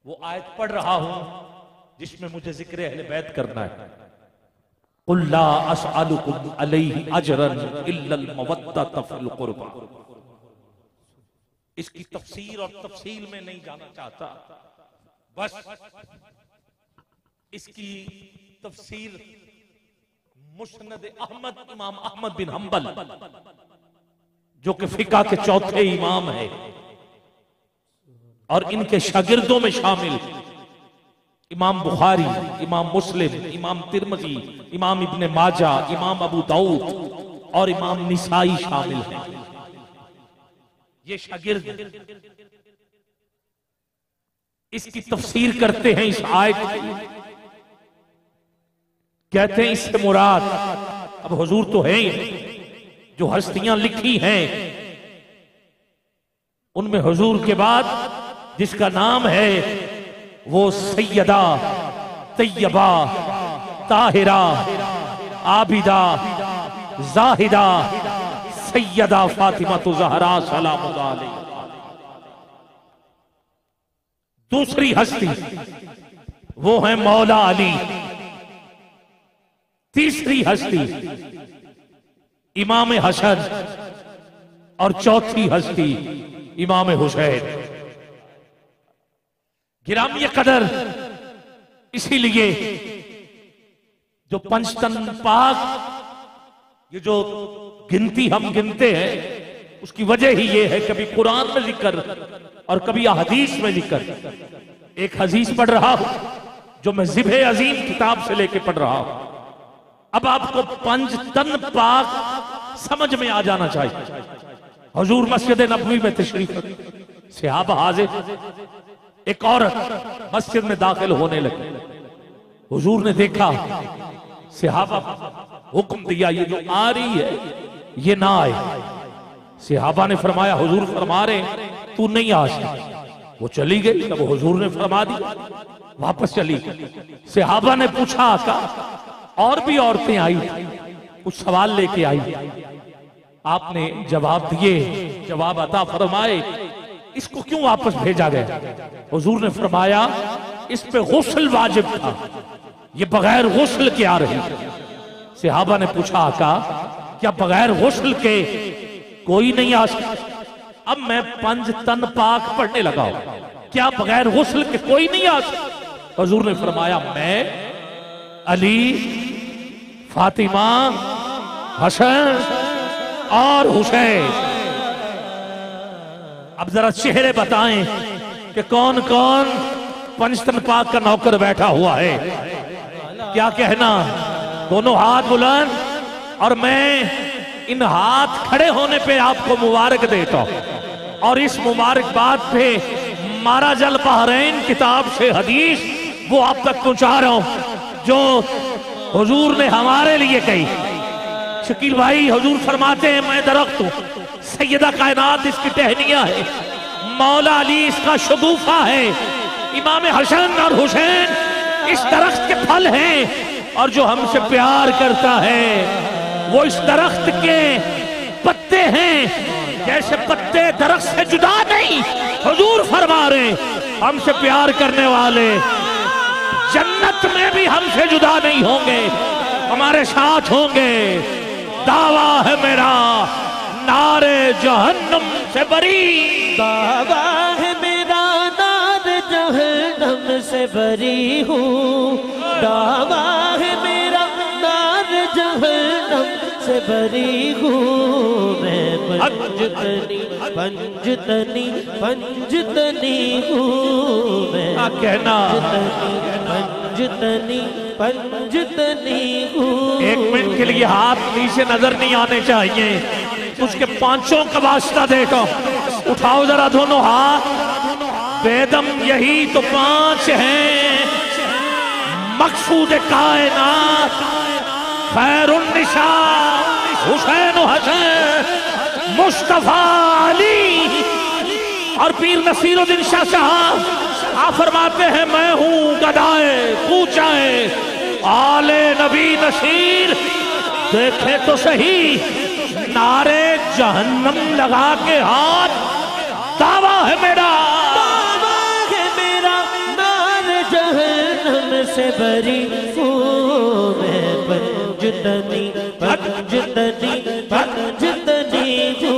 वो आयत पढ़ रहा हूँ, जिसमें मुझे ज़िक्र अहले बैत करना है। अजरन इल्लल मवद्दत फिल कुर्बा इसकी तफसीर और तफसील में नहीं जाना चाहता। बस इसकी तफसीर मुस्नद अहमद, इमाम अहमद बिन हम्बल जो कि फिका के चौथे इमाम है और इनके शागिर्दों में शामिल। इमाम बुखारी, इमाम मुस्लिम, इमाम तिरमजी, इमाम इब्ने माजा, इमाम अबू दाऊद और इमाम निसाई शामिल हैं। ये शागिर्द। इसकी तफसीर करते हैं इस आयत कहते हैं इससे मुराद। अब हुजूर तो है ही, जो हस्तियाँ लिखी हैं। उनमें हुजूर के बाद जिसका नाम है, वो सैयदा, तैयबा, ताहिरा, आबिदा, जाहिदा सैयदा फातिमा तो जहरा सलाम दूसरी हस्ती, वो है मौला अली। तीसरी हस्ती, इमाम हसन। और चौथी हस्ती, इमाम हुसैन। गिरामी कदर, इसीलिए जो पंचतन पाक, ये जो गिनती हम गिनते हैं, उसकी वजह ही ये है कभी कुरान में ज़िक्र और कभी हदीस में ज़िक्र एक हदीस पढ़ रहा हूँ, जो मैं जिब अजीम किताब से लेके पढ़ रहा हूँ। अब आपको पंच तन पाक समझ में आ जाना चाहिए। हजूर मस्जिद नबवी में तशरीफ़ सिहाब हाजिर। एक औरत मस्जिद में दाखिल होने लगी। हुजूर ने देखा, सिहाबा हुक्म दिया, ये जो आ रही है ये ना आए। सिहाबा ने फरमाया, हुजूर फरमा रहे तू नहीं आ सकती वो चली गई, तब हुजूर ने फरमा दी, वापस चली गई। सिहाबा ने पूछा, आका, और भी औरतें आई कुछ सवाल लेके आई। आपने जवाब दिए, जवाब अता फरमाए, इसको क्यों वापस भेजा गया? हुजूर ने फरमाया, इस पे गुस्ल वाजिब था, ये बगैर गुस्ल के आ रही सिहाबा ने पूछा, आका क्या बगैर गुस्ल के कोई नहीं आ सकता अब मैं पंज तन पाक पढ़ने लगा हूँ। क्या बगैर गुस्ल के कोई नहीं आ सकता हजूर ने फरमाया, मैं, अली, फातिमा, हसन और हुसैन। अब जरा चेहरे बताएँ कि कौन कौन पंचतन पाक का नौकर बैठा हुआ है। क्या कहना? दोनों हाथ बुलंद? और मैं इन हाथ खड़े होने पे आपको मुबारक देता हूँ। और इस मुबारकबाद पे मारा जल बहरैन किताब से हदीस वो आप तक पहुँचा रहा हूँ, जो हुजूर ने हमारे लिए कही। शकील भाई, हुजूर फरमाते हैं, मैं दरख्त हूँ। सैयदा कायनात इसकी टहनिया है। मौला अली इसका शगुफा है। इमाम हसन और हुसैन इस दरख्त के फल हैं और जो हमसे प्यार करता है। वो इस दरख्त के पत्ते हैं। जैसे पत्ते दरख्त से जुदा नहीं, हजूर फरमा रहे हमसे प्यार करने वाले। जन्नत में भी हमसे जुदा नहीं होंगे, हमारे साथ होंगे। दावा है मेरा, नारे जहन्नम से बरी। दावा है मेरा, नार जहन्नम से बरी हूँ। दावा बरी हूँ मैं पंजतनी पंजतनी पंजतनी हूँ। मैं कहना। पंजतनी पंजतनी हूँ एक मिनट के लिए हाथ नीचे नज़र नहीं आने चाहिए। उसके पाँचों का वास्ता देखो। उठाओ जरा दोनों हाथ। बेदम यही तो पाँच हैं। मकसूद कायनात खैरुन निशा हुसैन हसन, मुस्तफ़ा अली। और पीर नसीरुद्दीन शाह साहब आप फरमाते हैं, मैं हूँ गदाए, पूछाए, आले नबी नसीर। देखे तो सही, नारे जहन्नम लगा के हाथ। दावा है मेरा। दावा है मेरा, नार जहन्नम से मैं पंजतनी पंजतनी पंजतनी हूँ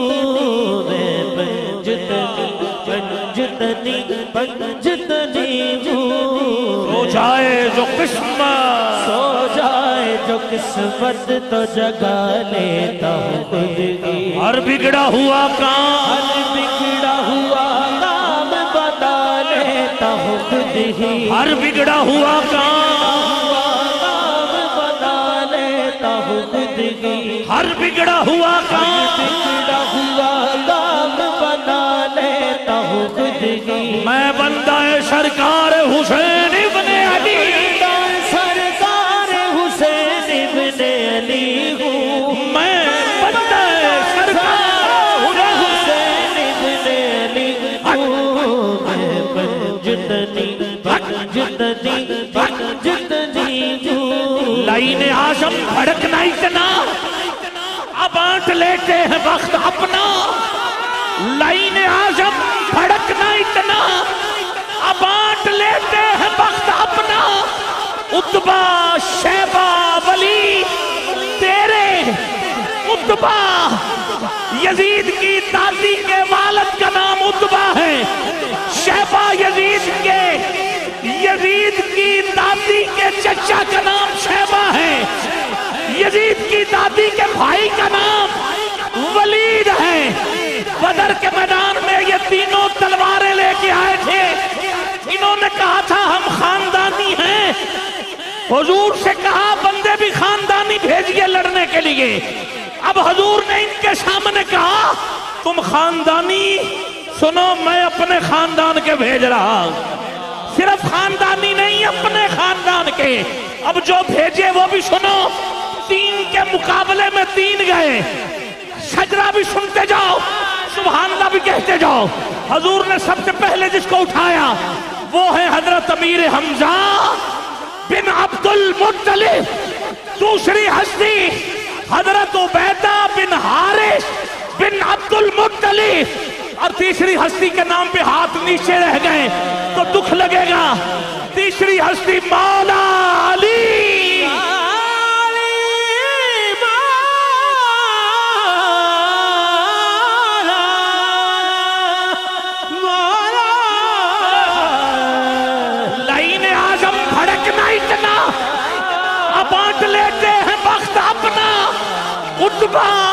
मैं पंजतनी पंजतनी पंजतनी हूँ हो जाए जो किस्मत। सो जाए जो किस्मत तो जगा लेता हूँ खुद की। हर बिगड़ा हुआ काम। हर बिगड़ा हुआ काम बता लेता हूँ खुद ही हर बिगड़ा हुआ काम। हर बिगड़ा हुआ काम। लाइन आज़म भड़कना इतना अब आंट लेते हैं वक्त अपना। लाइन आज़म भड़कना इतना अब आंट लेते हैं वक्त अपना। उतबा शैबा वली, तेरे उतबा यजीद की दादी के वालद का नाम उतबा है। शैबा यजीद के यजीद की दादी के चचा का नाम शैबा है। यजीद की दादी के भाई का नाम वलीद है। बदर के मैदान में ये तीनों तलवारें लेके आए थे। इन्होंने कहा था, हम खानदानी हैं। हुजूर से कहा, बंदे भी खानदानी भेजिए लड़ने के लिए। अब हुजूर ने इनके सामने कहा, तुम खानदानी, सुनो, मैं अपने खानदान के भेज रहा हूँ। सिर्फ़ खानदानी नहीं, अपने खानदान के। अब जो भेजे वो भी सुनो तीन के मुकाबले में तीन गए। सजरा भी सुनते जाओ सुबहानल्लाह भी कहते जाओ। हजूर ने सबसे पहले जिसको उठाया, वो है हज़रत अमीर हमजा बिन अब्दुल मुत्तलिफ दूसरी हस्ती, हज़रत उबैदा बिन हारिस बिन अब्दुल मुत्तलिफ और तीसरी हस्ती के नाम पे हाथ नीचे रह गए तो दुख लगेगा। तीसरी हस्ती मौला अली। बांट लेते हैं अपना। उतबा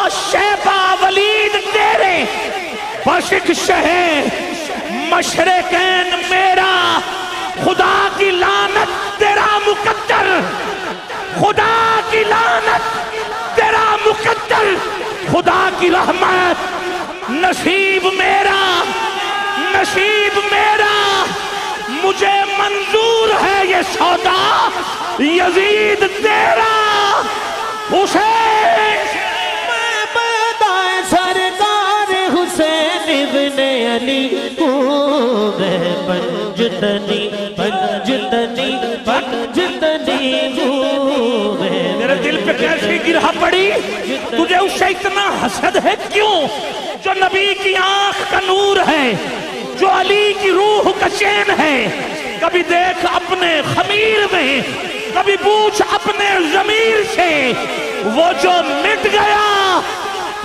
एक शहर मशरकैन मेरा, खुदा की लानत तेरा मुकद्दर। खुदा की लानत तेरा मुकद्दर। खुदा की रहमत नसीब मेरा नसीब मेरा। मुझे मंजूर है ये सौदा, यजीद तेरा। हुसैन पंजतनी पंजतनी पंजतनी हूँ मैं मेरे दिल पे कैसी गिरा पड़ी? तुझे उससे इतना हसद है क्यों? जो नबी की आँख का नूर है, जो अली की रूह का चैन है, कभी देख अपने खमीर में, कभी पूछ अपने जमीर से, वो जो मिट गया,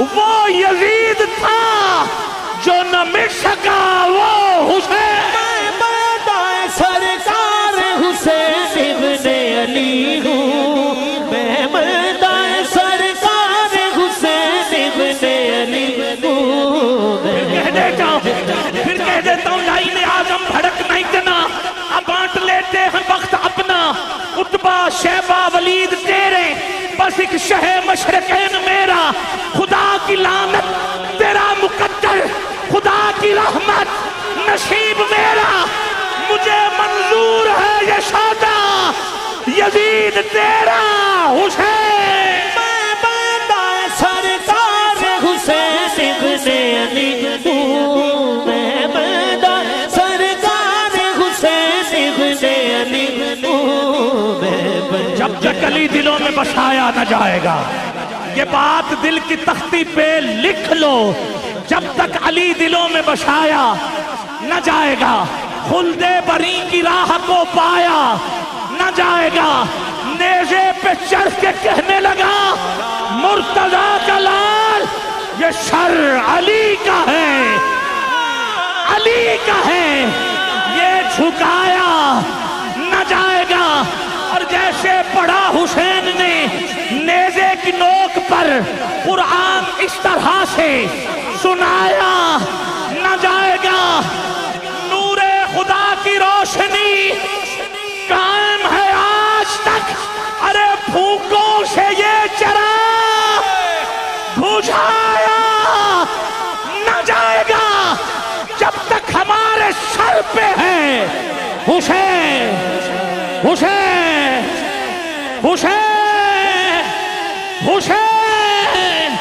वो यजीद था, जो न मिट सका, वो हुसैन अब्बा शहबा वलीद तेरे, बस एक शह मशरकैन मेरा। खुदा की लानत तेरा मुकद्दर, खुदा की रहमत नसीब मेरा। मुझे मंजूर है ये शादा यजीद तेरा हुसैन अली दिलों में बसाया न जाएगा। ये बात दिल की तख्ती पे लिख लो। जब तक अली दिलों में बसाया न जाएगा, खुलदे बरी की राह को पाया न जाएगा, नेजे पे चढ़ के कहने लगा, मुर्तजा का लाल, ये शर अली का है, अली का है, ये झुकाया न जाएगा। और जैसे पढ़ा हुसैन ने नेजे की नोक पर कुरान इस तरह से सुनाया, न जाएगा। नूरे खुदा की रोशनी कायम है आज तक। अरे फूकों से ये चरा बुझाया, न जाएगा। जब तक हमारे सर पे है हुसैन हुसैन। हुसैन हुसैन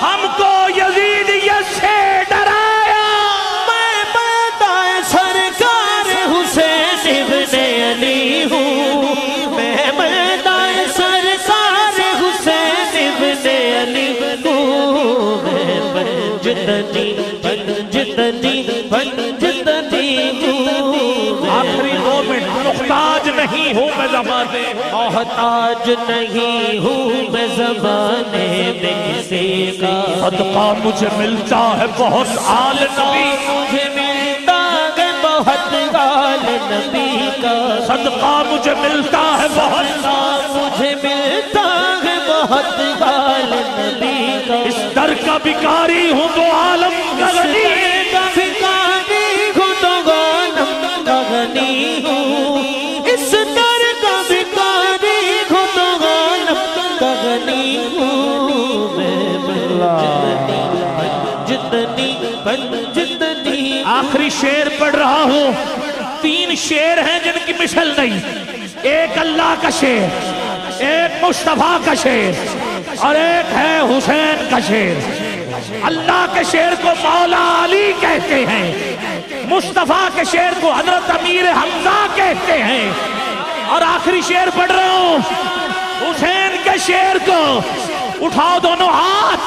हमको यजीद से डराया। मैं बंदा सरकार हुसैन इब्ने अली हूँ। मैं बंदा सरकार हुसैन इब्ने अली हूँ। मैं हूँ। आखिरी दो मिनट मुख्ताज नहीं हूँ मैं जमाने मोहताज नहीं हूँ मैं जमाने में किसी का सदका मुझे मिलता है बहुत आल नबी। मुझे मिलता है बहुत गाल नबी का। सदका मुझे मिलता है बहुत। मुझे मिलता है बहुत गाल नबी का। इस दर का भिकारी हूँ तो आलम का हूँ। तीन शेर हैं जिनकी मिसल नहीं। एक अल्लाह का शेर, एक मुस्तफ़ा का शेर, और एक है हुसैन का शेर। अल्लाह के शेर को मौला अली कहते हैं। मुस्तफ़ा के शेर को हज़रत अमीर हमजा कहते हैं। और आखिरी शेर पढ़ रहा हूँ। हुसैन के शेर को उठाओ दोनों हाथ।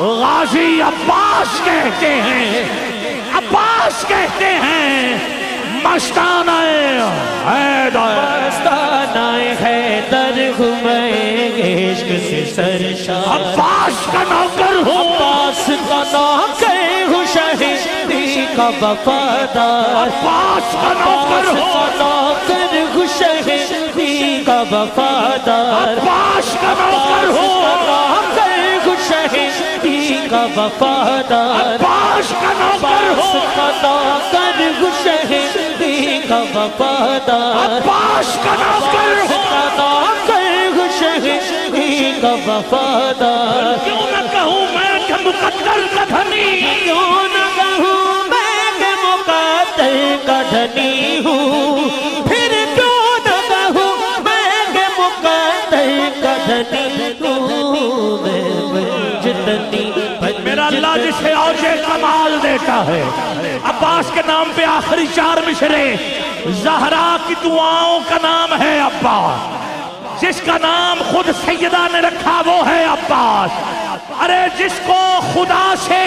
गाजी अब्बास कहते हैं। अब्बास कहते हैं मस्ताना मस्ताना है दर इश्क से सरशार अब्बास का नौकर हूँ। पास का नौकर हूँ शहीदी का वफादार। अब्बास का नौकर हूँ। नौकर हूँ शहीदी का वफादार। अब्बास का नौकर हूँ। का वफादार। अब्बास का नौकर हूँ। का नौकर का वफादार। अब्बास का नौकर हूँ। का वफादार। क्यों न कहूँ मैं कि मुकद्दर का धनी? क्यों न कहूँ मैं कि मुकद्दर का धनी हूँ? अल्लाह जिसे औजे कमाल देता है। अब्बास के नाम पे आखिरी चार मिशरे। जहरा की दुआओं का नाम है अब्बास। जिसका नाम खुद सैयदा ने रखा वो है अब्बास। अरे जिसको खुदा से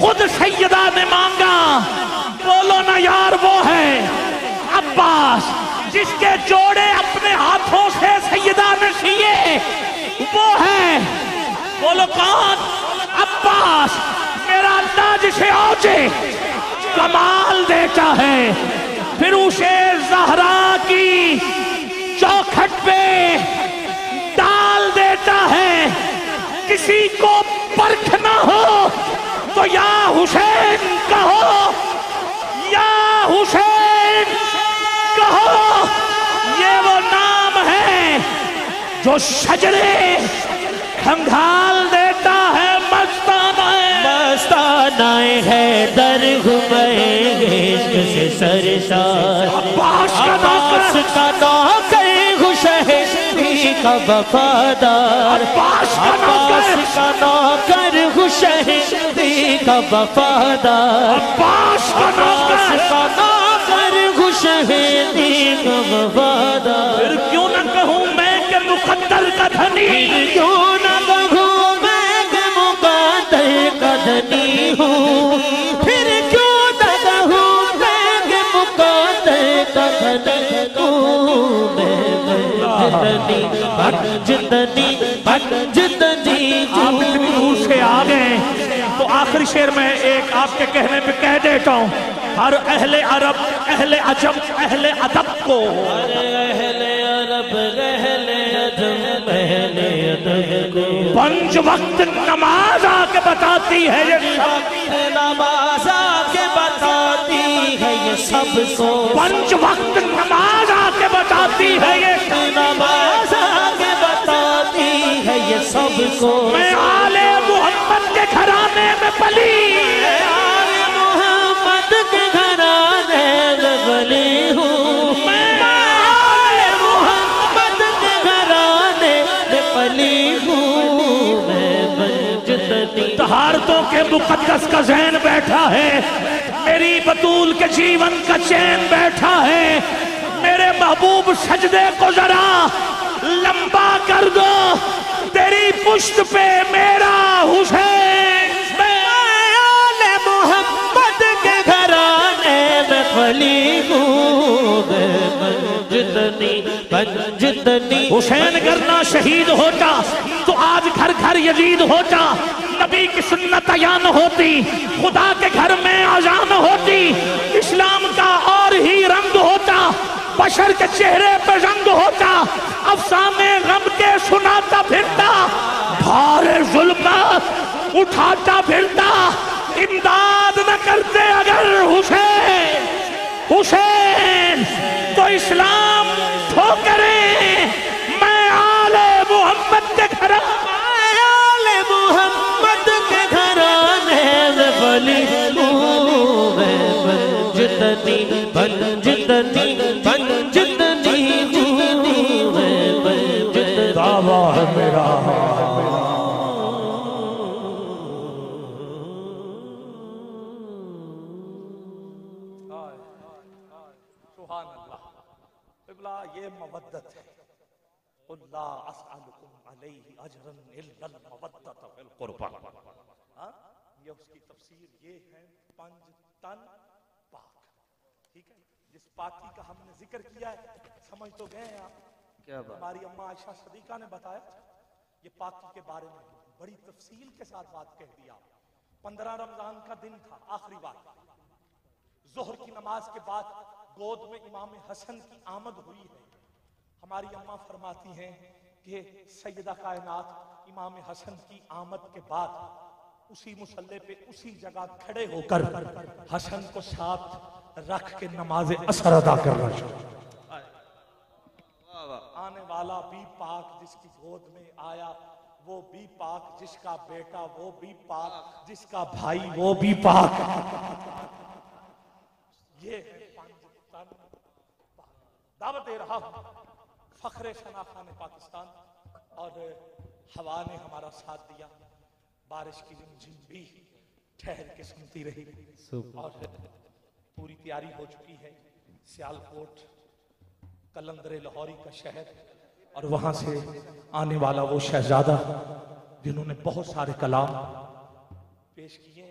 खुद सैयदा ने मांगा, बोलो ना यार वो है अब्बास। जिसके जोड़े अपने हाथों से सैयदा ने सिए, वो है। बोलो कौन? अब्बास, मेरा जिसे औजे कमाल देता है। फिर उसे जहरा की चौखट पे डाल देता है। किसी को परख ना हो तो या हुसैन कहो, या हुसैन कहो। ये वो नाम है जो शजरे खंगाल मस्ताना मस्तानाए है दर घुमाएँगे से सरसार अब्बास का नौकर हुशहरी का वफादार। अब्बास का नौकर हुशहरी का वफादार। अब्बास का नौकर का हुशहरी का वफादार। फिर क्यों न कहूँ मैं कि मुकद्दर का धनी? क्यों न कहूँ मैं धनी पंजतनी पंजतनी आप इतनी दूर से आ गए तो आखिरी शेर में एक आपके कहने पे कह देता हूँ हर अहले अरब अहले अजब अहले अदब को। रहले अरब रहले अदम रहले अदब को। पंच वक्त नमाज़ आके बताती है ये नमाज़ है ये सबको। पंच वक्त नमाज़ आके बताती है ये। नमाज़ आके बताती है ये सबको। मैं आले मोहम्मद के घराने में पली आले मोहम्मद के घराने में बली। पंजतनी के मुकदस का जहन बैठा है। मेरी बतूल के जीवन का चैन बैठा है। मेरे महबूब सजदे को जरा लंबा कर दो। तेरी पुश्त पे मेरा हुसैन। पंजतनी हुसैन करना शहीद होता तो आज घर घर यजीद होता। नबी की सुन्नत अयान होती, खुदा के घर में अजान होती। इस्लाम का और ही रंग होता, बशर के चेहरे पे रंग होता। अफसाने गम के सुनाता फिरता, भारे जुल्म उठाता फिरता। इमदाद न करते अगर हुसैन हुसैन तो इस्लाम ¡Ópera! हाँ ये उसकी तफसीर ये है पंज तन पाक। ठीक है? जिस पाकी का हमने ज़िक्र किया है समझ तो गए हैं आप। क्या बात। हमारी अम्मा आयशा सदीका ने बताया ये पाकी के बारे में बड़ी तफसील के साथ बात कह दिया पंद्रह रमज़ान का दिन था आखिरी बात जोहर की नमाज़ के बाद गोद में इमाम हसन की आमद हुई है। हमारी अम्मा फरमाती हैं कि सैयदा कायनात इमाम हसन की आमद के बाद उसी मुसल्ले पे उसी जगह खड़े होकर हसन को साथ रख के नमाज़ असर अदा करना शुरू आने वाला भी पाक जिसकी गोद में आया, वो भी पाक जिसका बेटा, वो भी पाक जिसका भाई, वो भी पाक। ये है पंज तन दावत दे रहा हूँ। फखरे शनाखा ने पाकिस्तान और हवा ने हमारा साथ दिया। बारिश की रिमझिम भी ठहर के सुनती रही। और पूरी तैयारी हो चुकी है सियालकोट कलंदर लाहौरी का शहर। और वहाँ से आने वाला वो शहजादा जिन्होंने बहुत सारे कलाम पेश किए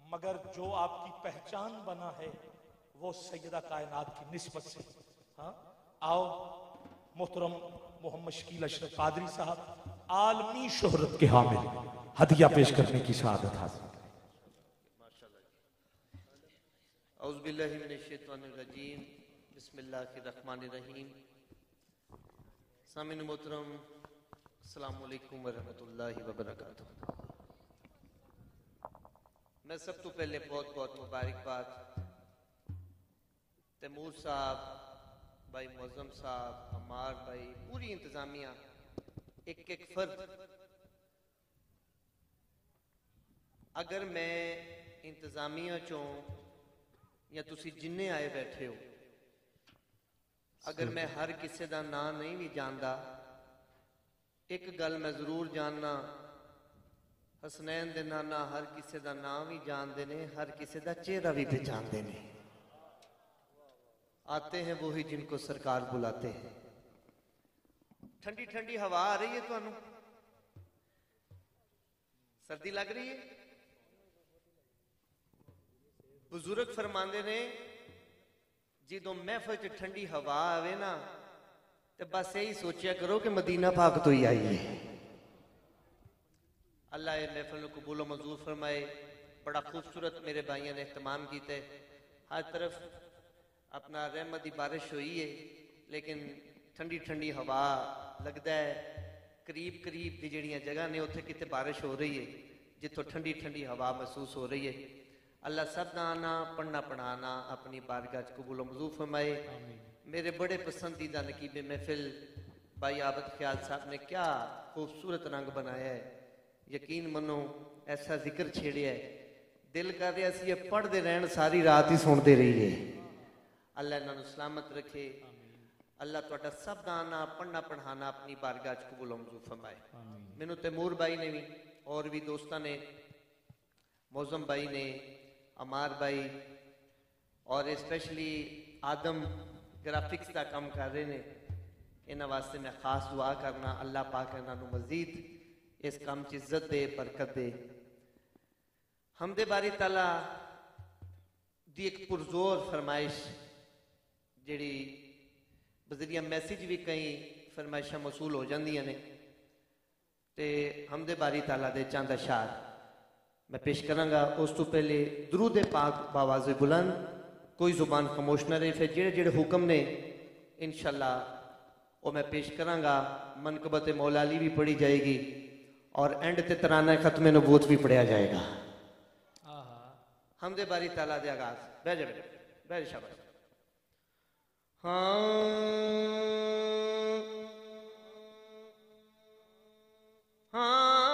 मगर जो आपकी पहचान बना है वो सैयदा कायनात की निस्बत से। हाँ आओ मोहतरम मोहम्मद शकील अशरफ कादरी साहब आलमी शोहरत के हामिल, हदिया पेश करने की शहादत हासिल। मैं सब तो पहले बहुत बहुत मुबारकबाद। तैमूर साहब, भाई मुअज़्ज़म साहब अमार भाई, पूरी इंतज़ामिया ਇੱਕ ਇੱਕ ਫਰਦ ਅਗਰ ਮੈਂ ਇੰਤਜ਼ਾਮੀਆਂ ਚੋਂ ਜਾਂ ਤੁਸੀਂ ਜਿੰਨੇ ਆਏ ਬੈਠੇ ਹੋ ਅਗਰ ਮੈਂ ਹਰ ਕਿਸੇ ਦਾ ਨਾਂ ਨਹੀਂ ਵੀ ਜਾਣਦਾ ਇੱਕ ਗੱਲ ਮੈਂ ਜ਼ਰੂਰ ਜਾਣਨਾ ਹਸਨੈਨ ਦੇ ਨਾਨਾ ਹਰ ਕਿਸੇ ਦਾ ਨਾਮ ਵੀ ਜਾਣਦੇ ਨੇ ਹਰ ਕਿਸੇ ਦਾ ਚਿਹਰਾ ਵੀ ਪਛਾਣਦੇ ਨੇ आते हैं वो ही जिनको सरकार बुलाते हैं ठंडी ठंडी हवा आ रही है ਤੁਹਾਨੂੰ ਸਰਦੀ ਲੱਗ ਰਹੀ ਹੈ ਬਜ਼ੁਰਗ ਫਰਮਾਉਂਦੇ ਨੇ ਜਦੋਂ ਮਹਿਫਲ 'ਚ ਠੰਡੀ ਹਵਾ ਆਵੇ ਨਾ ਤੇ ਬਸ ਇਹੀ ਸੋਚਿਆ ਕਰੋ ਕਿ ਮਦੀਨਾ ਪਾਕ ਤੋਂ ਹੀ ਆਈ ਹੈ अल्लाह ये महफिल को कबूल मंजूर फरमाए बड़ा खूबसूरत मेरे भाइयों ने अहतमाम किया हर तरफ अपना रहमत की बारिश हुई है लेकिन ठंडी ठंडी हवा लगता है करीब करीब की जड़ियाँ जगह ने उत्थे कितने बारिश हो रही है जितों ठंडी ठंडी हवा महसूस हो रही है अल्लाह सब का आना पढ़ना पढ़ाना अपनी बारगाह च कबूल मंजूर फरमाए मेरे बड़े पसंदीदा नकीब महफिल भाई आबद ख्याल साहब ने क्या खूबसूरत रंग बनाया है ਯਕੀਨ ਮੰਨੋ ਐਸਾ ਜ਼ਿਕਰ ਛੇੜਿਆ ਹੈ ਦਿਲ ਕਰ ਰਿਹਾ ਸੀ ਇਹ ਪੜ੍ਹਦੇ ਰਹਿਣ ਸਾਰੀ ਰਾਤ ਹੀ ਸੁਣਦੇ ਰਹੀਏ ਅੱਲਾ ਇਹਨਾਂ ਨੂੰ ਸਲਾਮਤ ਰੱਖੇ ਅੱਲਾ ਤੁਹਾਡਾ ਸਭ ਦਾ ਆਣਾ ਪੜਨਾ ਪੜਾਣਾ ਆਪਣੀ ਬਾਰਗਾਹ ਚ ਕਬੂਲ ਮਨਜ਼ੂਰ ਫਰਮਾਏ ਮੈਨੂੰ ਤੈਮੂਰ ਭਾਈ ਨੇ ਵੀ ਔਰ ਵੀ ਦੋਸਤਾਂ ਨੇ ਮੌਜ਼ਮ ਭਾਈ ਨੇ ਅਮਾਰ ਭਾਈ ਔਰ ਸਪੈਸ਼ਲੀ ਆਦਮ ਗ੍ਰਾਫਿਕਸ ਦਾ ਕੰਮ ਕਰ ਰਹੇ ਨੇ ਇਹਨਾਂ ਵਾਸਤੇ ਮੈਂ ਖਾਸ ਦੁਆ ਕਰਨਾ ਅੱਲਾ ਪਾਕ ਇਹਨਾਂ ਨੂੰ ਮਜ਼ੀਦ ਇਸ ਕੰਮ 'ਚ ਇੱਜ਼ਤ ਦੇ ਬਰਕਤ ਦੇ ਹਮਦੇ ਬਾਰੀ ਤਾਲਾ ਦੀ ਇੱਕ ਪੁਰਜ਼ੋਰ ਫਰਮਾਇਸ਼ ਜਿਹੜੀ ਬਜ਼ਰੀਆ ਮੈਸੇਜ ਵੀ ਕਈ ਫਰਮਾਇਸ਼ਾਂ ਮਸੂਲ ਹੋ ਜਾਂਦੀਆਂ ਨੇ ਤੇ ਹਮਦੇ ਬਾਰੀ ਤਾਲਾ ਦੇ ਚੰਦ ਅਸ਼ਾਰ ਮੈਂ ਪੇਸ਼ ਕਰਾਂਗਾ ਉਸ ਤੋਂ ਪਹਿਲੇ ਦਰੂਦ ਪਾਕ ਬਾਵਾਜ਼ ਬੁਲੰਦ ਕੋਈ ਜ਼ੁਬਾਨ ਖਾਮੋਸ਼ ਨਾ ਰਹੇ ਫਿਰ ਜਿਹੜੇ ਜਿਹੜੇ ਹੁਕਮ ਨੇ ਇਨਸ਼ਾਅੱਲਾ ਉਹ ਮੈਂ ਪੇਸ਼ ਕਰਾਂਗਾ ਮਨਕਬਤ ਮੌਲਾ ਅਲੀ ਵੀ ਪੜੀ ਜਾਏਗੀ और एंड ते तराना खत्म नबूत भी पढ़िया जाएगा हमदे बारी ताला दे आगाज बह जा बेटा बह जा शाबाश हाँ हाँ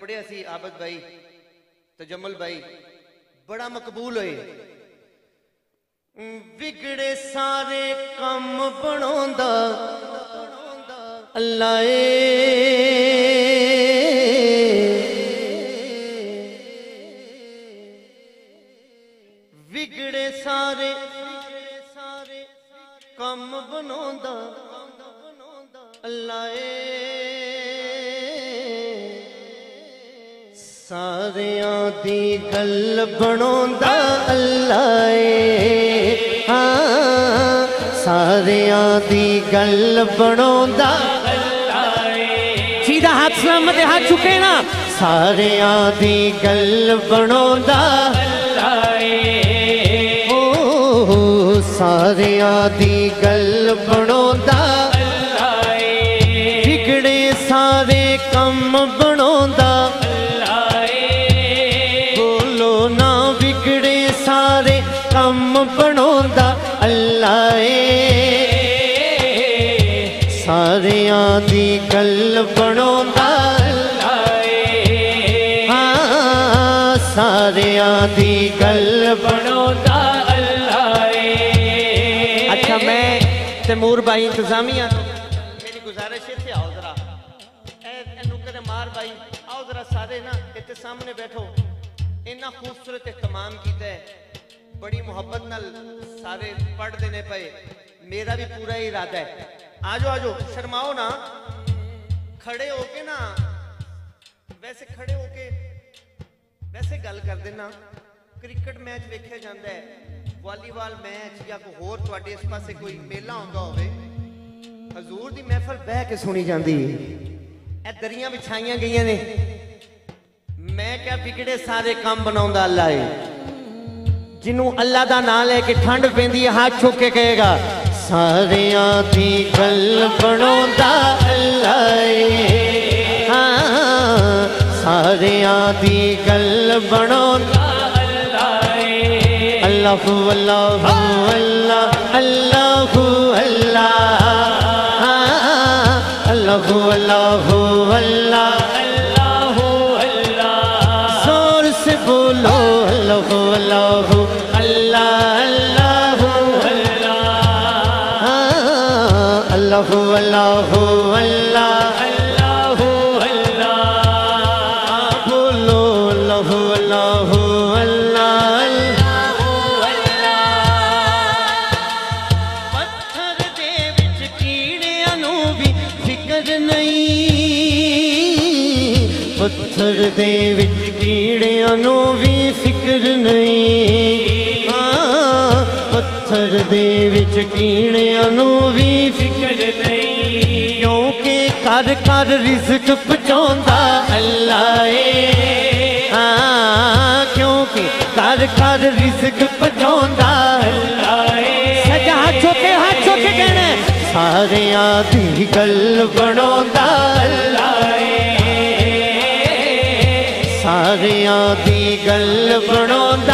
पढ़िया सी आबद भाई तजमल भाई बड़ा मकबूल होए बिगड़े सारे कम बना अल्लाह ਦੀ ਗੱਲ ਬਣਾਉਂਦਾ ਅੱਲਾ ਏ ਹਾਂ ਸਾਰਿਆਂ ਦੀ ਗੱਲ ਬਣਾਉਂਦਾ ਅੱਲਾ ਏ ਸਿੱਧਾ ਹੱਥ ਸਲਾਮਤ ਹੱਥ ਚੁੱਕੇ ਨਾ। ਸਾਰਿਆਂ ਦੀ ਗੱਲ ਬਣਾਉਂਦਾ ਅੱਲਾ ਏ ਓ ਸਾਰਿਆਂ ਦੀ ਗੱਲ कल्पनो हाँ सारिया की कल्पनो अच्छा मैं तैमूर भाई इंतजामिया तो मेरी गुजारिश इतने आओ जरा। कदे मार भाई, आओ जरा सारे ना इतने सामने बैठो। इन्ना खूबसूरत इहतमाम किया है। बड़ी मुहब्बत न सारे पढ़ देने पे। मेरा भी पूरा इरादा है। आजो आजो, शर्माओ ना। ਖੜੇ ਹੋ ਕੇ ਨਾ, ਵੈਸੇ ਖੜੇ ਹੋ ਕੇ ਵੈਸੇ ਗੱਲ ਕਰਦੇ ਨਾ ਕ੍ਰਿਕਟ ਮੈਚ ਵੇਖਿਆ ਜਾਂਦਾ ਹੈ। ਵਾਲੀਬਾਲ ਮੈਚ ਜਾਂ ਕੋਈ ਹੋਰ ਤੁਹਾਡੇ ਇਸ ਪਾਸੇ ਕੋਈ ਮੇਲਾ ਹੁੰਦਾ ਹੋਵੇ, ਹਜ਼ੂਰ ਦੀ ਮਹਿਫਲ ਬਹਿ ਕੇ ਸੁਣੀ ਜਾਂਦੀ ਹੈ। ਇਹ ਦਰੀਆਂ ਵਿਛਾਈਆਂ ਗਈਆਂ ਨੇ। ਮੈਂ ਕਿਹਾ ਵਿਗੜੇ ਸਾਰੇ ਕੰਮ ਬਣਾਉਂਦਾ ਅੱਲਾ ਹੈ ਜਿਹਨੂੰ ਅੱਲਾ ਦਾ ਨਾਂ ਲੈ ਕੇ ਠੰਡ ਪੈਂਦੀ ਹੈ, ਹੱਥ ਚੁੱਕ ਕੇ ਕਹੇਗਾ ਸਾਰਿਆਂ ਦੀ ਗੱਲ ਬਣਾਉਂਦਾ ਅੱਲਾ ਏ ਹਾਂ ਸਾਰਿਆਂ ਦੀ ਗੱਲ ਬਣਾਉਂਦਾ ਅੱਲਾਹੁ ਅੱਲਾਹੁ ਅੱਲਾ ਅੱਲਾਹੁ ਅੱਲਾ ਹਾਂ ਅੱਲਾਹੁ ਅੱਲਾਹੁ ਅੱਲਾ अल्लाह रिस्क पहुंचांदा अल्लाह ए। हाँ, क्योंकि कर कर रिस्क पहुंचांदा अल्लाह ए। सजा चोके, हाथ चोके कहना, सारे आधी गल बनांदा अल्लाह सारे आधी गल बनांदा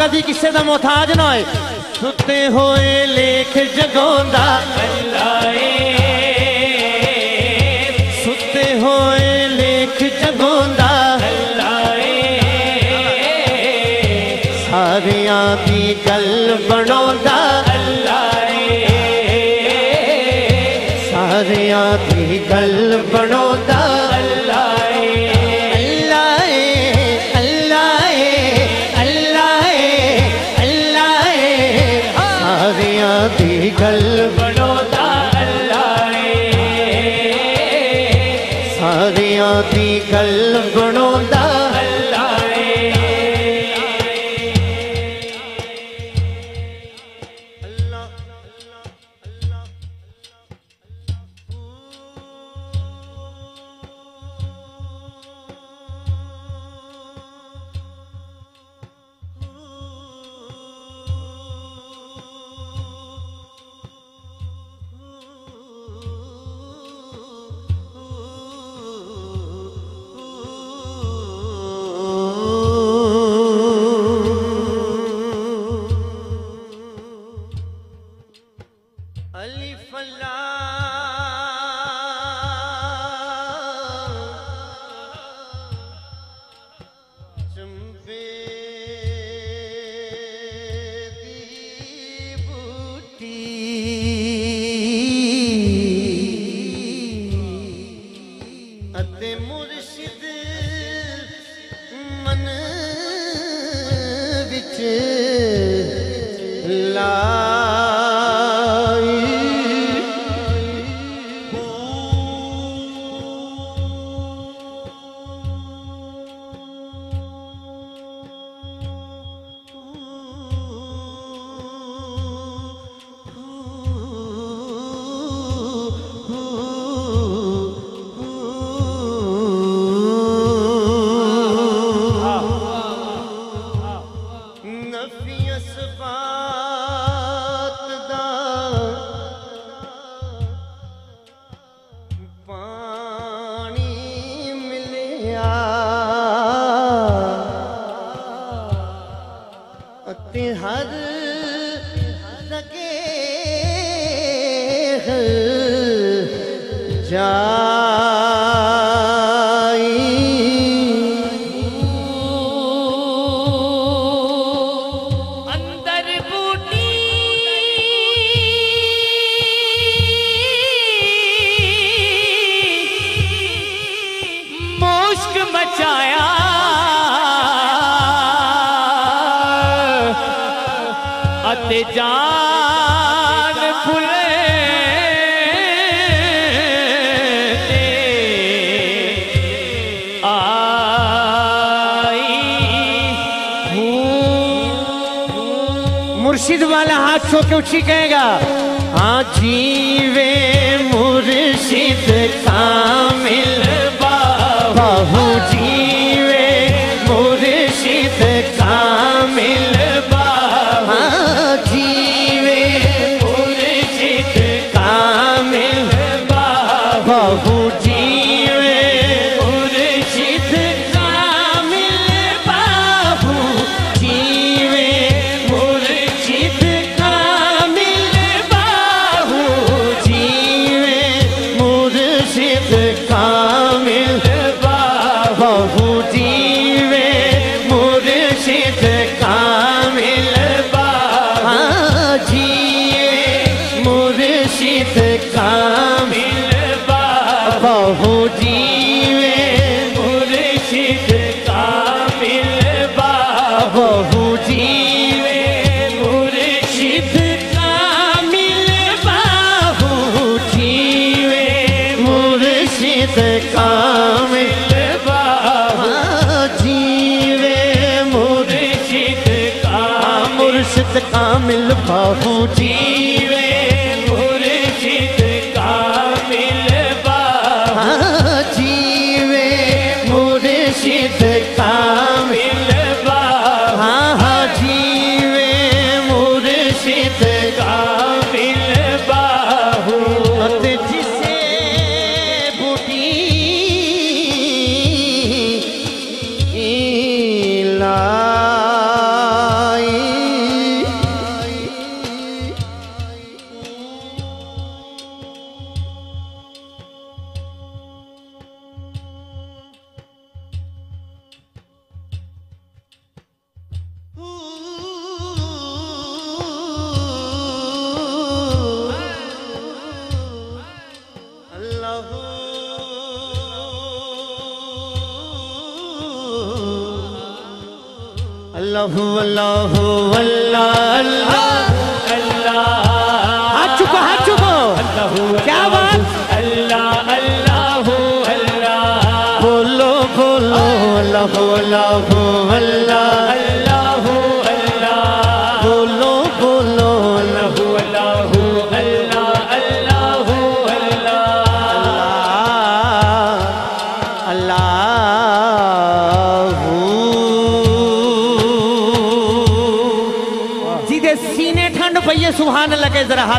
ਕਦੀ ਕਿਸੇ ਦਾ ਮੁਹਤਾਜ ਨਾ ਹੋਏ ਸੁੱਤੇ ਹੋਏ ਲੇਖ ਜਗਾਉਂਦਾ ਅੱਲਾ ਏ हर हर के जा वाला हाथ छो के उठी कहेगा। बाबू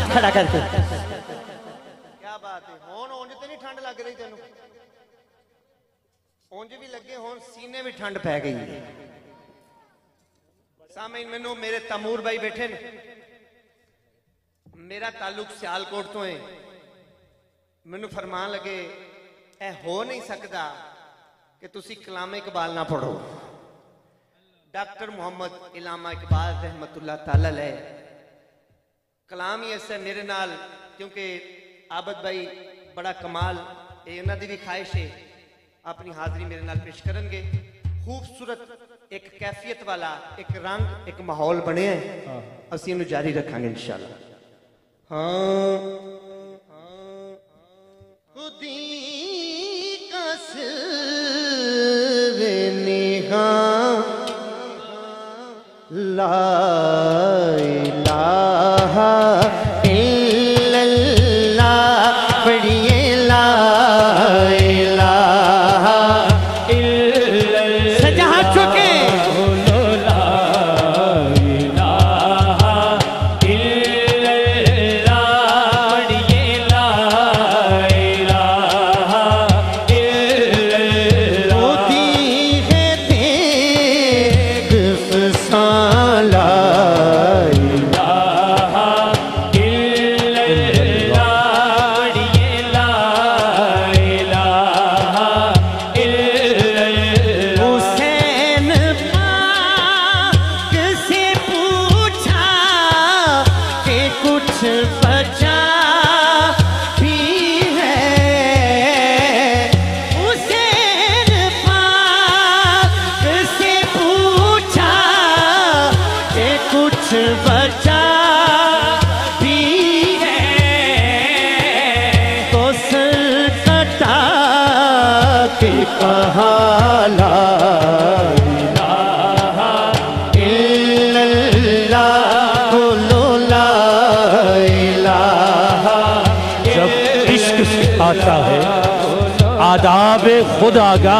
हाथ खड़ा करके क्या बात है ਹੁਣ ਉਂਝ ਤੇ ਨਹੀਂ ਠੰਡ ਲੱਗ ਰਹੀ ਤੈਨੂੰ ਉਂਝ ਵੀ ਲੱਗੇ ਹੁਣ ਸੀਨੇ ਵੀ ਠੰਡ ਪੈ ਗਈ ਸਾਹਮਣੇ ਮੈਨੂੰ ਮੇਰੇ ਤਮੂਰ ਬਾਈ ਬੈਠੇ ਨੇ ਮੇਰਾ ਤਾਲੁਕ ਸਿਆਲਕੋਟ ਤੋਂ ਹੈ ਮੈਨੂੰ ਫਰਮਾਨ ਲਗੇ ਇਹ ਹੋ ਨਹੀਂ ਸਕਦਾ ਕਿ ਤੁਸੀਂ ਕਲਾਮ ਇਕਬਾਲ ਨਾ ਪੜੋ डॉक्टर मोहम्मद इलामा इकबाल रहमतुल्लाह ताला अलैह ਕਲਾਮ ਹੀ ਐਸਾ ਮੇਰੇ ਨਾਲ ਕਿਉਂਕਿ ਆਬਦ ਭਾਈ ਬੜਾ ਕਮਾਲ ਇਹ ਇਹਨਾਂ ਦੀ ਵੀ ਖਾਹਿਸ਼ ਹੈ ਆਪਣੀ ਹਾਜ਼ਰੀ ਮੇਰੇ ਨਾਲ ਪੇਸ਼ ਕਰਨਗੇ ਖੂਬਸੂਰਤ ਇੱਕ ਕੈਫੀਅਤ ਵਾਲਾ ਇੱਕ ਰੰਗ ਇੱਕ ਮਾਹੌਲ ਬਣਿਆ ਹੈ ਅਸੀਂ ਇਹਨੂੰ ਜਾਰੀ ਰੱਖਾਂਗੇ ਇਨਸ਼ਾਅੱਲਾ ਹਾਂ ਖੁਦੀ ਕਸ ਨਿਹਾ ला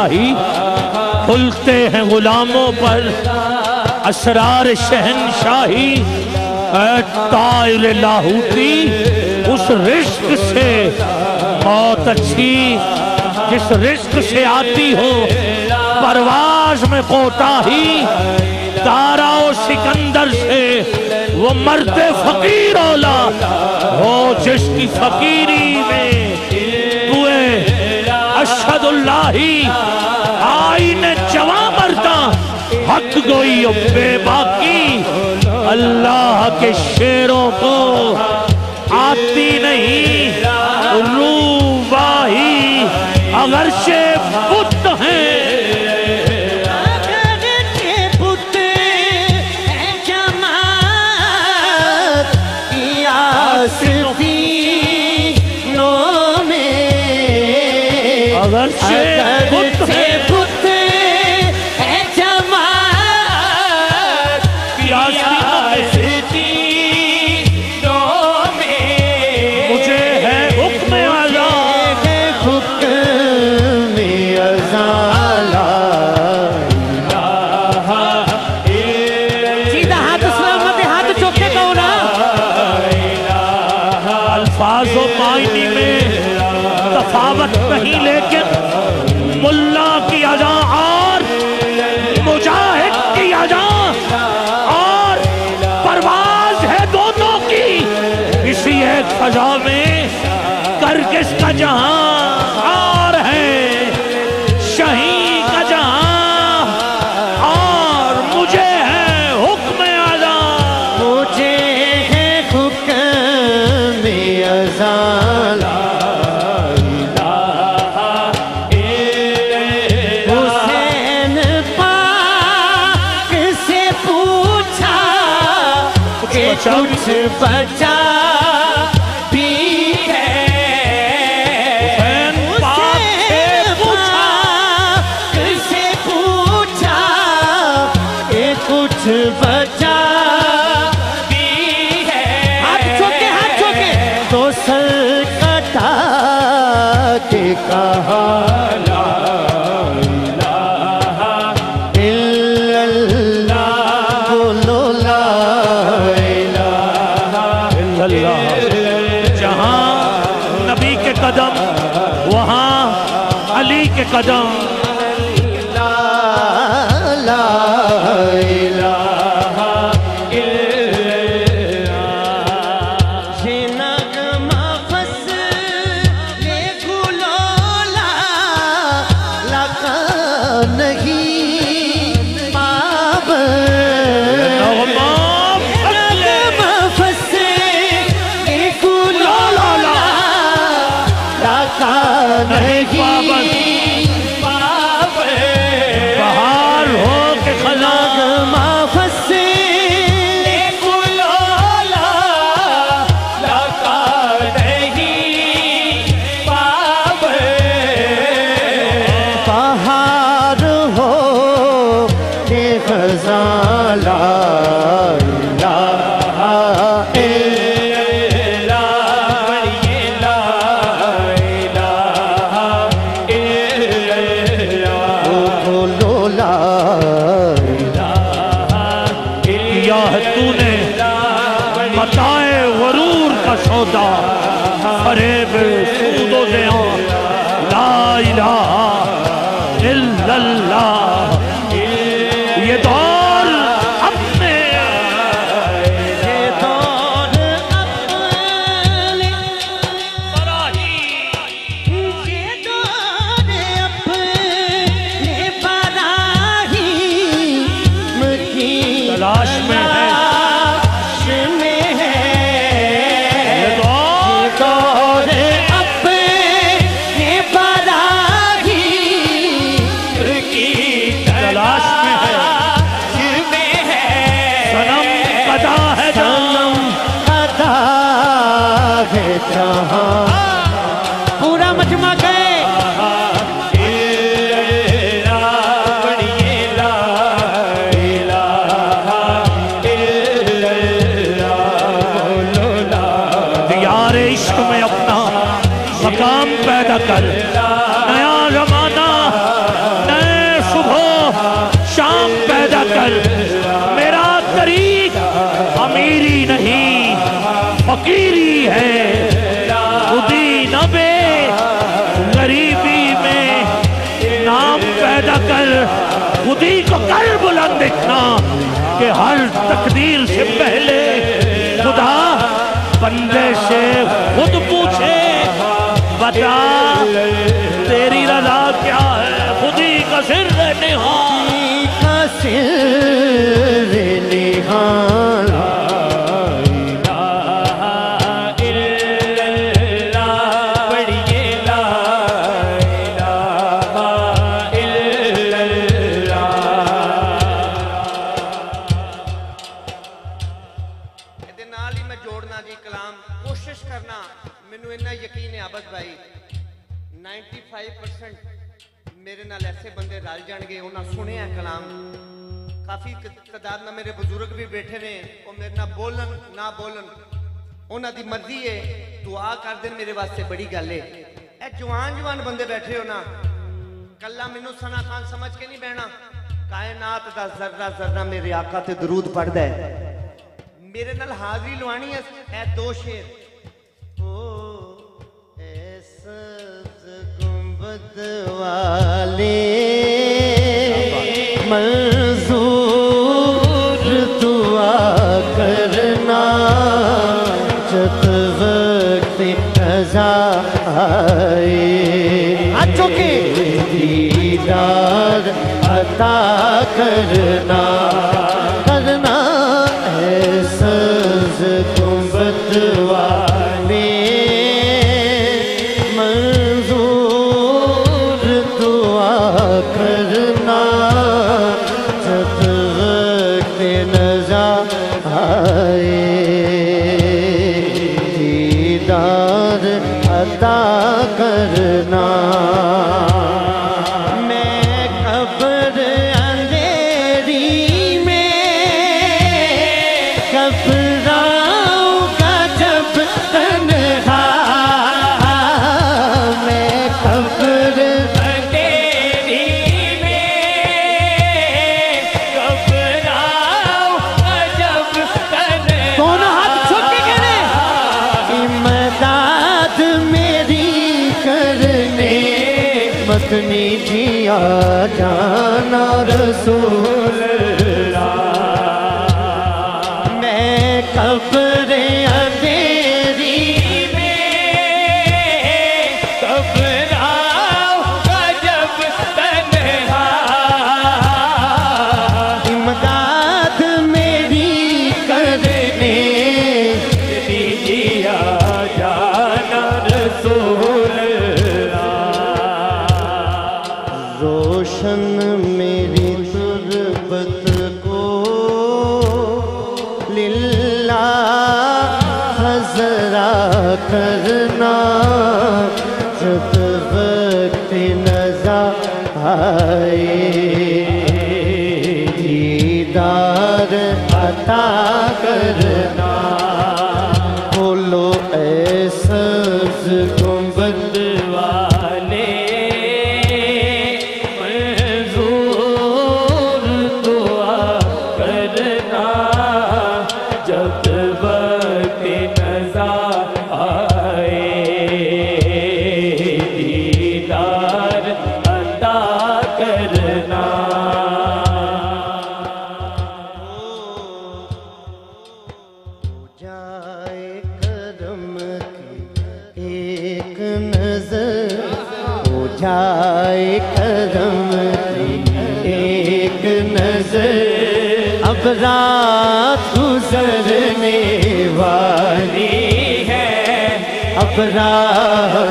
शाही खुलते हैं गुलामों पर। असरार शहन शाही लाहूती उस रिश्क से बहुत अच्छी, जिस रिश्क से आती हो, परवाज में कोताही ताराओ सिकंदर से, वो मरते फकीर ओला हो जिसकी फकीरी में तुए अरशदुल्लाही। आईन जवा मरदा हक गोई बेबाकी। अल्लाह के शेरों को आती नहीं रू रूवाही अगर से pancadão. है चाहा हर तकदीर से पहले खुदा बंदे से खुद पूछे, बता, तेरी रजा क्या है? खुद ही का सिर निहा का सिर निहा ਬੋਲਣ ਨਾ ਬੋਲਣ। ਉਹਨਾਂ ਦੀ ਮਰਜ਼ੀ ਏ। ਦੁਆ ਕਰ ਦੇਣ ਮੇਰੇ ਵਾਸਤੇ ਬੜੀ ਗੱਲ ਏ। ਇਹ ਜਵਾਨ ਜਵਾਨ ਬੰਦੇ ਬੈਠੇ ਹੋ ਨਾ ਕੱਲਾ ਮੈਨੂੰ ਸਨਾ ਖਾਨ ਸਮਝ ਕੇ ਨਹੀਂ ਬਹਿਣਾ। ਕਾਇਨਾਤ ਦਾ ਜ਼ਰਰਾ ਜ਼ਰਰਾ ਮੇਰੇ ਆਕਾ ਤੇ ਦਰੂਦ ਪੜਦਾ ਮੇਰੇ ਨਾਲ ਹਾਜ਼ਰੀ ਲਵਾਣੀ ਹੈ ਇਹ ਦੋ ਸ਼ੇਰ। ਓ ਐਸ ਗੁੰਬਦ ਵਾਲੇ ਮਨ ना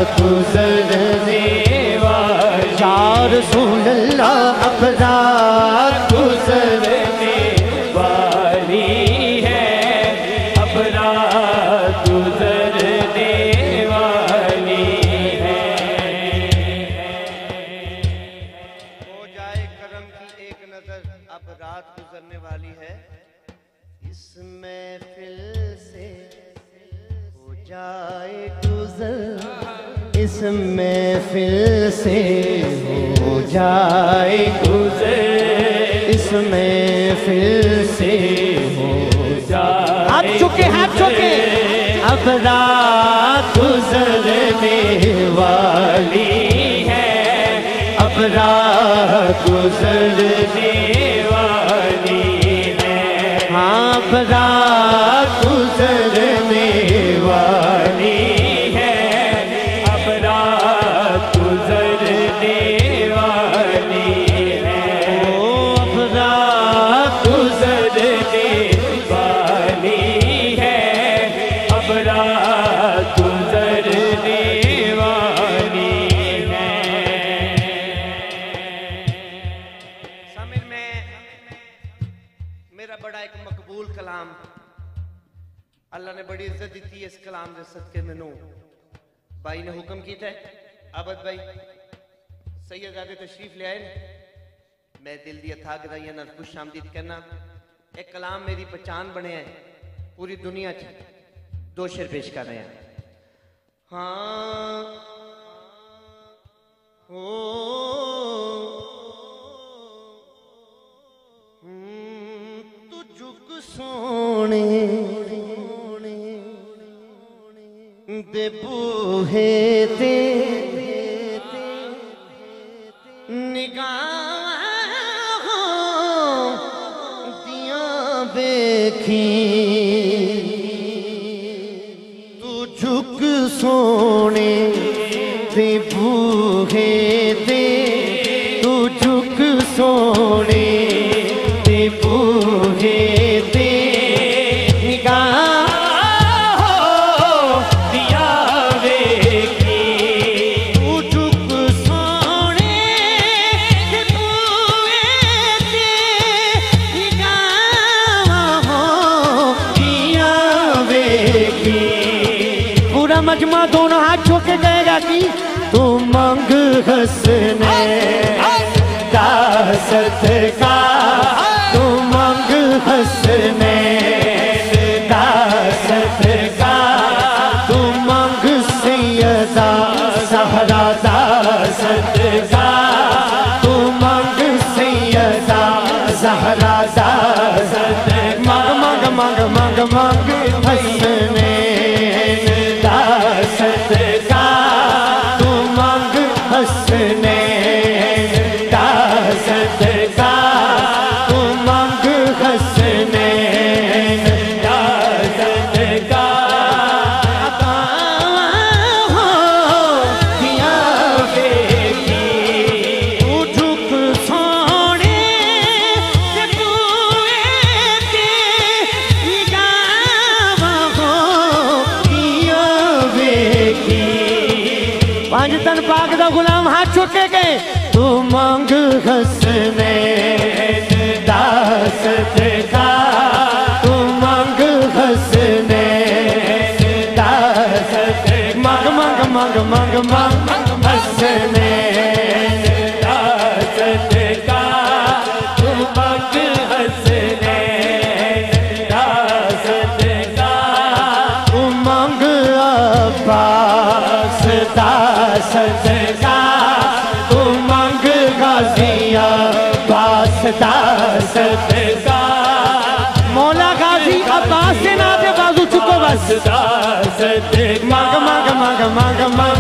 Abu Zayd. अपराध गुजरने वाली है। अपराध गुजरने वाली है। हाँ भाई सैयदादे तशरीफ़ ले आए मैं दिल दी अथाग दाइया नल खुश आमदीद कहना एक कलाम मेरी पहचान बने है, पूरी दुनिया च दो शेर पेश कर रहे हैं। हाँ हो तू तुझुक सोने दे बूहे ते निगाह दिया देखी। तू झुक सोने Sete मंग मंग हंसने का चुमक हंसने दासत का। उमंग अब्बास दासत का। उमंग गाजिया का। मौला गाजी अब्बास से नाते बाजू चुको बस। दासत मग मग मग मग मंग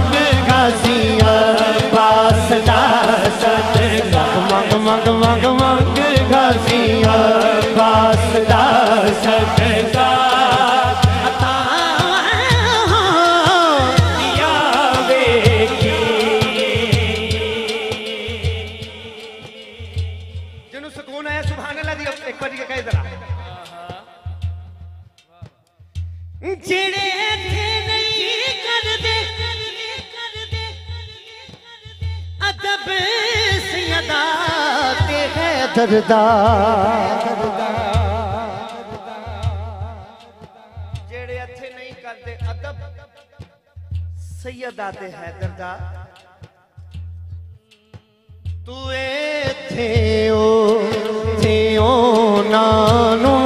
ਕਰਦਾ ਜਿਹੜੇ ਇੱਥੇ ਨਹੀਂ ਕਰਦੇ ਅਦਬ, ਸੈਯਦਾ ਤੇ ਹੈਦਰ ਦਾ। ਤੂੰ ਇੱਥੇ ਓ ਥਿਓ ਨਾਨੋ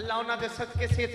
ਅੱਲਾ ਉਹਨਾਂ ਦੇ ਸਦਕੇ ਸਿਹਤ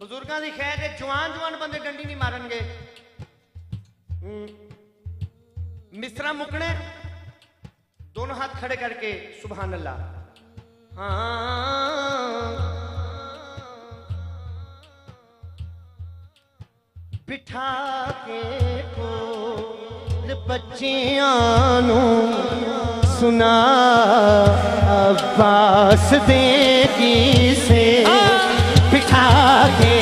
ਬਜ਼ੁਰਗਾਂ ਦੀ ਖੈਰ ਹੈ ਜਵਾਨ ਜਵਾਨ ਬੰਦੇ ਡੰਡੀ ਨਹੀਂ ਮਾਰਨਗੇ मिसरा मुकने दोनों हाथ खड़े करके सुबह अल्लाह हाँ बिठा के को बच्चियाँ सुना अब्बास देगी से बिठा के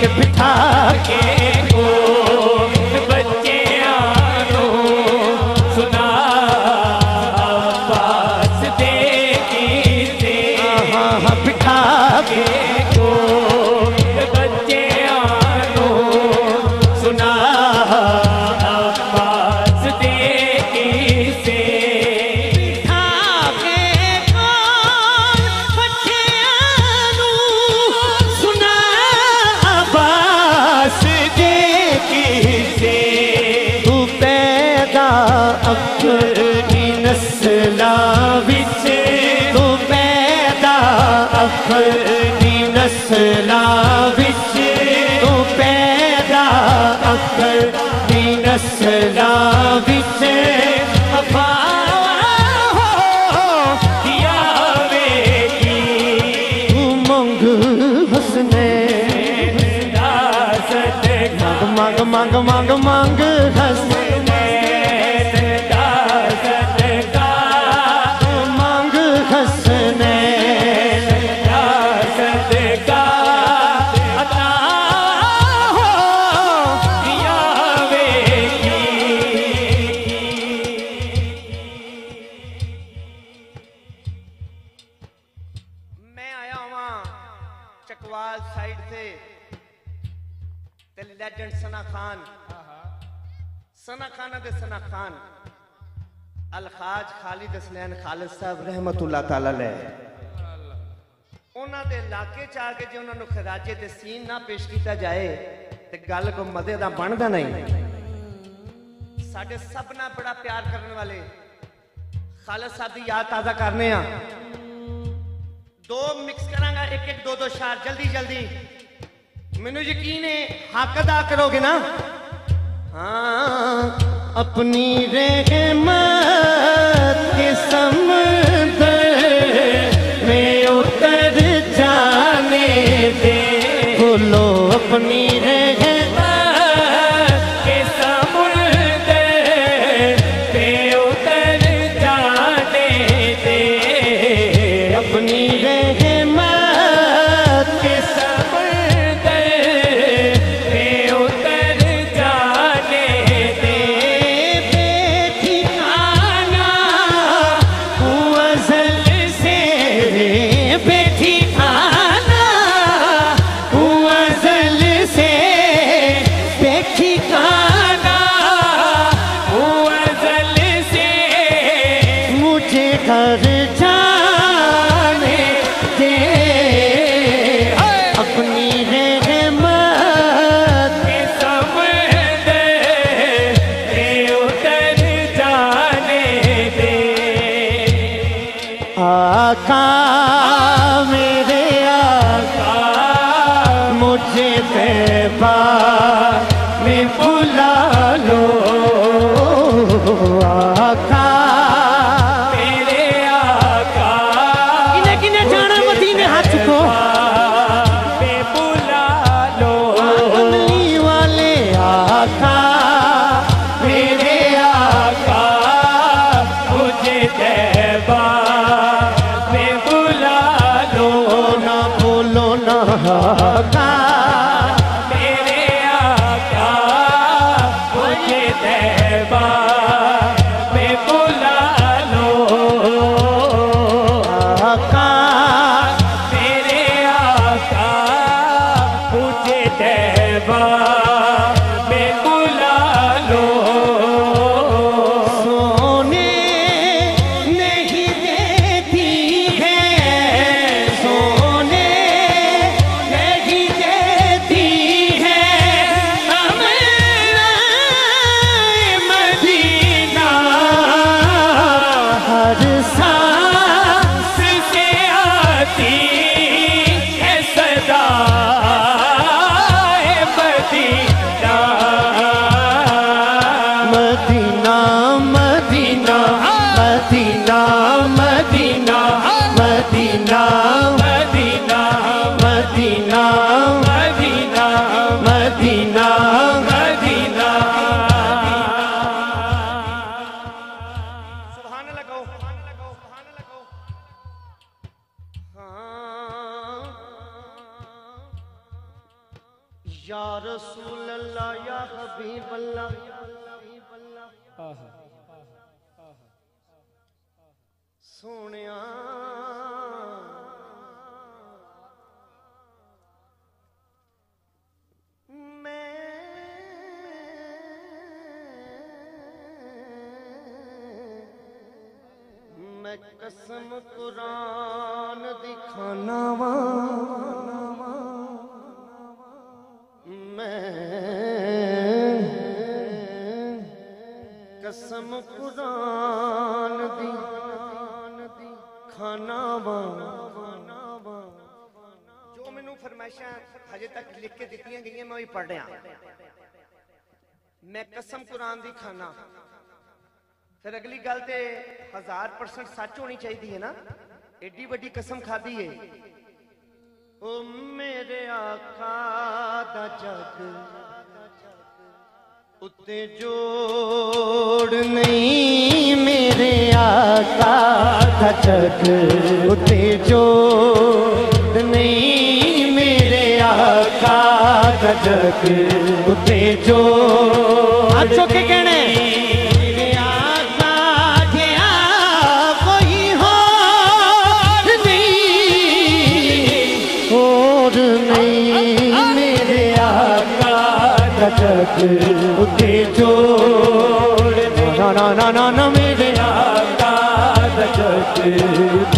के बिठा के ਹੁਸੈਨ ਖਾਲਦ ਸਾਹਿਬ ਰਹਿਮਤੁਲਲਾਹ ਤਾਲਾ ਲੈ। ਉਹਨਾਂ ਦੇ ਇਲਾਕੇ ਚ ਆ ਕੇ ਜੇ ਉਹਨਾਂ ਨੂੰ ਖਰਾਜੇ ਤੇ ਸੀਨ ਨਾ ਪੇਸ਼ ਕੀਤਾ ਜਾਏ, ਤੇ ਗੱਲ ਕੋ ਮਜ਼ੇ ਦਾ ਬਣਦਾ ਨਹੀਂ। ਸਾਡੇ ਸਭ ਨਾਲ ਬੜਾ ਪਿਆਰ ਕਰਨ ਵਾਲੇ ਖਾਲਸ ਸਾਹਿਬ ਦੀ ਯਾਦ ਤਾਜ਼ਾ ਕਰਨੇ ਆ। ਦੋ ਮਿਕਸ ਕਰਾਂਗਾ, ਇੱਕ ਇੱਕ ਦੋ ਦੋ ਸ਼ਾਰ, ਜਲਦੀ ਜਲਦੀ। ਮੈਨੂੰ ਯਕੀਨ ਹੈ, ਹੱਕ ਦਾ ਕਰੋਗੇ ਨਾ? ਹਾਂ। अपनी रहमत के समझ तक लिख के दी गई मैं वही पढ़ रहा। मैं कसम कुरान की खाना। फिर अगली गल तो हज़ार परसेंट सच होनी चाहिए है ना? एडी वी कसम खाधी है। ओ मेरे आका जग, उत्ते जोड़ नहीं मेरे आका जग, उत्ते जोड़ नहीं जो कणे मेरे चुधे जो नान नान मेरे आका दादक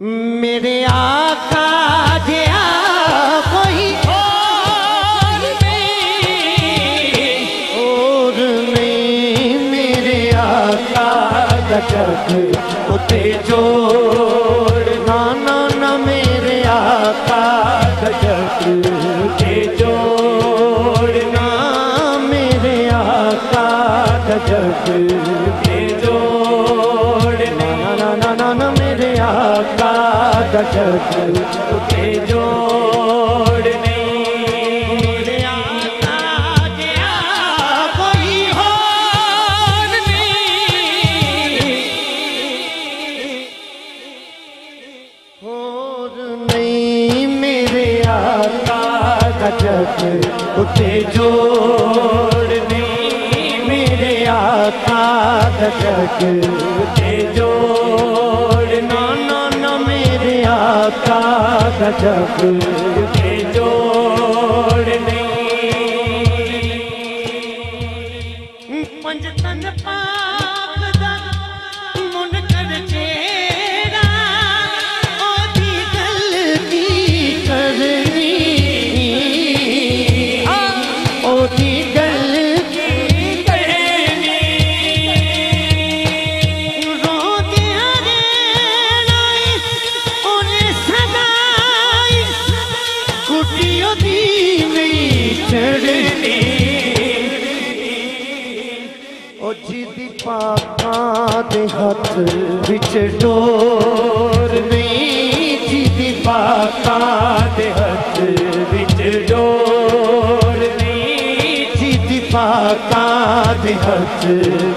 ਮੇਰੇ ਆਕਾ ਜਿਆ ਕੋਈ ਹੋਰ ਨਹੀਂ। ਹੋਰ ਨਹੀਂ ਮੇਰੇ ਆਕਾ ਦਾ ਚਰਖ ਉਤੇ ਜੋੜ। ਨਾ ਨਾ ਨਾ ਮੇਰੇ ਆਕਾ ਦਾ ਚਰਖ ਉਤੇ ਜੋੜ। ਨਾ ਮੇਰੇ ਆਕਾ ਦਾ ਚਰਖ उते जोड़े होरे आ तचक उते जो çakır hacı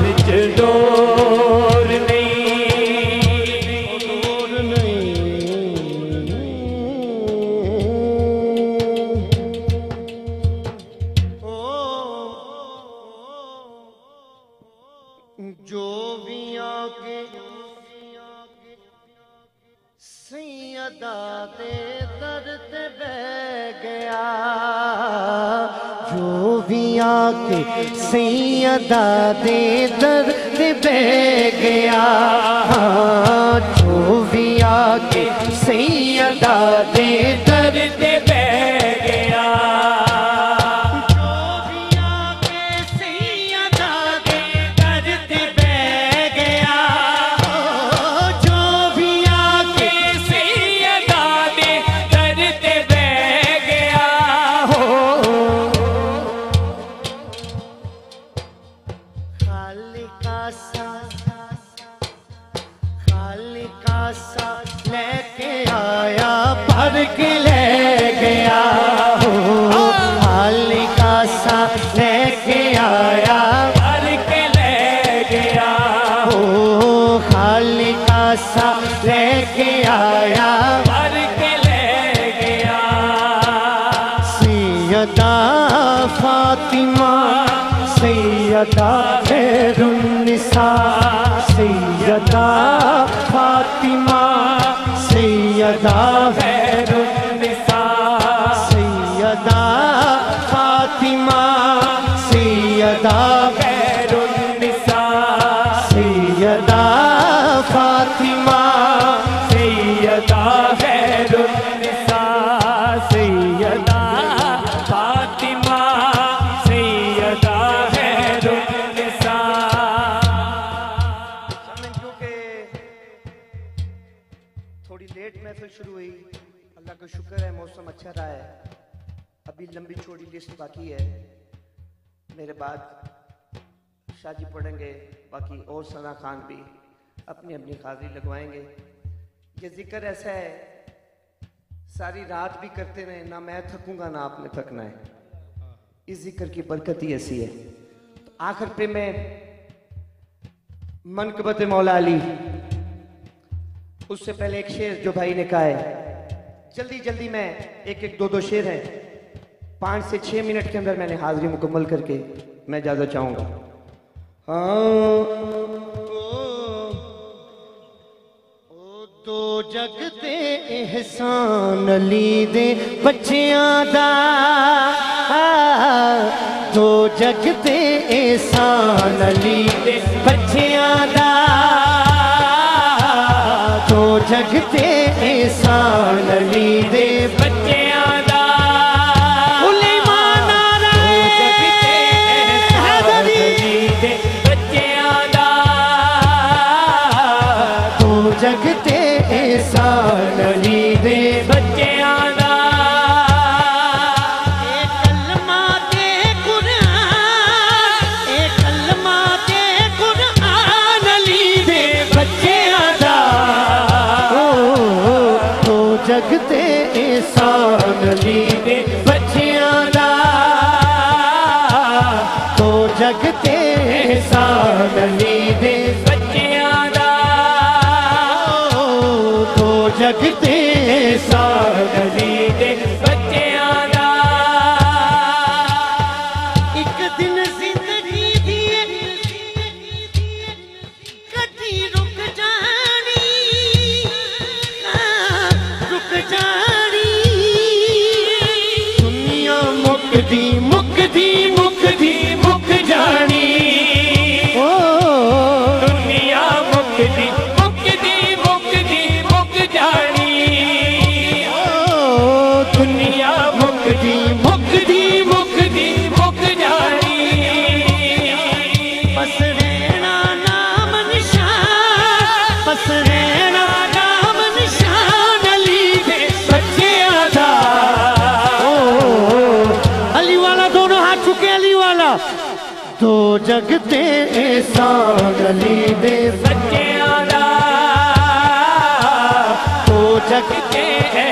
खान भी अपनी अपनी हाजिरी लगवाएँगे। ये ज़िक्र ऐसा है, सारी रात भी करते रहे, ना मैं थकूँगा, ना आपने थकना है। इस ज़िक्र की बरकत ही ऐसी है। तो आखिर पे मैं मनकबत मौला अली, उससे पहले एक शेर जो भाई ने कहा है, जल्दी जल्दी मैं एक एक, दो दो शेर है। पाँच से छह मिनट के अंदर मैंने हाजिरी मुकम्मल करके मैं इजाज़त चाहूँगा। हाँ। तो जगते एहसान अली दे बच्चियां दा। तो जगते एहसान अली दे बच्चियां दा। तो जगते एहसान अली दे बच्चे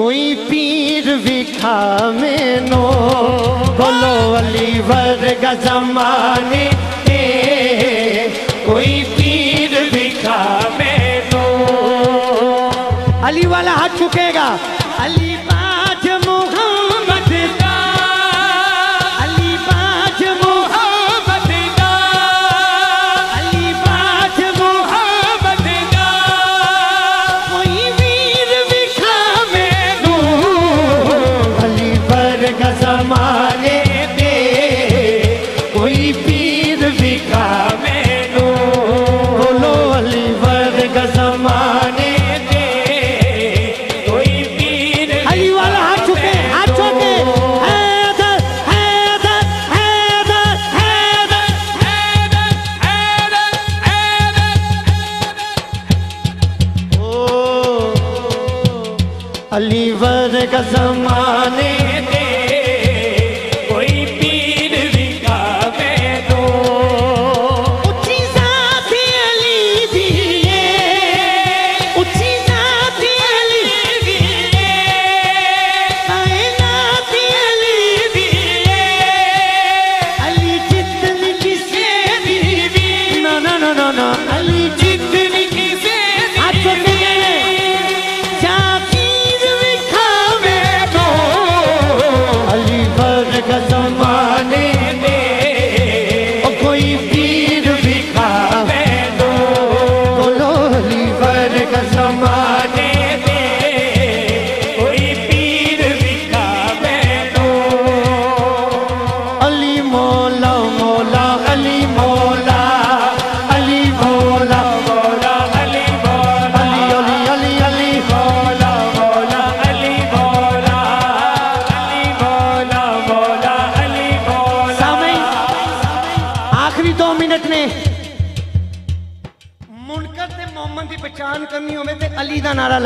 कोई पीर विखा मेनो बोलो अली वर्ग जमाने ए, कोई पीर विखा मेनो। अली वाला हाथ चुकेगा।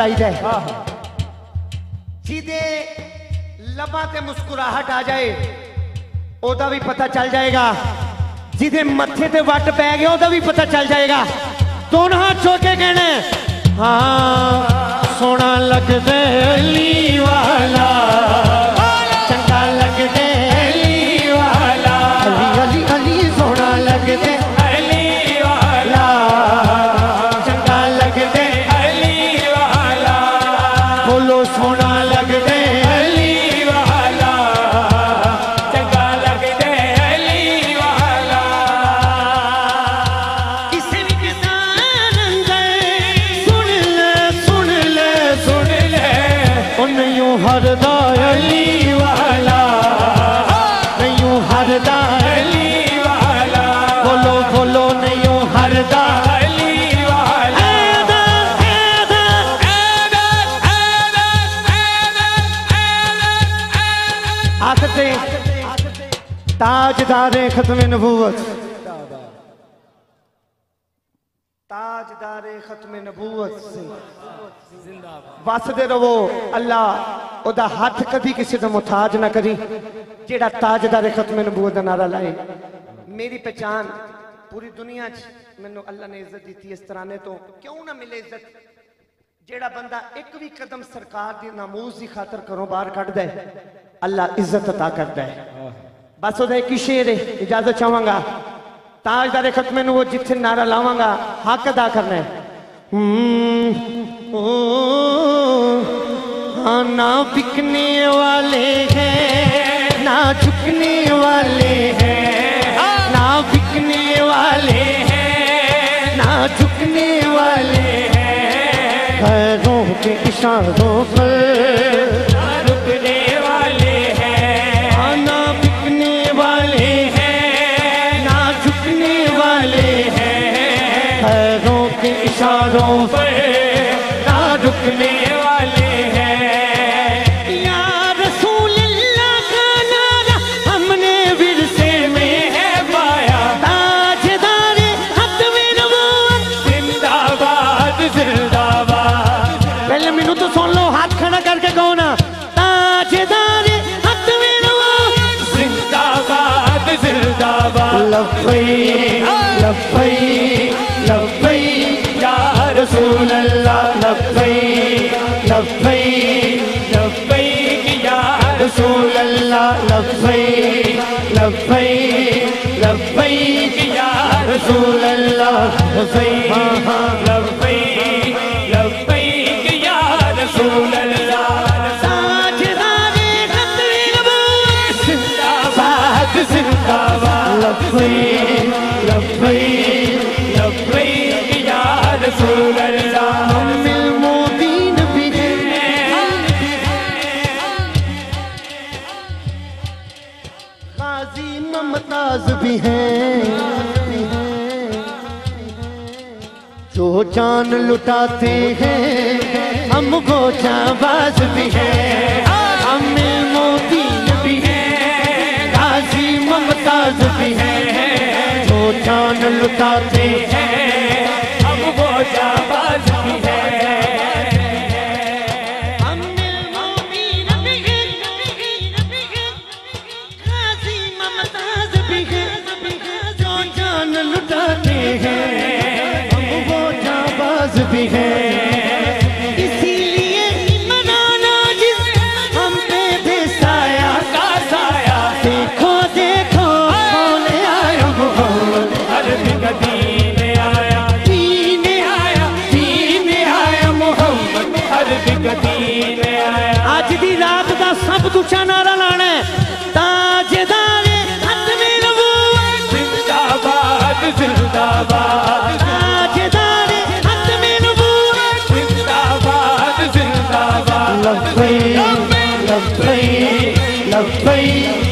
ਚਾਹੀਦਾ ਹੈ। ਜਿਹਦੇ ਲਬਾਂ ਤੇ ਮੁਸਕਰਾਹਟ ਆ ਜਾਏ, ਉਹਦਾ ਵੀ ਪਤਾ ਚੱਲ ਜਾਏਗਾ। ਜਿਹਦੇ ਮੱਥੇ ਤੇ ਵੱਟ ਪੈ ਗਿਆ, ਉਹਦਾ ਵੀ ਪਤਾ ਚੱਲ ਜਾਏਗਾ। ਦੋਨਾਂ ਹੱਥ ਕੇ ਕਹਿਣਾ ਹਾਂ? ਸੋਹਣਾ ਲੱਗਦਾ ਲੀ ਵਾਲਾ ताजदार खत्म नबूवत। ताजदार खत्म नबूवत। से रवो अल्लाह ओदा कभी किसी का ना करी जेड़ा खत्म नबूवत का नारा लाए। मेरी पहचान पूरी दुनिया च मैनु अल्लाह ने इज़्ज़त दी इस तरह ने तो। क्यों ना मिले इज़्ज़त? जेड़ा बंदा एक भी कदम सरकार की की खातर घरों बहर कटद अल्लाह इज़्ज़त अता करता है। ਬਸ ਉਹਦਾ ਇੱਕ ਹੀ ਸ਼ੇਰ ਹੈ ਇਜਾਜ਼ਤ ਚਾਹਾਂਗਾ ਤਾਜਦਾਰੇ ਖਤਮੇ ਨੂੰ ਉਹ ਜਿੱਥੇ ਨਾਰਾ ਲਾਵਾਂਗਾ ਹੱਕ ਅਦਾ ਕਰਨਾ ਹੈ हम्म, ओ, हाँ ना बिकने वाले हैं ना झुकने वाले हैं ना बिकने वाले हैं ना झुकने वाले हैं पैरों के इशारों पर रसूल अल्लाह लब्बैक जान लुटाते हैं। हम वो जाबाज भी हैं। हम मोदीन भी हैं। गाजी ममताज भी हैं। जो जान लुटाते हैं, हम वो जाबाज भी है। न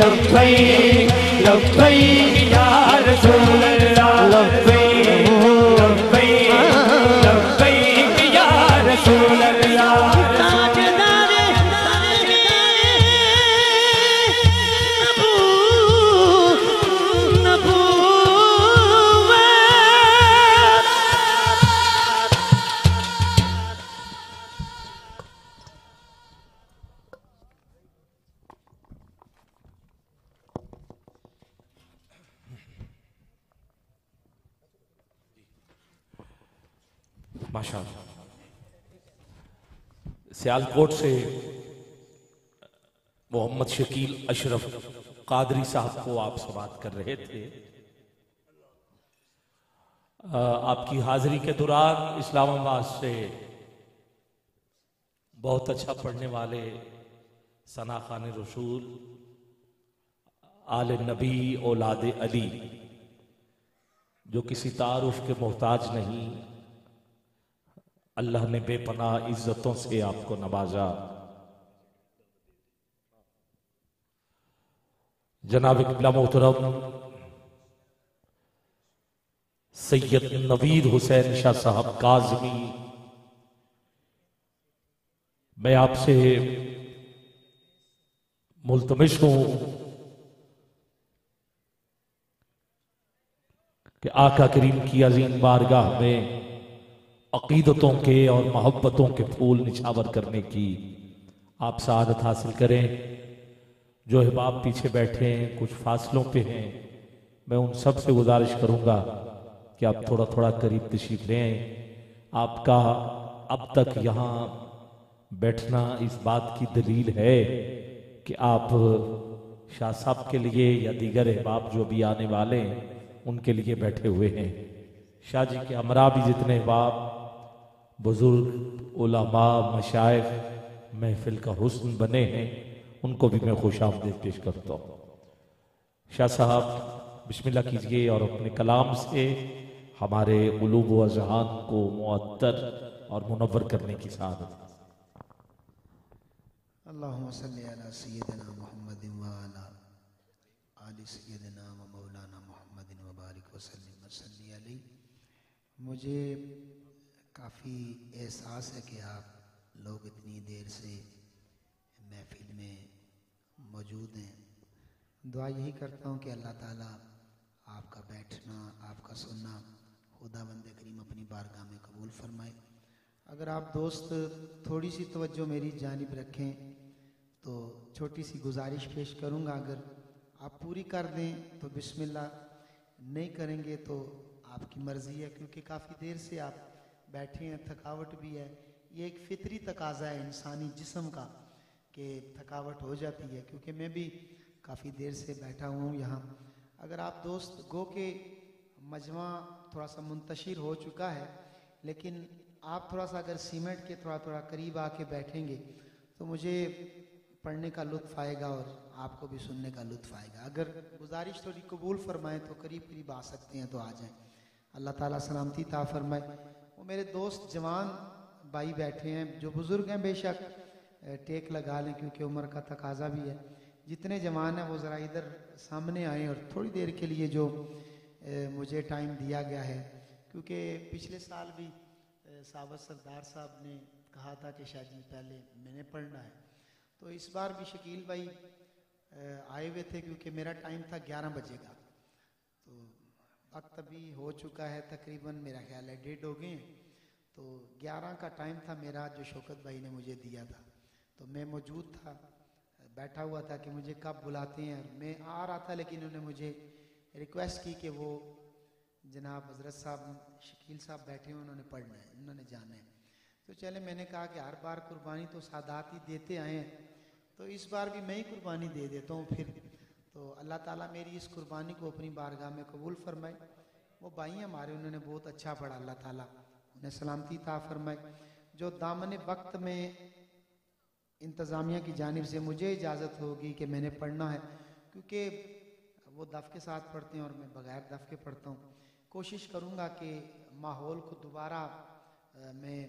लफ़ कादरी साहब को आप से बात कर रहे थे। आपकी हाजिरी के दौरान इस्लामाबाद से बहुत अच्छा पढ़ने वाले सना खान रसूल, आल नबी औलाद अली, जो किसी तारुफ के मोहताज नहीं, अल्लाह ने बेपनाह इज्जतों से आपको नवाजा। जनाब किबला मोहतरम, सैयद नवीद हुसैन शाह साहब काजमी, मैं आपसे मुलतमिश हूँ कि आका करीम की अजीम बारगाह में अकीदतों के और मोहब्बतों के फूल निछावर करने की आप सआदत हासिल करें। जो अहबाब पीछे बैठे हैं, कुछ फासलों पे हैं, मैं उन सबसे गुजारिश करूँगा कि आप थोड़ा थोड़ा करीब तशीफ लें आपका अब तक यहाँ बैठना इस बात की दलील है कि आप शाह साहब के लिए या दीगर अहबाब जो भी आने वाले हैं, उनके लिए बैठे हुए हैं। शाह जी के हमरा भी जितने अहबाब, बुज़ुर्ग, उलमा मशाइख महफिल का हुस्न बने हैं उनको भी मैं खुश आमदेद पेश करता हूँ। शाह साहब, बिस्मिल्लाह कीजिए और अपने कलाम से हमारे उलूब व जहान को मुअत्तर और मुनव्वर करने की अलैहि। मुझे काफ़ी एहसास है कि आप लोग इतनी देर से मौजूद हैं। दुआ यही करता हूँ कि अल्लाह ताला आपका बैठना, आपका सुनना, खुदा बंद करीम अपनी बारगाह में कबूल फरमाए। अगर आप दोस्त थोड़ी सी तवज्जो मेरी जानिब रखें तो छोटी सी गुजारिश पेश करूँगा। अगर आप पूरी कर दें तो बिस्मिल्लाह। नहीं करेंगे तो आपकी मर्ज़ी है, क्योंकि काफ़ी देर से आप बैठे हैं, थकावट भी है। ये एक फितरी तकाजा है, इंसानी जिसम का। कि थकावट हो जाती है, क्योंकि मैं भी काफ़ी देर से बैठा हूँ यहाँ। अगर आप दोस्त गो के मजमा थोड़ा सा मुंतशिर हो चुका है, लेकिन आप थोड़ा सा अगर सीमेंट के थोड़ा थोड़ा करीब आके बैठेंगे तो मुझे पढ़ने का लुत्फ आएगा और आपको भी सुनने का लुत्फ आएगा। अगर गुजारिश थोड़ी कबूल फरमाएँ तो करीब करीब आ सकते हैं तो आ जाएँ। अल्लाह ताला सलामती ता फरमाए। वो मेरे दोस्त जवान भाई बैठे हैं, जो बुज़ुर्ग हैं बेशक टेक लगा लें, क्योंकि उम्र का तकाजा भी है। जितने जवान हैं, वो ज़रा इधर सामने आए और थोड़ी देर के लिए जो मुझे टाइम दिया गया है। क्योंकि पिछले साल भी सावत सरदार साहब ने कहा था कि जी पहले मैंने पढ़ना है। तो इस बार भी शकील भाई आए हुए थे, क्योंकि मेरा टाइम था ग्यारह बजे का। तो वक्त अभी हो चुका है, तकरीबन मेरा ख्याल है डेढ़ हो गए तो ग्यारह का टाइम था मेरा, जो शौकत भाई ने मुझे दिया था। तो मैं मौजूद था, बैठा हुआ था कि मुझे कब बुलाते हैं। मैं आ रहा था, लेकिन उन्होंने मुझे रिक्वेस्ट की कि वो जनाब हज़रत साहब, शकील साहब बैठे हैं, उन्होंने पढ़ना है, उन्होंने जाना है। तो चले, मैंने कहा कि हर बार कुर्बानी तो सादात ही देते आए हैं तो इस बार भी मैं ही कुर्बानी दे देता हूँ फिर। तो अल्लाह ताला मेरी इस कुर्बानी को अपनी बारगाह में कबूल फरमाए। वो भाई हमारे उन्होंने बहुत अच्छा पढ़ा, अल्लाह ताला उन्हें सलामती था फरमाए। जो दामन वक्त में इंतज़ामिया की जानब से मुझे इजाज़त होगी कि मैंने पढ़ना है, क्योंकि वो दफ़ के साथ पढ़ते हैं और मैं बग़ैर दफ़ के पढ़ता हूँ। कोशिश करूँगा कि माहौल को दोबारा मैं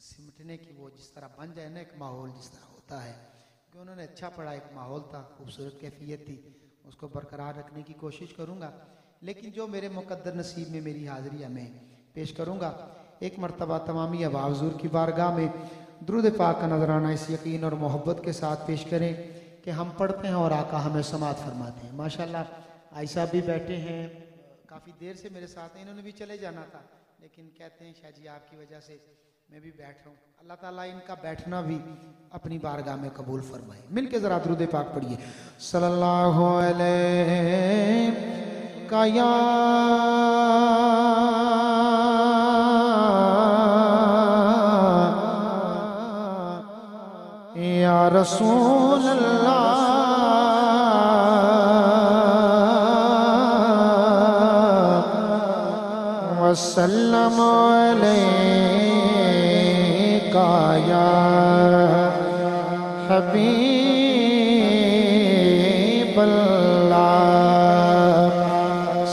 सिमटने की वो जिस तरह बन जाए ना, एक माहौल जिस तरह होता है, क्योंकि उन्होंने अच्छा पढ़ा, एक माहौल था, खूबसूरत कैफियत थी, उसको बरकरार रखने की कोशिश करूँगा। लेकिन जो मेरे मुकद्दर नसीब में मेरी हाज़िरी है मैं पेश करूँगा, एक मरतबा तमामी अबाजूर की बारगाह में द्रुद पाक का नजराना इस यकीन और मोहब्बत के साथ पेश करें कि हम पढ़ते हैं और आका हमें समात फरमाते हैं। माशाल्लाह, आई साहब भी बैठे हैं। काफ़ी देर से मेरे साथ हैं, इन्होंने भी चले जाना था, लेकिन कहते हैं शाह जी आपकी वजह से मैं भी बैठ रहा हूँ। अल्लाह ताला इनका बैठना भी अपनी बारगाह में कबूल फरमाए। मिल के जरा द्रुद पाक पढ़िए। सल्लल्लाहु अलैहि काया या रसूल अल्लाह। वसल्लम अलैका या हबीब अल्लाह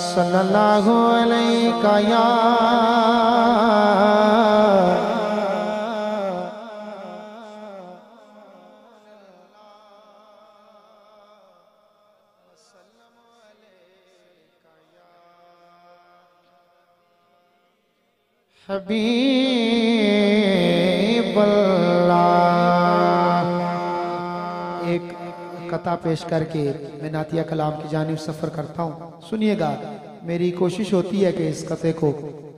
सल्लल्लाहु अलैका या एक कथा पेश करके मैं नातिया कलाम की जानिब सफ़र करता हूँ। सुनिएगा, मेरी कोशिश होती है कि इस कथे को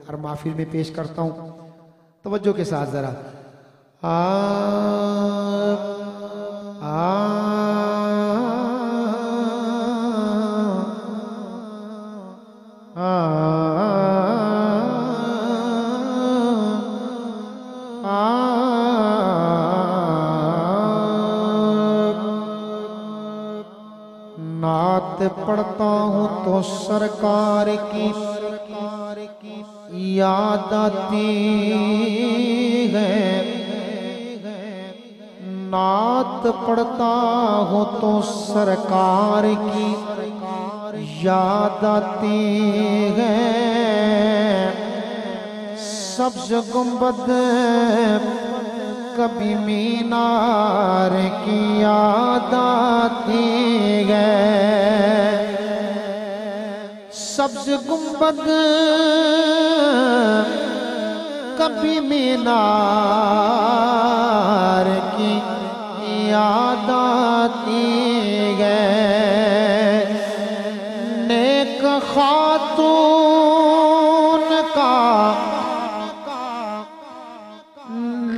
हर माफिल में पेश करता हूँ। तवज्जो के साथ ज़रा। आ आ पढ़ता हूँ तो सरकार की याद आती है। नात पढ़ता हूँ तो सरकार की याद आती है। सब्ज गुंबद कभी मीनार की याद आती है। सब्ज गुंबद कभी मीनार की याद आती है। नेक खातून का,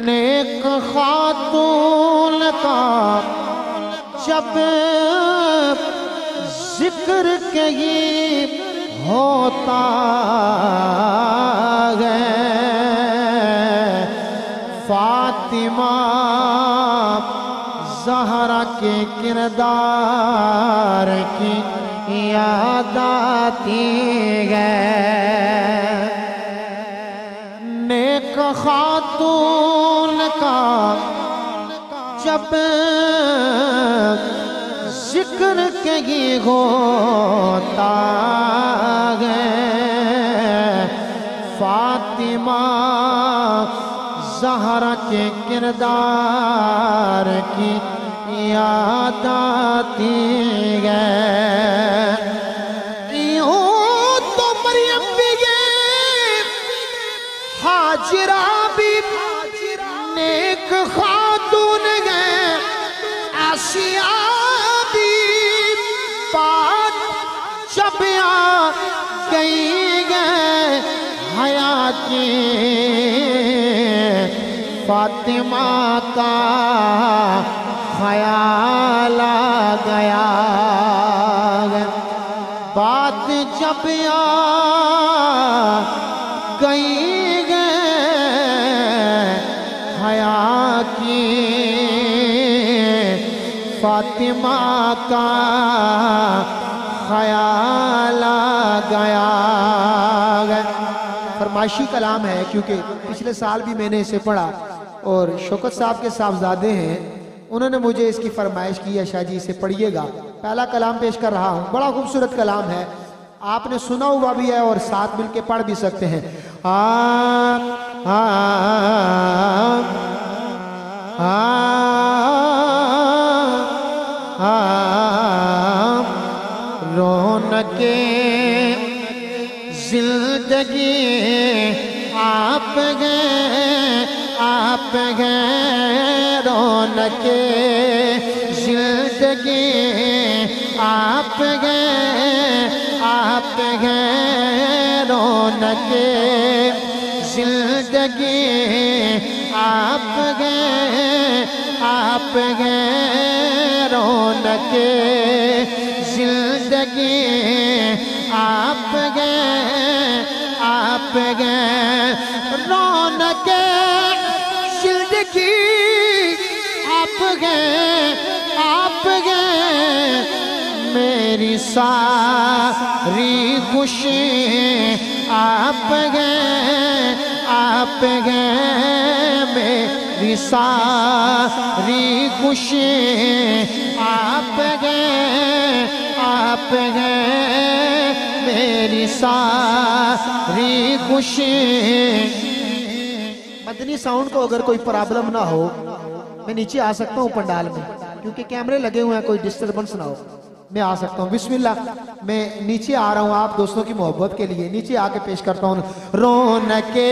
नेक खातून का, जब ज़िक्र के ये होता है फातिमा जहरा के किरदार की याद आती है नेक खातून का जब ज़िक्र कहीं होता है। फातिमा जहरा के किरदार की याद आती है। तो मरियम भी हाजिरा फातिमा का ख्याल आ गया। बात जब आ गई हया की, फातिमा का ख्याल आ गया फरमाइशी कलाम है, क्योंकि पिछले साल भी मैंने इसे पढ़ा। और शौकत साहब के साहबजादे हैं उन्होंने मुझे इसकी फरमाइश की है शाह जी इसे पढ़िएगा पहला कलाम पेश कर रहा हूँ बड़ा खूबसूरत कलाम है आपने सुना हुआ भी है और साथ मिलके पढ़ भी सकते हैं आ, आ, आ, आ, आ, आ, रौनके ज़िंदगी गए रौनके, ज़िंदगी आप गए आप गए रौनके, ज़िंदगी आप गए आप गए रौनके, ज़िंदगी आप गए आप गए रौनके। ज़िंदगी आप गए आप गए, मेरी सारी खुशी आप गए आप गए, मेरी सारी खुशी आप गए आप गए, मेरी सारी खुशी मदनी साउंड को अगर कोई प्रॉब्लम ना हो, मैं नीचे आ सकता हूँ पंडाल में, क्योंकि कैमरे लगे हुए हैं, कोई डिस्टर्बेंस ना हो। मैं आ सकता हूँ। बिस्मिल्लाह, मैं नीचे आ रहा हूँ आप दोस्तों की मोहब्बत के लिए। नीचे आके पेश करता हूँ। रौनके,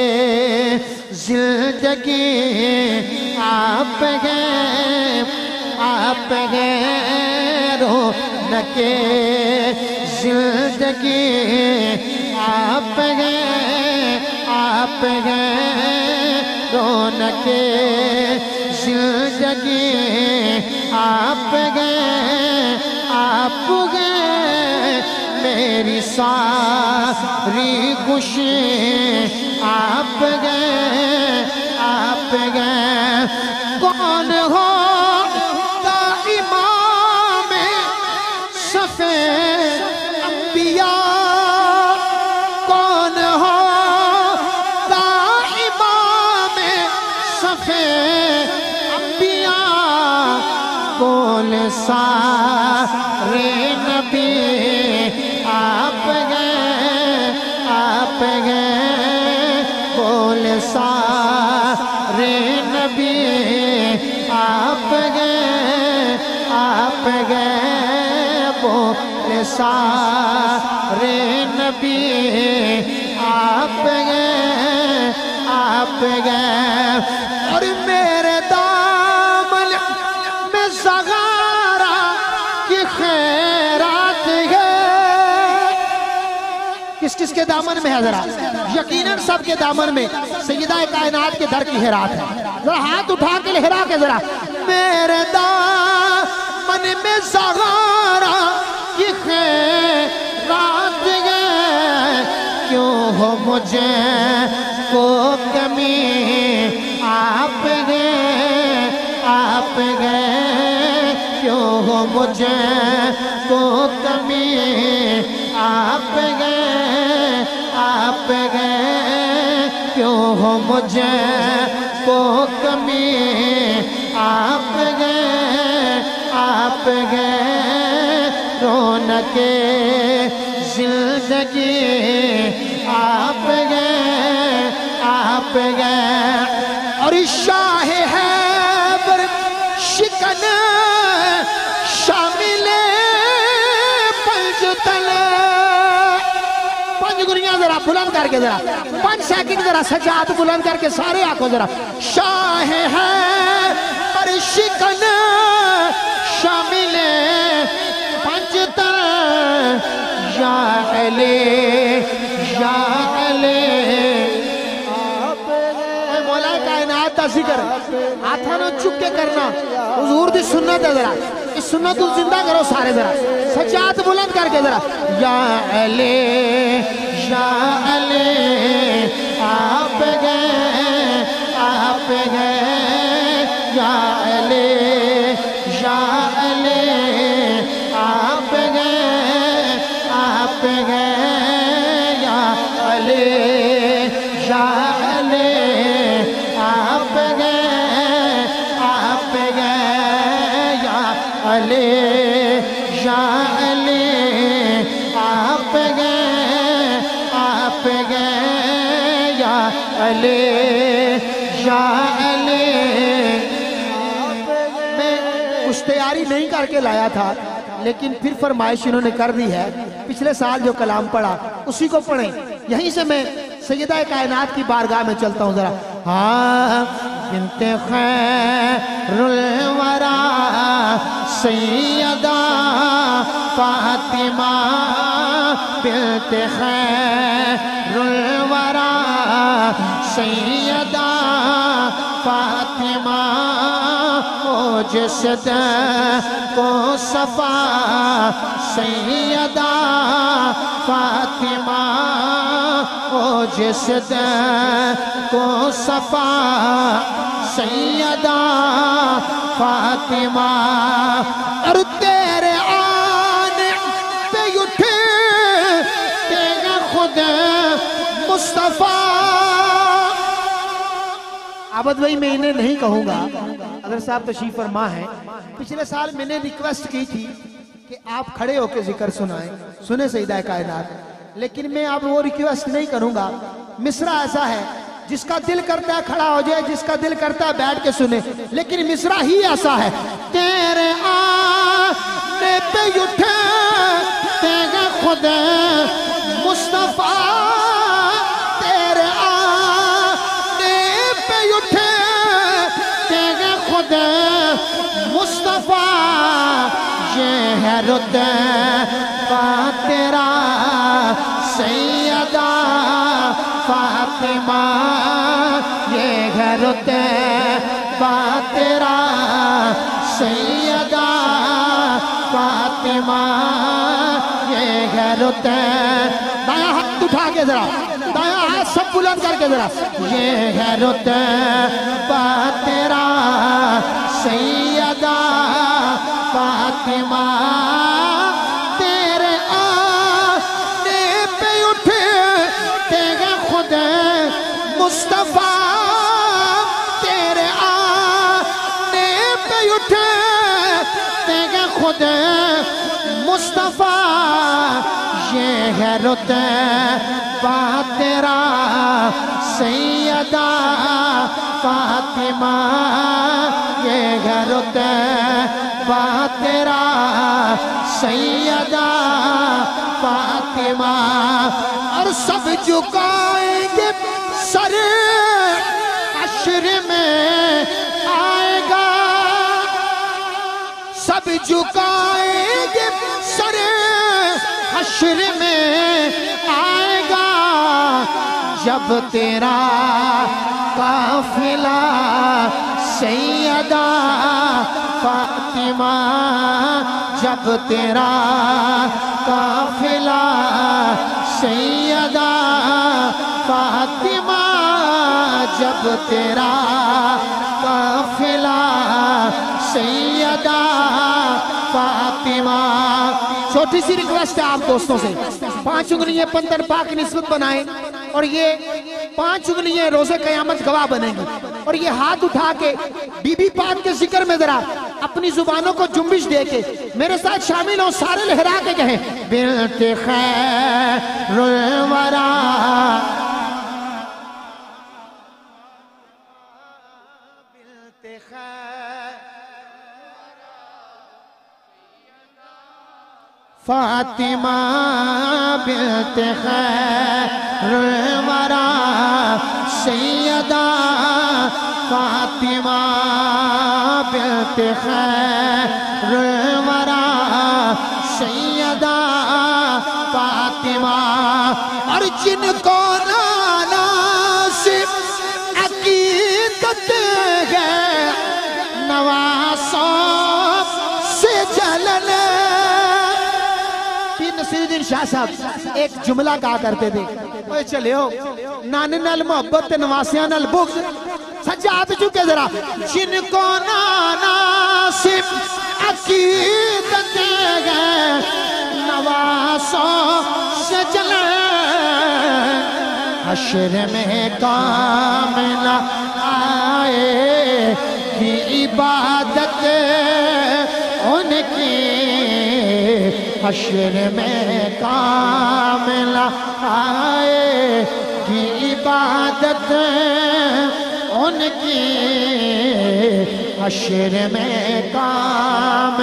ज़िंदगी आप गए आप गए रौनके, ज़िंदगी आप गए आप गए रौनके ज़िंदगी आप गए आप गए, मेरी सारी खुशी आप गए आप गए। कौन हो बोल सारे नबी आप गए आप गए। बोल सारे नबी आप गए आप गए। बोल सारे नबी आप गए आप गए। किस किस के दामन में है जरा। यकीनन सब के दामन में। सैयदा कायनात के दर की हैरात है। जरा हाथ उठा के लहरा के जरा। मेरे दामन में सहारा की खैरात है। क्यों हो मुझे को कमी? आप गए आप गए क्यों हो मुझे को कमी? आप गए आप गए क्यों हो मुझे को कमी? आप गए आप गए, रौनके, ज़िंदगी। आप गए आप गए। और शाह है बर शिकन बुलंद करके जरा। पाँच सेकंड जरा सजात बुलंद करके सारे आँखों जरा। शाह है पर शिकन शामिल या अले या अले कायनात दा ज़िक्र। हाथां चुक के करना। हुजूर दी सुन्नत है जरा। सुन्नत को ज़िंदा करो सारे जरा। सचात बुलंद करके जरा। या अले या अले, आप गए आप गए, या करके लाया था, लेकिन फिर फरमाइश इन्होंने कर दी है। पिछले साल जो कलाम पढ़ा, उसी को पढ़े। यहीं से मैं सैदा कायनात की बारगाह में चलता हूँ जरा। हाँ वरा, सैयदा फातिमा ओ जिसद को सफ़ा, सैयदा फातिमा, ओ जिसद को सफ़ा, सैयदा फातिमा। और तेरे आने पे उठे तेगा खुद मुस्तफ़ा। आबद भाई, मैं इन्हें नहीं कहूँगा। अगर साहब तशीफ फरमा है, पिछले साल मैंने रिक्वेस्ट की थी कि आप खड़े होकर ज़िक्र सुनाएँ, सुने सईदा कायनात। लेकिन मैं अब वो रिक्वेस्ट नहीं करूँगा। मिसरा ऐसा है, जिसका दिल करता है खड़ा हो जाए, जिसका दिल करता है बैठ के सुने। लेकिन मिसरा ही ऐसा है। तेरे आने पे तेगा खुद मुस्तफ़ा तेगा मुस्तफ़ा ये है रुतबा तेरा सैयदा, फातिमा, ये है रुतबा तेरा सैयदा, फातिमा, ये है रुतबा दाया हाथ उठा के जरा, दाया सब बुलंद करके जरा। ये है रुतबा तेरा सैयदा, फातिमा। तेरे आने पे उठे तेगा खुद मुस्तफ़ा। तेरे आने पे उठे तेगा खुद मुस्तफ़ा। ये है रुतबा तेरा सैयदा फातिमा, ये है रुतबा तेरा सैयदा फातिमा। और सब झुकाएँगे, सर अशर में आएगा। सब झुकाएँगे, सर हशर में आएगा जब तेरा काफिला सैयदा फातिमा, जब तेरा काफिला सैयदा फातिमा, जब तेरा काफिला सैयदा फातिमा। छोटी सी रिक्वेस्ट है आप दोस्तों से। पाँच उंगलियाँ पंदर पाक निस्बत बनाएँ। और ये पाँच उंगलियाँ रोज़े कयामत गवाह बनेंगी। और ये हाथ उठा के बीबी पाक के ज़िक्र में जरा अपनी जुबानों को जुम्बिश दे के मेरे साथ शामिल हो, सारे लहरा के कहे खैर फातिमा बिनत खैरुल वरा सैयदा फातिमा बिनत खैरुल वरा सैयदा फातिमा। और जिनको से शाह साहब। एक जुमला कहा करते थे। ओए चले हो नाने नाल मोहब्बत ते नवासियाँ नाल हाथ चुके जरा। जिनको नाना सिम अकीदत नवासों से चले। में काम न आए, की इबादत हशर में काम न आए, की इबादत उनकी। हशर में काम,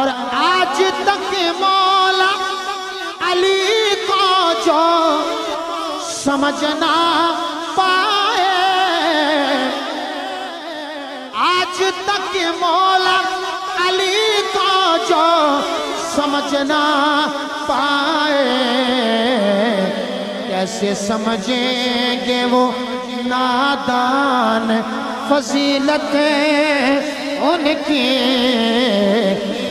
और आज तक मौला अली को जो समझना पाए, आज तक मौला अली को जो समझना पाए। कैसे समझेंगे वो नादान फजीलत उनकी?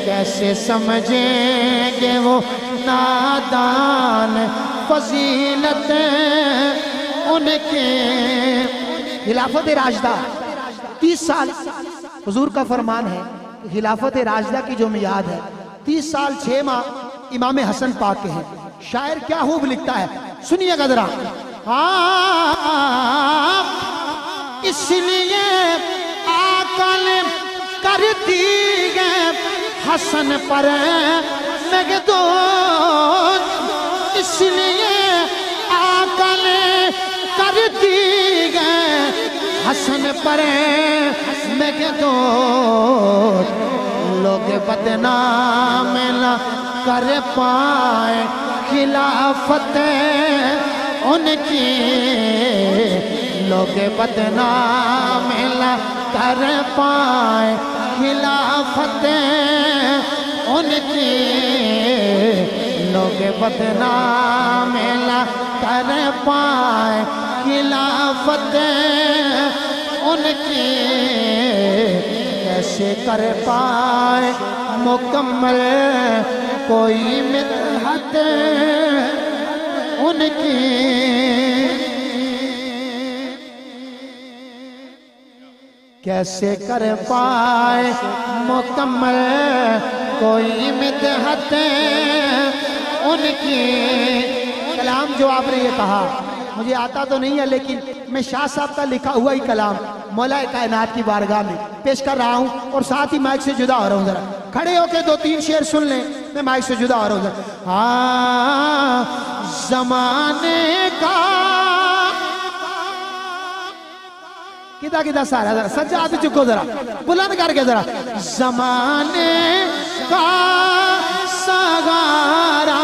कैसे समझेंगे वो नादान फजीलत उनके? खिलाफत राजदा तीस साल, हुजूर का फरमान है खिलाफत राजदा की जो मियाद है तीस साल छह माह इमाम हसन पाक के हैं। शायर क्या खूब लिखता है? सुनिएगा जरा हाँ इसलिए आकल कर दी है हसन पर मगदो इसलिए आकल कर दी है हसन पर मगदो लोग बदनाम न कर पाए खिलाफत उनकी। लोग बदनाम न कर पाए खिलाफत उनकी। लोग बदनाम न कर पाए खिलाफत उनकी। कैसे कर पाए, मुकम्मल कोई मिदहत उनकी। कैसे कर पाए, मुकम्मल कोई मिदहत उनकी। कलाम जो आपने ये कहा। मुझे आता तो नहीं है, लेकिन मैं शाह साहब का लिखा हुआ ही कलाम। मौला कायनात की बारगाह में पेश कर रहा हूँ और साथ ही माइक से जुदा हो रहा हूँ जरा। खड़े होके दो तीन शेर सुन लें, मैं माइक से जुदा हो रहा हूँ जरा। जमाने का। किदा किदा सारा जरा सच्चा हाथ चुको जरा, बुलंद करके जरा। जमाने का सगारा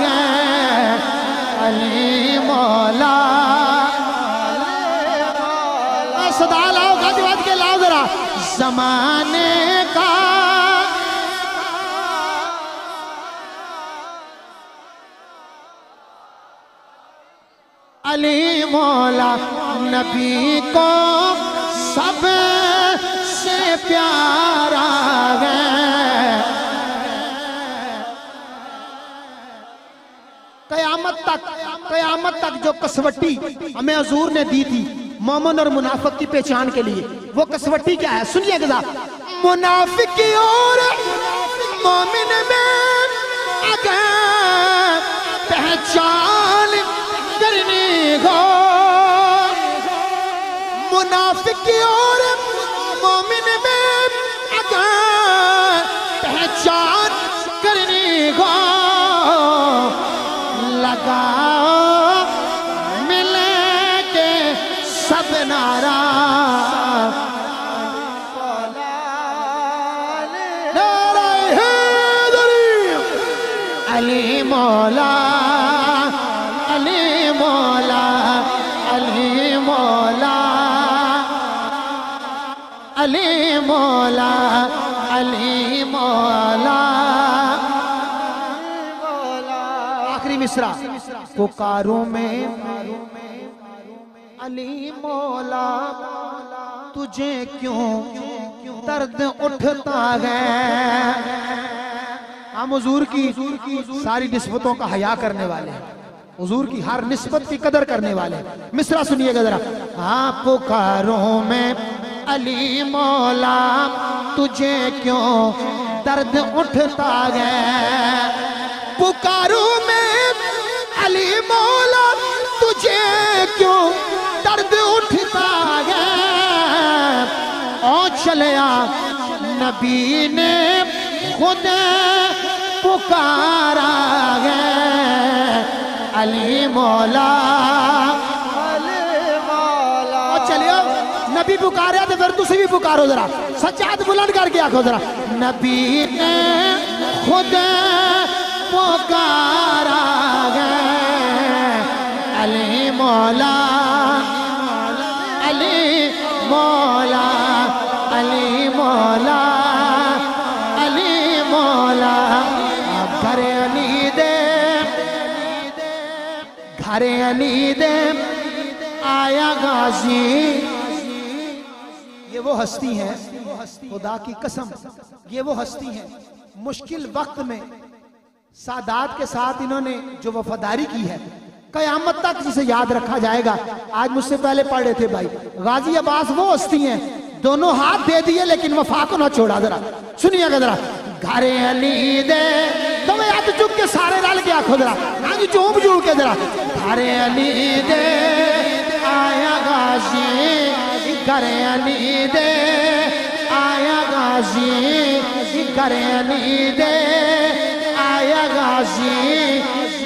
है अली मौला जमाने का। अली मौला नबी को सबसे प्यारा है। कयामत तक कयामत तक जो कसवटी हमें हजूर ने दी थी मोमन और मुनाफिक की पहचान के लिए। वो कसवट्टी क्या है? सुनिए गजा। मुनाफिक और मोमिन में अगर पहचान करनी हो, मुनाफिक और मोमिन में अगर पहचान करनी हो मौला अली मौला अली मौला अली मौला अली मौला आखिरी मिसरा। पुकारों में, अली मौला तुझे क्यों दर्द उठता है? हम हजूर की सारी नस्बतों का हया करने वाले हैं। हजूर की हर नस्बत की कदर करने वाले हैं। मिसरा सुनिएगा जरा। हाँ पुकारों में, अली मौला, तुझे क्यों दर्द उठता है? पुकारों में, अली मौला, तुझे क्यों दर्द उठता है? ओ चलिया, नबी ने खुद पुकारा है अली मौला नबी पुकारे तो फिर तुसी भी पुकारो जरा। सच्चात बुलंद करके आखो जरा। नबी ने खुद पुकारा है अली मौला अली मौला अली मौला। घर अली दे आया गाजी। ये वो हस्ती है, खुदा की कसम, ये वो हस्ती है। मुश्किल वक्त में सादात के साथ इन्होंने जो वफादारी की है, कयामत तक जिसे याद रखा जाएगा। आज मुझसे पहले पढ़ थे भाई, गाजी अब्बास वो हस्ती हैं, दोनों हाथ दे दिए, लेकिन वफा को ना छोड़ा जरा। सुनिएगा जरा। घरे अली दे। तो मैं याद चुप के सारे रल के आखो जरा आज चूम चूम के जरा। घरे अली दे, आया गाजी, घरे अली दे, आया गाजी, घरे अली दे, आया गाजी,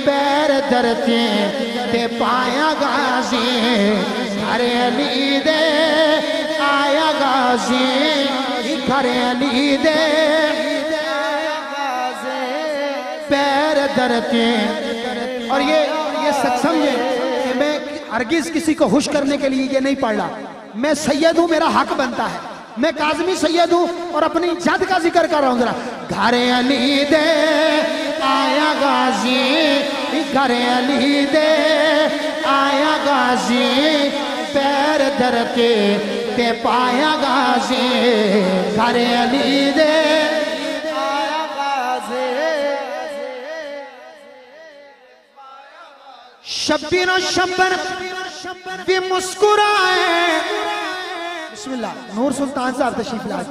पैर धरते ते पाया गाजी, घरे अली दे, आया गाजी, घरे अली दे। पैर धरते और ये ये सच समझे कि मैं हरगिज किसी को खुश करने के लिए ये नहीं पढ़ रहा मैं सैयद हूँ, मेरा हक बनता है। मैं काजमी सैयद हूँ और अपनी जद का ज़िक्र कर रहा हूँ जरा। घरे अली दे आया गाजी, घरे अली दे आया गाजी, पैर धर के ते पाया गाजी। घरे अली दे शब्बीर शब्बर भी मुस्कुराए। नूर सुल्तान साहब तशरीफ़ लाए।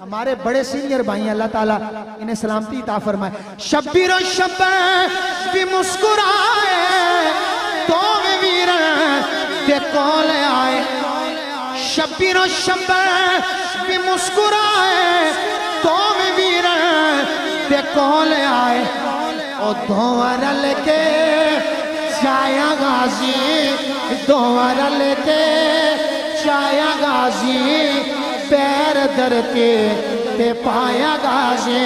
हमारे बड़े सीनियर भाई, अल्लाह ताला इन्हें सलामती ता फरमाए। शब्बीर शब्बर भी मुस्कुराए। तो वीर के कोल आए। शब्बीर शब्बर भी मुस्कुराए। तो वीर के कोल आए। ओ धोवर लेके छाया गाजी, दोवर लेके छाया गाजी, पैर के ते पाया गाजी।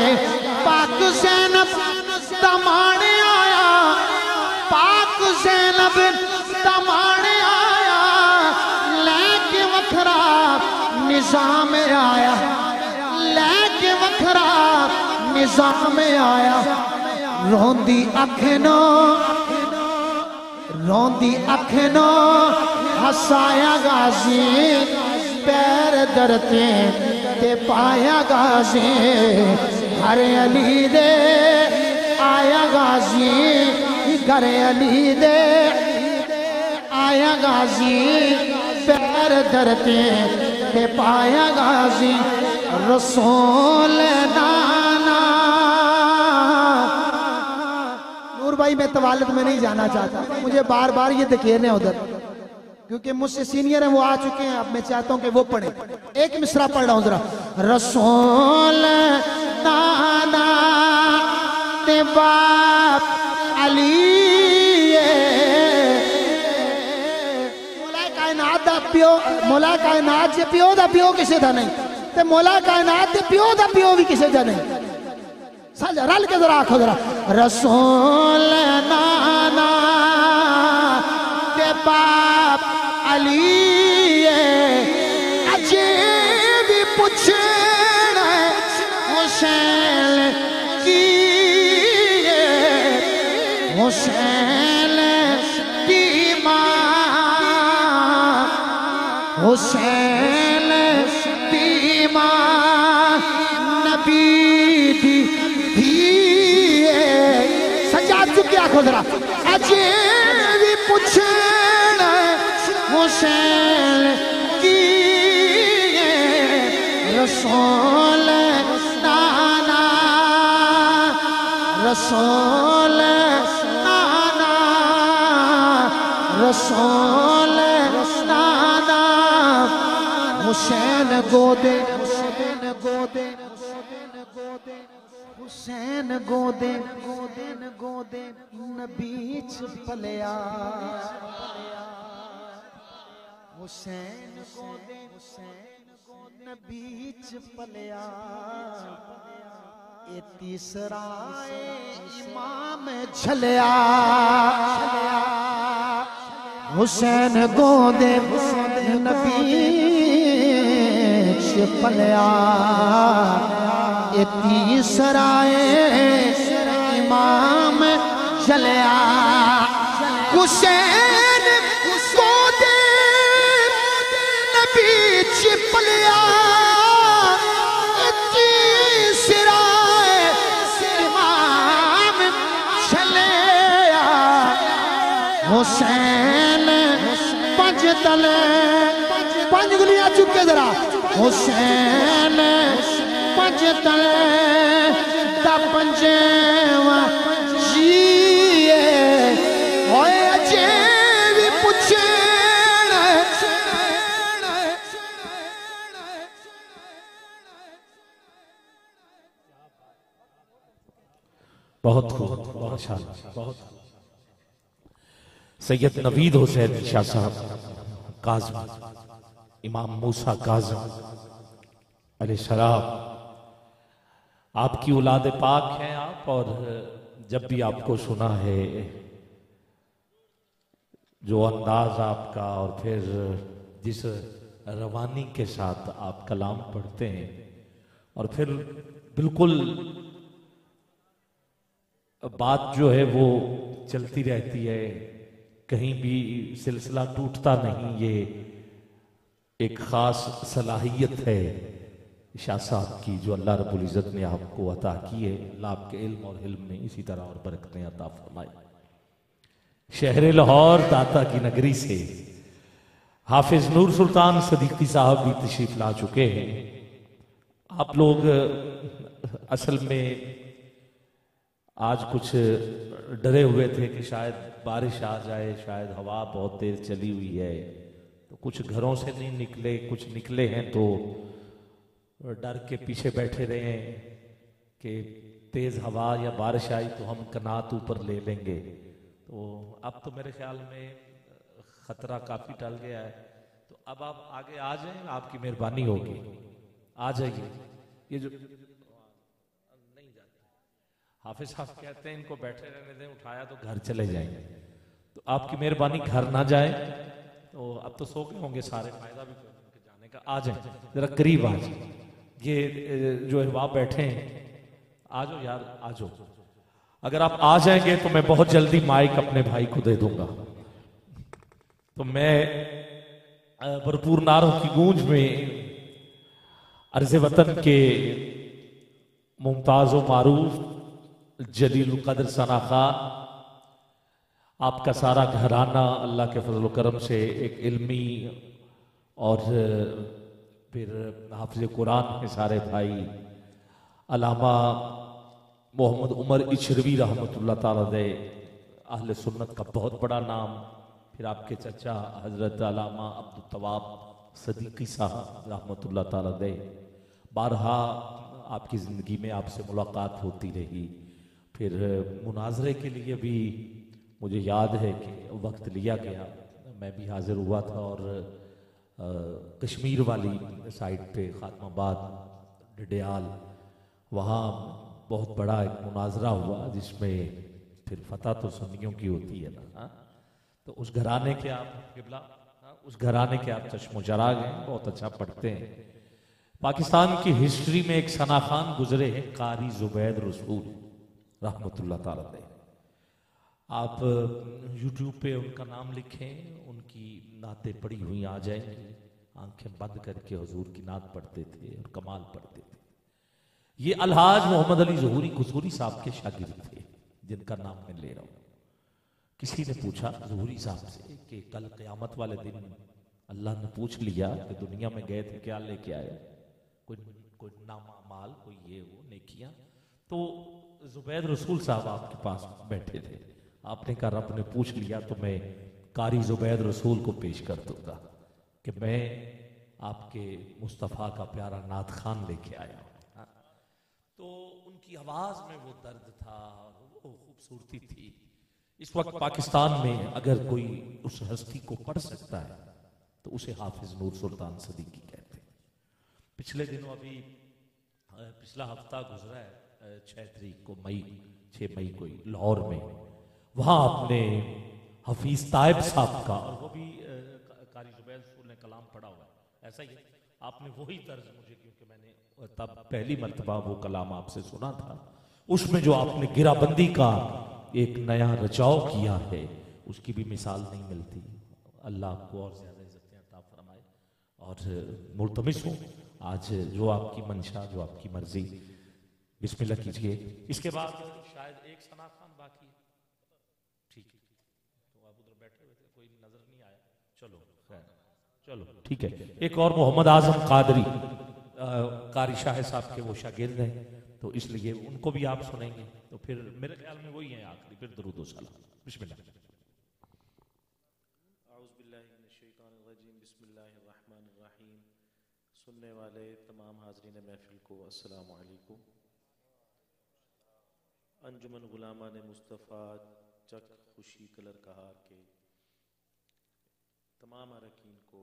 पाक जैनब तमाने आया, पाक जैनब तमाने आया। लेके वखरा निज़ाम आया, लेके वखरा निज़ाम आया। रोंदी अखनो रोंदी अखनो हसाया गाजी, पैर दरते ते पाया गाजी हरे अली दे आया गाजी, घर अली दे आया गाजी, पैर धरते ते पाया गाजी, रसोल नाना भाई, मैं तवालत में नहीं जाना चाहता। मुझे बार बार ये दिखेरने उधर। क्योंकि मुझसे सीनियर है, वो आ चुके हैं। अब मैं चाहता हूँ कि वो पढ़े। एक मिश्रा पढ़ रहा हूँ जरा। रसोल दादा ते बाप अली मोला कायनात का प्यो, मोला कायनात जे प्यो दा प्यो किसे दा नहीं? ते मोला कायनात दे प्यो दा प्यो भी किसे दा नहीं? साझा रल के जरा आखो जरा। रसूल नाना के बाप अली अजे भी पूछ हुसैन की हुसैन की माँ। हुसैन आखो जरा अजे भी हुसैन की रसोल नाना रसोल नाना रसोल नाना हुसैन गोदे हुसैन गोदे हुसैन गोदे हुसैन गोदे। गोदे नबीच पलिया। हुसैन गोदे हुसैन नबीच पलिया। ये तीसरा इमाम झलिया। हुसैन गोदे नबी पलिया। ये तीसरा इमाम झलिया हुसैन गोदे नबी पलिया तीसरा इमाम हुसैन पंज तले। पंज गुलियाँ चुके जरा। हुसैन पंज तले। बहुत खूब, बहुत शानदार बहुत सैयद नवीद हुसैन शाह साहब, काजम, इमाम मूसा काजम अरे शराब आपकी औलाद पाक हैं आप, और जब भी आपको सुना है जो अंदाज आपका, और फिर जिस रवानी के साथ आप कलाम पढ़ते हैं, और फिर बिल्कुल बात जो है वो चलती रहती है, कहीं भी सिलसिला टूटता नहीं, ये एक खास सलाहियत है। शाह साहब की जो अल्लाह रब्बुल इज़्ज़त ने आपको अता की है, अल्लाह आपके इल्म और हिल्म में इसी तरह और बरकतें अता फरमाए शहर लाहौर, दाता की नगरी से हाफिज नूर सुल्तान सदीकी साहब भी तशरीफ़ ला चुके हैं। आप लोग, असल में आज कुछ डरे हुए थे कि शायद बारिश आ जाए, शायद हवा बहुत तेज चली हुई है। तो कुछ घरों से नहीं निकले, कुछ निकले हैं तो डर के पीछे बैठे रहे हैं कि तेज हवा या बारिश आई तो हम कनात ऊपर ले लेंगे। तो अब तो मेरे ख्याल में खतरा काफ़ी टल गया है। तो अब आप आगे आ जाएँ, आपकी मेहरबानी होगी। आ जाइए। ये जो नहीं जाते हाफिज साहब कहते हैं, इनको बैठे रहने दें, उठाया तो घर चले जाएँगे तो आपकी मेहरबानी घर ना जाए। तो अब तो सो गए होंगे सारे, फ़ायदा भी जाने का। आ जाए, जरा करीब आ जाए। ये जो अहबाब बैठे हैं। आ जाओ यार आ जाओ अगर आप आ जाएँगे तो मैं बहुत जल्दी माइक अपने भाई को दे दूँगा। तो मैं भरपूर नारों की गूंज में अर्ज़ वतन के मुमताज़ मारूफ जलील कदर सना खान, आपका सारा घराना अल्लाह के फजल करम से एक इल्मी और फिर हाफिज कुरान के सारे भाई, अलामा मोहम्मद उमर इशरवी रहमतुल्लाह ताला दे सुन्नत का बहुत बड़ा नाम। फिर आपके चचा हज़रत अलामा अब्दुल तवाब सदीकी साहब रहमत दे। बारहा आपकी ज़िंदगी में आपसे मुलाकात होती रही। फिर मुनाजरे के लिए भी मुझे याद है कि वक्त लिया गया। मैं भी हाजिर हुआ था और कश्मीर वाली साइड पे खातमाबाद डडियाल वहाँ बहुत बड़ा एक मुनाजरा हुआ जिसमें फिर फतह तो सुन्नियों की होती है ना। हाँ? तो उस घराने के आप किबला हाँ, उस घराने के आप चश्मो चराग हैं बहुत अच्छा पढ़ते हैं। पाकिस्तान की हिस्ट्री में एक सना खान गुजरे हैं कारी जुबैद रसूल रहमतुल्लाह ताला आप यूट्यूब पे उनका नाम लिखें नातें पड़ी हुई आ जाएँगी आँखें बंद करके हुजूर की नात पढ़ते थे और कमाल पढ़ते थे। ये अलहाज मोहम्मद अली जहूरी कसूरी साहब के शागिर्द थे, जिनका नाम मैं ले रहा हूँ। किसी ने पूछा जहूरी साहब से कि कल क़यामत वाले दिन अल्लाह ने पूछ लिया कि दुनिया में गए थे, क्या लेके आए? कोई कोई नामा माल कोई ये वो नेकियाँ? तो जुबैद रसूल साहब आपके पास बैठे थे। आपने कहा, रब ने पूछ लिया तो मैं कारी जुबैद रसूल को पेश कर दूँगा कि मैं आपके मुस्तफ़ा का प्यारा नात खान लेके आया हूँ। तो उनकी आवाज़ में वो दर्द था, वो खूबसूरती थी। इस वक्त पाकिस्तान में अगर कोई उस हस्ती को पढ़ सकता है तो उसे हाफिज नूर सुल्तान सदीकी कहते हैं। पिछले दिनों अभी पिछला हफ़्ता गुजरा है छह तारीख को मई, छह मई को लाहौर में। वहाँ आपने हफीज तायब साहब का और वो भी कारी जुबैर ने कलाम पढ़ा हुआ ऐसा ही। आपने वही तर्ज मुझे, क्योंकि मैंने तब पहली मरतबा वो कलाम आपसे सुना था। उसमें जो आपने गिराबंदी का एक नया रचाव किया है, उसकी भी मिसाल नहीं मिलती। अल्लाह आपको और ज़्यादा इज्जतें फरमाए। और मुलतमिस हूँ। आज जो आपकी मंशा, जो आपकी मर्ज़ी। बिस्मिल्लाह कीजिए। इसके बाद शायद एक सना खान बाकी है ठीक है तो आप उधर बैठे हुए थे कोई नज़र नहीं आया चलो खैर चलो ठीक है। एक और मोहम्मद आज़म कादरी कारी शाह साहब के वो शागिर्द हैं तो इसलिए उनको भी आप सुनेंगे। तो फिर मेरे ख्याल में वही है आखिरी फिर दरूद सलाम बिस्मिल्लाह। सुनने वाले तमाम हाजरीन महफिल को अस्सलाम वालेकुम अंजुमन गुलामा ने मुस्तफ़ा चक खुशी कलर कहार के तमाम अरकान को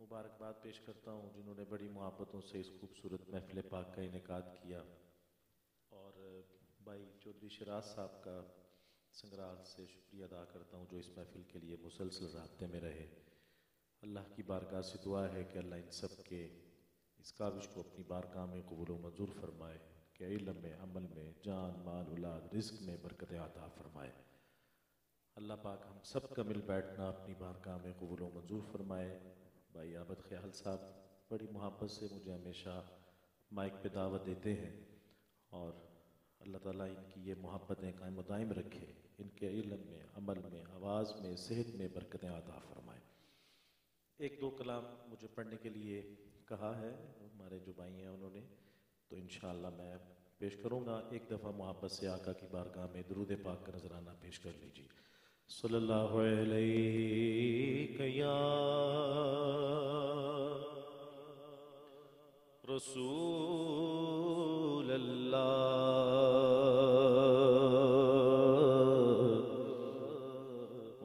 मुबारकबाद पेश करता हूँ, जिन्होंने बड़ी मोहब्बतों से इस खूबसूरत महफिल पाक का इनका किया। और, भाई चौधरी शराज साहब का संग्राल से शुक्रिया अदा करता हूँ, जो इस महफिल के लिए मुसलसल रबते में रहे। अल्लाह की बारगाह से दुआ है कि अल्लाह इन सब के इस काविश को अपनी बारगाह में कबूल मंजूर फरमाए, कि इल्म में, अमल में, जान, माल, औलाद रिस्क में बरकत आता फरमाए। अल्लाह पाक हम सब का मिल बैठना अपनी बारगाह में कबूल मंजूर फरमाए। भाई आबद ख्याल साहब, बड़ी मोहब्बत से मुझे हमेशा माइक पे दावत देते हैं और अल्लाह ताला इनकी ये मोहब्बतें कायम दायम रखे, इनके इलम में, अमल में, आवाज़ में, सेहत में बरकतें अता फरमाए। एक दो कलाम मुझे पढ़ने के लिए कहा है, हमारे जो भाई हैं उन्होंने तो इन मैं पेश करूँगा। एक दफ़ा मोहब्बत से आका की बारगाह में दरूद पाक का नजराना पेश कर लीजिए। सल्लल्लाहु अलैहि या रसूल अल्लाह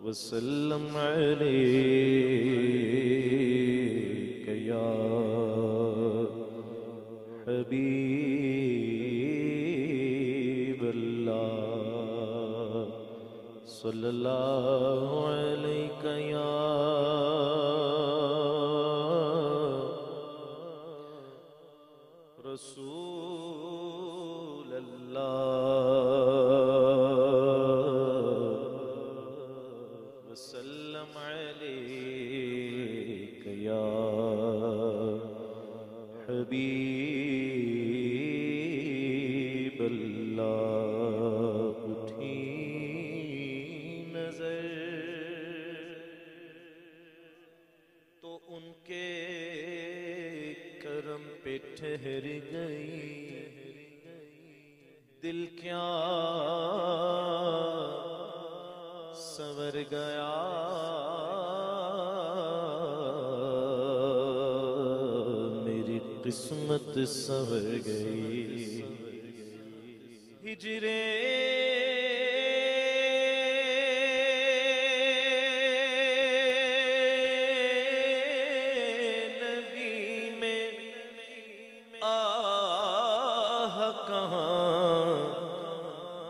वसल्लम अलैक या हबीब सल्लल्लाहु किस्मत सवर गई। हिजरे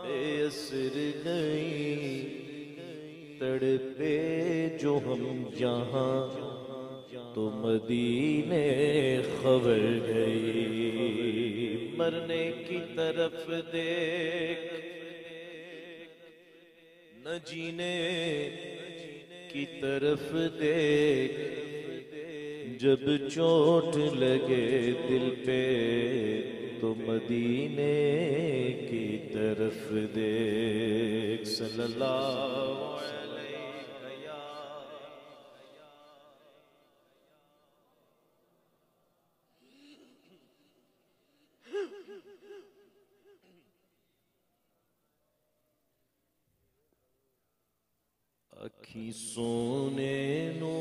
बेअसर गई। तड़पे जो हम यहाँ तो मदीने खबर गई। मरने की तरफ़ देख। न जीने की तरफ़ देख। जब चोट लगे दिल पे तो मदीने की तरफ़ देख। सल्लल्लाहु अलैहि अखी सोने नुवाए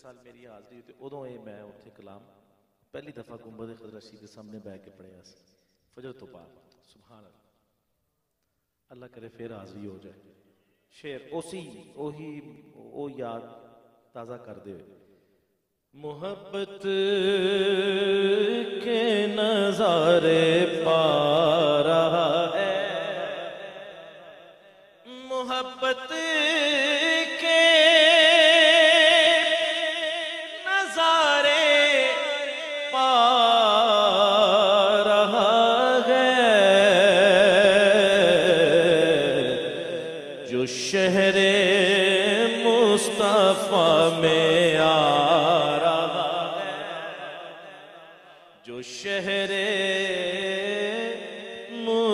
साल मेरी हाजरी थी उदों मैं उ कलाम, पहली दफ़ा गुंबद खदरशी के सामने बह के पढ़िया फजर तो पा सुबहान अल्लाह करे फिर हाजरी हो जाए। शेर उसी उ याद ताज़ा कर दे। मुहब्बत के नजारे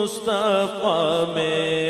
मुस्तफ़ा में।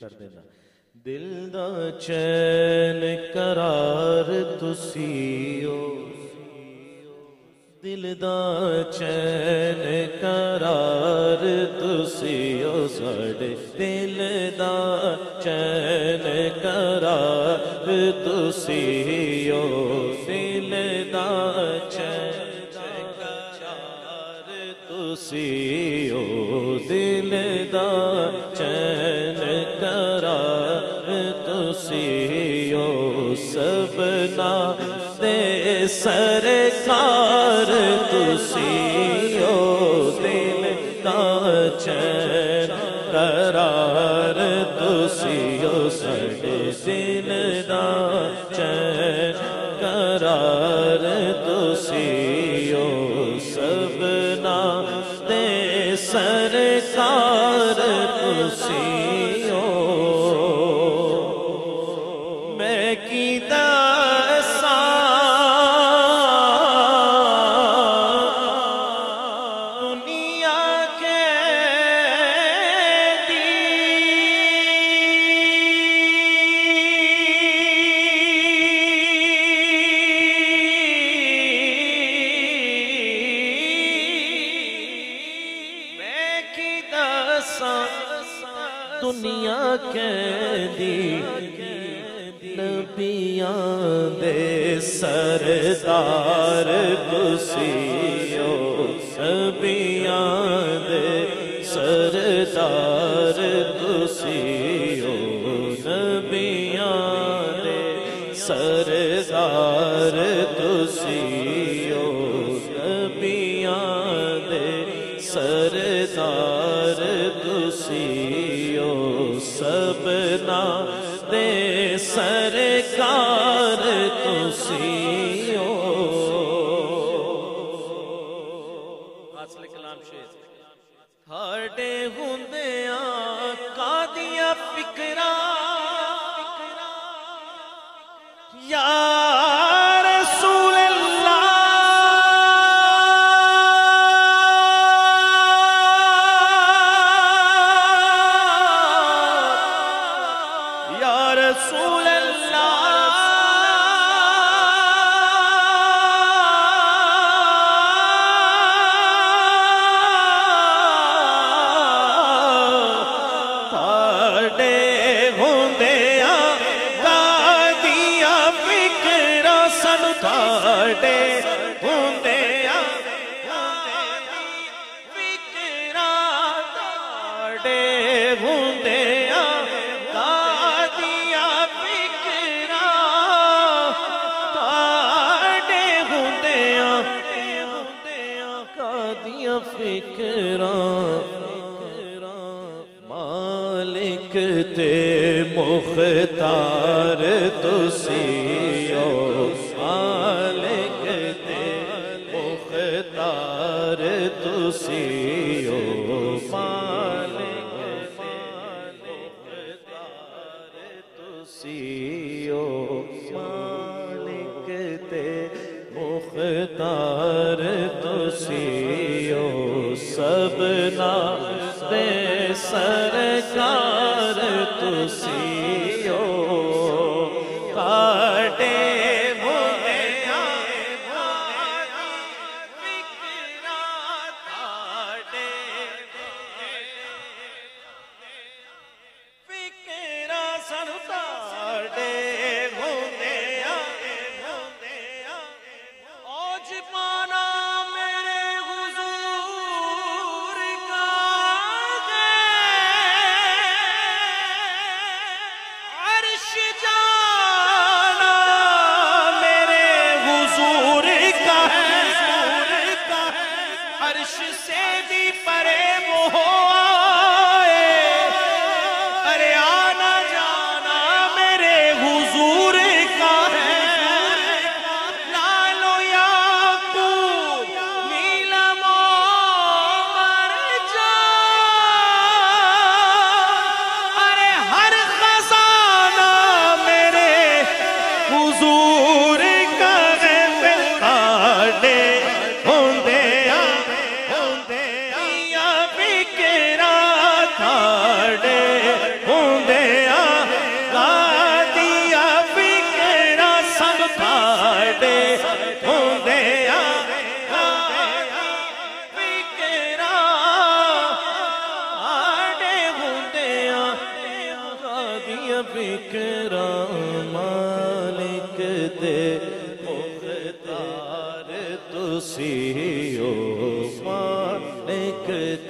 ਪੇਸ਼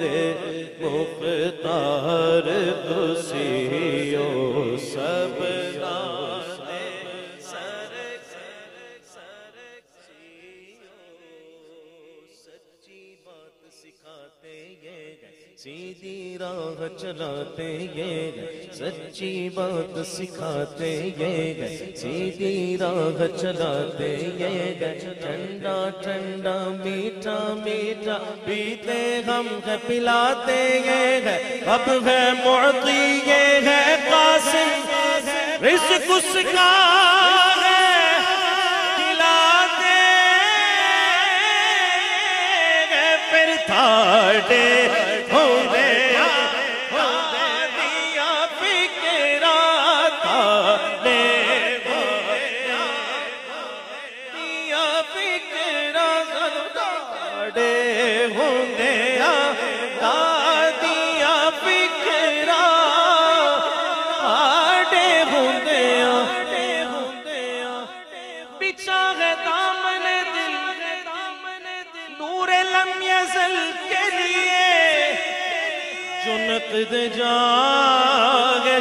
मालिक दे मुख्तार तुसियो सब राह चलाते ये सच्ची बात सिखाते ये सीधी राह चलाते ये ठंडा ठंडा, मीठा मीठा पीते हम है, पिलाते ये अब है मुर्दी ये है, कासिम। रिस्क उसका जो नकद जागे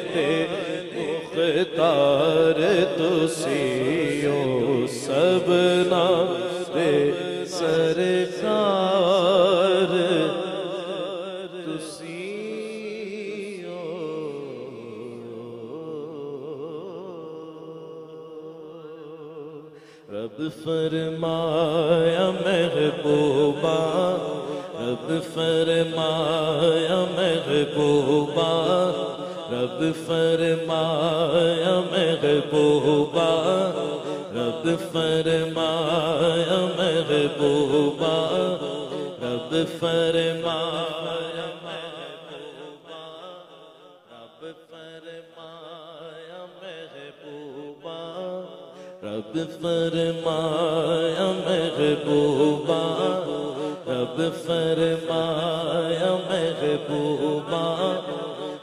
ते मुख्तार तुसीओ सब सबना रे सरकार तुसीओ रब फरमाया महबूबा रब फरमाया महबूबा। रब फरमाया, महबूबा। रब फरमाया, महबूबा। रब फरमाया, महबूबा। रब फरमाया, महबूबा। रब फरमाया, महबूबा। रब फरमाया, महबूबा।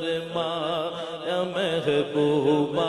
फरमा महबूबा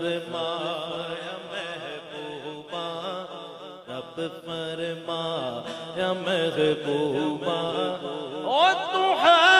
फरमाया महबूबा रब फरमाया महबूबा। ओ तू है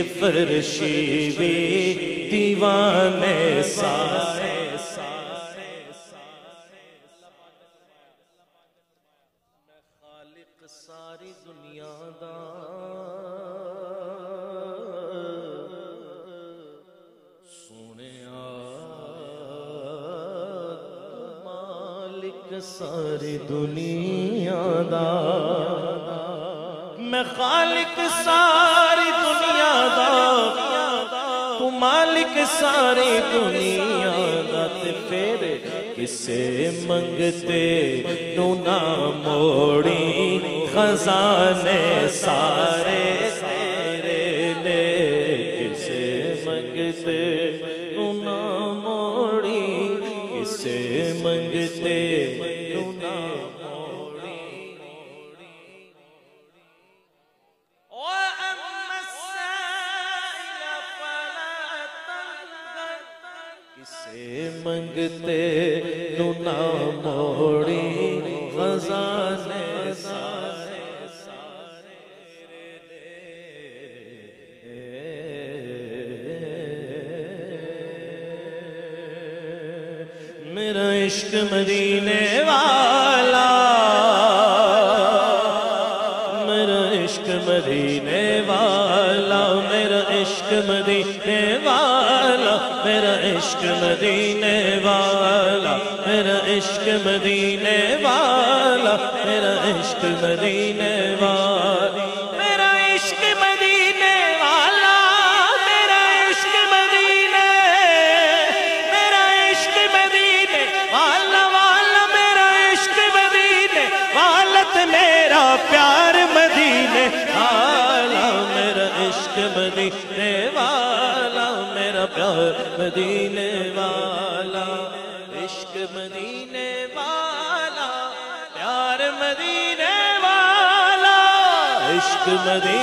फरशी वे दीवान सा सारी दुनिया दत फेरे किसे मंगते? तू ना मोड़ी खजाने सारे? திருமதி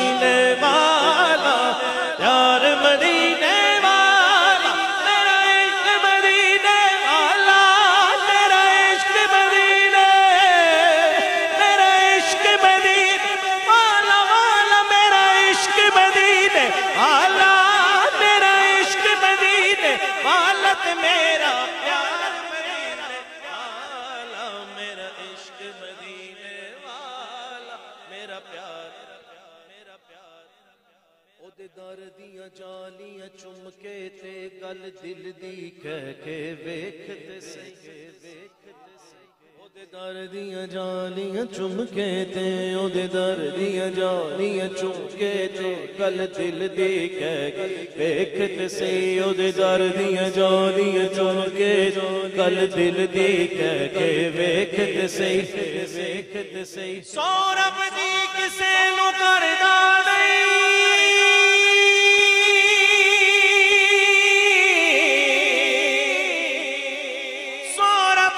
ਉਹਦੇ ਦਰ ਦੀਆਂ ਜਾਲੀਆਂ ਚੁੰਮ ਕੇ ਤੇ ਗੱਲ ਦਿਲ ਦੀ ਕਹਿ ਕੇ ਵੇਖ ਤੇ ਸਹੀ ਵੇਖ ਤੇ ਸਹੀ ਉਹਦੇ ਦਰ ਦੀਆਂ ਜਾਲੀਆਂ ਚੁੰਮ ਕੇ ਤੇ ਉਹਦੇ ਦਰ ਦੀਆਂ ਜਾਲੀਆਂ ਚੁੰਮ ਕੇ ਤੇ ਗੱਲ ਦਿਲ ਦੀ ਕਹਿ ਕੇ ਵੇਖ ਤੇ ਸਹੀ ਉਹਦੇ ਦਰ ਦੀਆਂ ਜਾਲੀਆਂ ਚੁੰਮ ਕੇ ਗੱਲ ਦਿਲ ਦੀ ਕਹਿ ਕੇ ਵੇਖ ਤੇ ਸਹੀ ਵੇਖ ਤੇ ਸਹੀ ਸੌਰਭ ਦੀ ਕਿਸੇ ਨੂੰ ਕਰਦਾ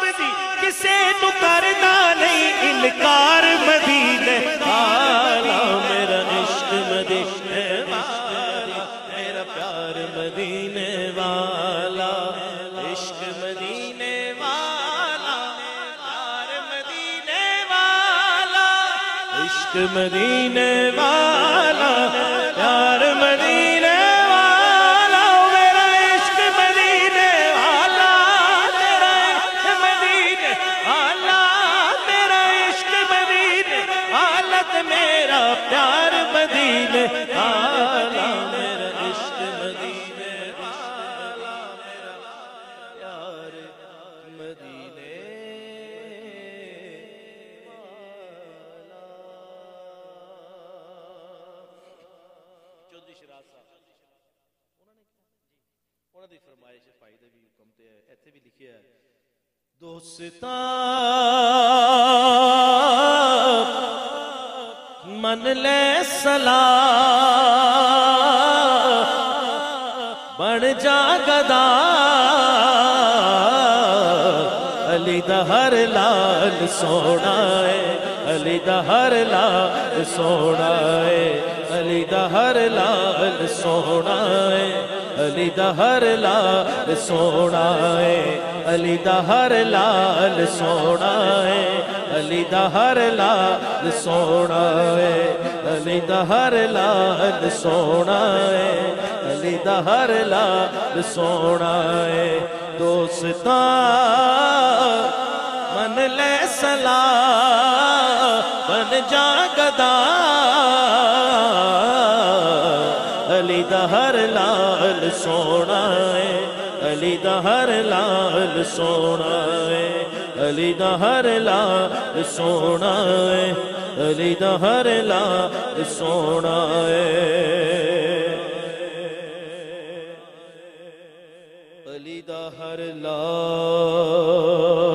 ਦੀ ਕਿਸੇ ਨੂੰ ਕਰਦਾ ਨਹੀਂ ਇਨਕਾਰ ਮਦੀਨੇ ਆਲਾ ਮੇਰਾ ਇਸ਼ਕ ਮਦੀਨੇ ਵਾਲਾ ਮੇਰਾ ਪਿਆਰ ਮਦੀਨੇ ਵਾਲਾ ਇਸ਼ਕ ਮਦੀਨੇ ਵਾਲਾ ਪਿਆਰ ਮਦੀਨੇ ਵਾਲਾ ਇਸ਼ਕ ਮਦੀਨੇ ਵਾਲਾ ਦੋਸਤਾਂ ਮਨ ਲੈ ਸਲਾ, ਬਣ ਜਾ ਗਦਾ, ਅਲੀ ਦਾ ਹਰ ਲਾਲ ਸੋਹਣਾ ਏ, ਅਲੀ ਦਾ ਹਰ ਲਾਲ ਸੋਹਣਾ ਏ, ਅਲੀ ਦਾ ਹਰ ਲਾਲ ਸੋਹਣਾ ਏ, ਅਲੀ ਦਾ ਹਰ ਲਾਲ ਸੋਹਣਾ ਏ। अली दा हर लाल सोना है अली दर लाल सोना है अली दर लाल सोना है अली दर लाल सोना है दोस्ता, मन ले सला, बन जा गदा। अली दा हर लाल सोना है ਅਲੀ ਦਾ ਹਰ ਲਾਲ ਸੋਹਣਾ ਏ, ਅਲੀ ਦਾ ਹਰ ਲਾਲ ਸੋਹਣਾ ਏ, ਅਲੀ ਦਾ ਹਰ ਲਾਲ ਸੋਹਣਾ ਏ। ਅਲੀ ਦਾ ਹਰ ਲਾਲ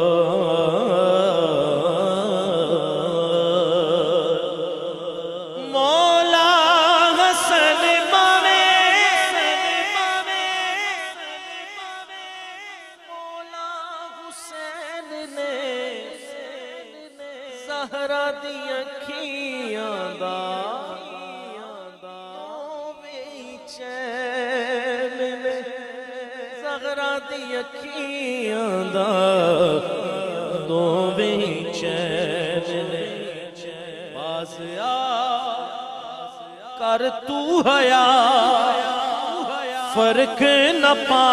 तू हया, फ़र्क न पा।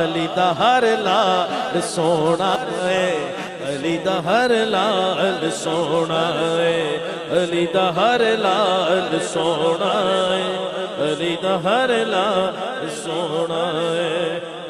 अली दा हर लाल सोना है, अली दा हर लाल सोना है, अली दा हर लाल सोना है, अली दा हर लाल सोना है।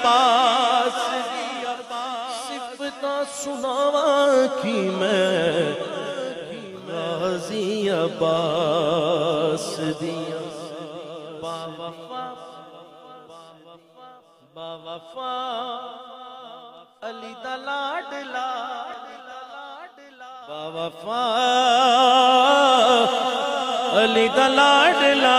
अब्बास सिफता सुनावा कि मैं गाजी अब्बास दिया। बावफा। बावफा। अली दा लाडला बावफा। अली दा लाडला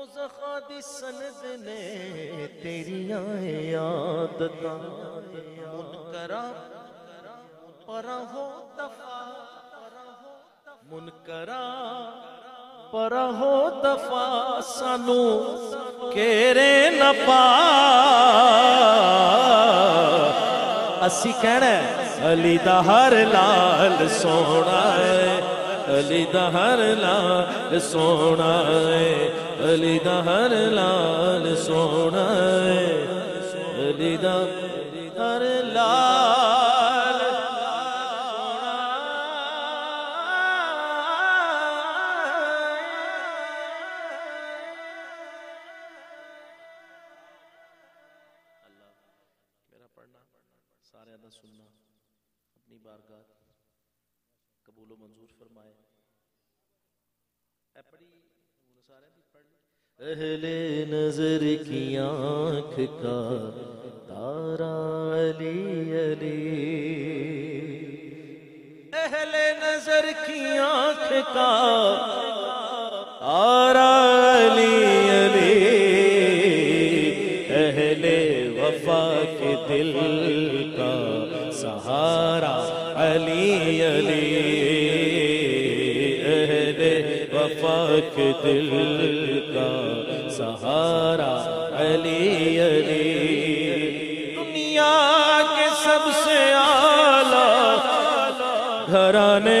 दोज़खा दी सनद ने तेरियाँ यादतां मुनकरा हो दफ़ा मुनकरा परा हो दफ़ा, सानू केरे न कहना अली दा हर लाल सोना है। ਅਲੀ ਦਾ ਹਰ ਲਾਲ ਸੋਹਣਾ ਹੈ ਅਲੀ ਦਾ ਹਰ ਲਾਲ ਸੋਹਣਾ ਹੈ ਅਲੀ ਦਾ अहले नज़र की आँख का तारा अली अली। अहले नज़र की आँख का तारा अली अली। अहले वफा के दिल का सहारा अली अली। वफा के दिल का सहारा अली अली। दुनिया के सबसे आला घराने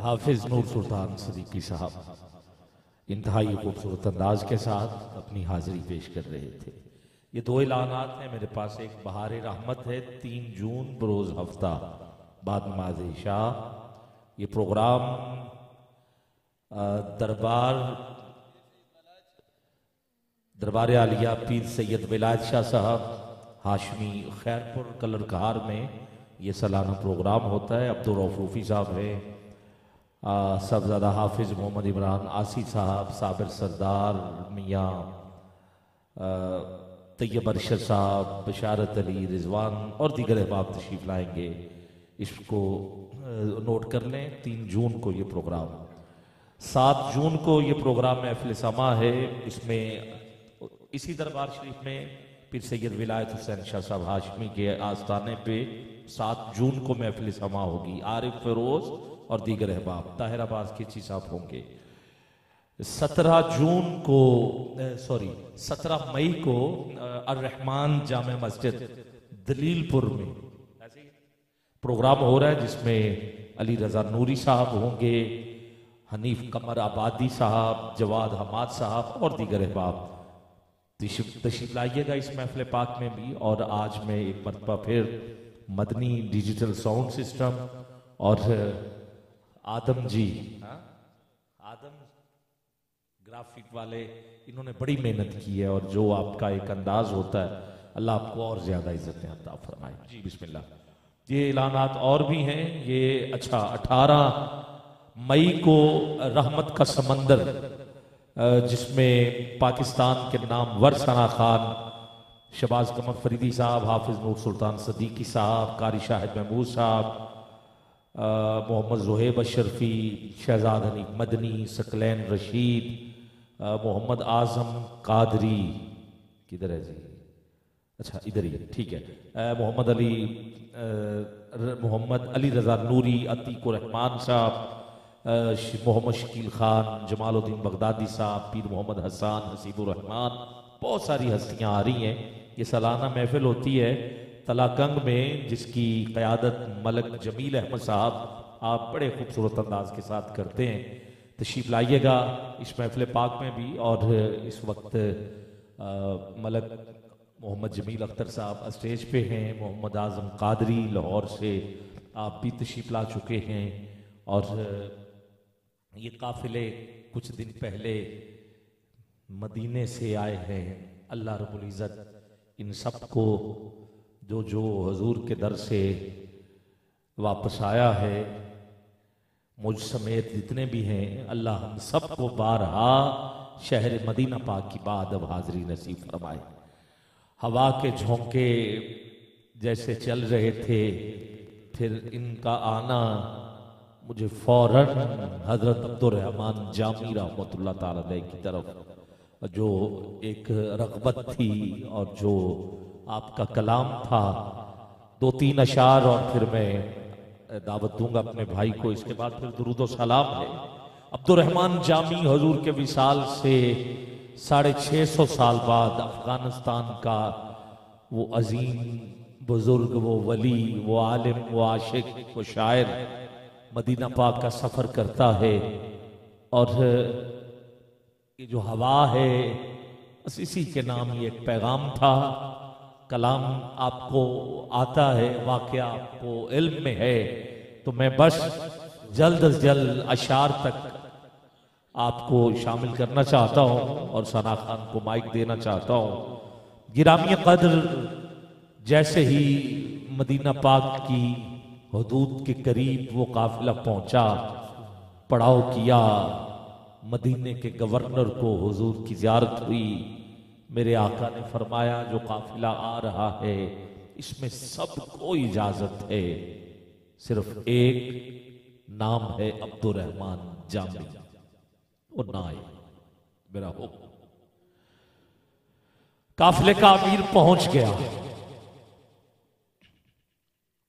हाफिज नूर सुल्तान सदीकी साहब। इंतहाई खूबसूरत अंदाज के साथ अपनी हाजिरी पेश कर रहे थे। ये दो ऐलानात हैं, मेरे पास एक बहार रहमत है, तीन जून बरोज हफ़्ता, बाद नमाज़ शाह ये प्रोग्राम दरबार दरबार आलिया पीर सैयद विलायत शाह साहब, हाशमी खैरपुर कलर कहार में ये सालाना प्रोग्राम होता है। अब्दुल रऊफ रूफी साहब हैं आ, सबजादा हाफिज मोहम्मद इमरान आसी साहब साबिर सरदार मियाँ तैयब अरशद साहब बशारत अली रिजवान और दीगर अहबाब तशरीफ़ लाएँगे। इसको नोट कर लें तीन जून को ये प्रोग्राम। सात जून को ये प्रोग्राम महफिल समा है। इसमें इसी दरबार शरीफ में फिर सैयद विलायत हुसैन शाह साहब हाशमी के आस्थाने पे सात जून को महफिल समा होगी। आरिफ फिरोज और दीगर अहबाब। ताहिर अब्बास किची साहब होंगे। सत्रह जून को सॉरी सत्रह मई को अर रहमान जाम मस्जिद दलीलपुर में प्रोग्राम हो रहा है, जिसमें अली रजा नूरी साहब होंगे, हनीफ कमर आबादी साहब, जवाद हमाद साहब और दीगर अहबाब। तशरीफ़ लाइएगा इस महफिल पाक में भी। और आज मैं एक मरतबा फिर मदनी डिजिटल साउंड सिस्टम और आदम जी। हाँ? आदम ग्राफिक वाले इन्होंने बड़ी मेहनत की है और जो आपका एक अंदाज होता है अल्लाह आपको और ज़्यादा इज्जतें अता फरमाए। जी। बिस्मिल्लाह। ये ऐलानात और भी हैं। ये अच्छा 18 मई को रहमत का समंदर जिसमें पाकिस्तान के नाम वर सना खान शबाज कमर फरीदी साहब हाफिज नूर सुल्तान सदीकी साहब कारी शाहिद महमूद साहब मोहम्मद जोहेब अशरफी, शहजाद हनीफ मदनी, सकलैन रशीद मोहम्मद आज़म कादरी, किधर है जी? अच्छा इधर ही ठीक है। मोहम्मद अली मोहम्मद अली रजा नूरी अतीक रहमान साहब मोहम्मद शकील खान, जमालुद्दीन बगदादी साहब, पीर मोहम्मद हसान, हसीबुर रहमान, बहुत सारी हस्तियाँ आ रही हैं। ये सालाना महफिल होती है तलाकंग में जिसकी क़्यादत मलक जमील अहमद साहब आप बड़े खूबसूरत अंदाज के साथ करते हैं तशीफ लाइएगा इस महफिल पाक में भी और इस वक्त आ, मलक मोहम्मद जमील अख्तर साहब स्टेज पे हैं मोहम्मद आज़म कादरी लाहौर से आप भी तशीफ ला चुके हैं और ये काफिले कुछ दिन पहले मदीने से आए हैं अल्लाह रब्बुल इज़्ज़त इन सबको जो जो हजूर के दर से वापस आया है, मुझ समेत जितने भी हैं, अल्लाह हम सबको बारहा शहर मदीना पाक की बाद अब हाजिरी नसीब फरमाए। हवा के झोंके जैसे चल रहे थे, फिर इनका आना मुझे फ़ौरन हज़रत अब्दुलरहमान जामी ताला की तरफ़, जो एक रगबत थी और जो आपका कलाम था। दो तीन अशार और फिर मैं दावत दूँगा अपने भाई को। इसके बाद फिर दुरुद सलाम है। अब्दुलरहमान जामी हजूर के विशाल से साढ़े छः सौ साल बाद अफ़गानिस्तान का वो अजीम, बुज़ुर्ग, वो वली, वो आलिम, वो आशिक, वो शायर मदीना पाक का सफ़र करता है। और ये जो हवा है बस इसी के नाम ये एक पैगाम था। कलाम आपको आता है, वाक्य आपको इल्म में है तो मैं बस जल्द अज जल्द अशार तक आपको शामिल करना चाहता हूँ और सना खान को माइक देना चाहता हूँ। गिरामी कदर जैसे ही मदीना पाक की हदूद के करीब वो काफिला पहुँचा, पड़ाव किया, मदीने के गवर्नर को हुजूर की जियारत हुई मेरे आका ने फरमाया, जो काफिला आ रहा है, इसमें सबको इजाज़त है। सिर्फ़ एक नाम है अब्दुलरहमान जामी। वो ना आए मेरा हो काफिले का अमीर पहुँच गया।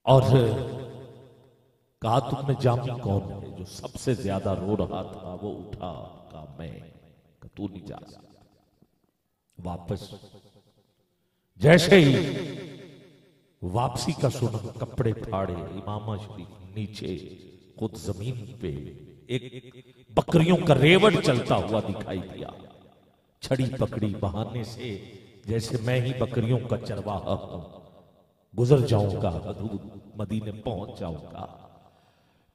और कहा, तुमने जामी कौन है जो सबसे ज़्यादा रो रहा था? वो उठा का मैं तू नहीं जा वापस। जैसे ही वापसी का सुना कपड़े फाड़े, इमामा शरीफ नीचे, खुद ज़मीन पे एक बकरियों का रेवट चलता हुआ दिखाई दिया। छड़ी पकड़ी बहाने से, जैसे मैं ही बकरियों का चरवाहा हूँ, गुजर जाऊँगा हदूद मदीने पहुँच जाऊँगा।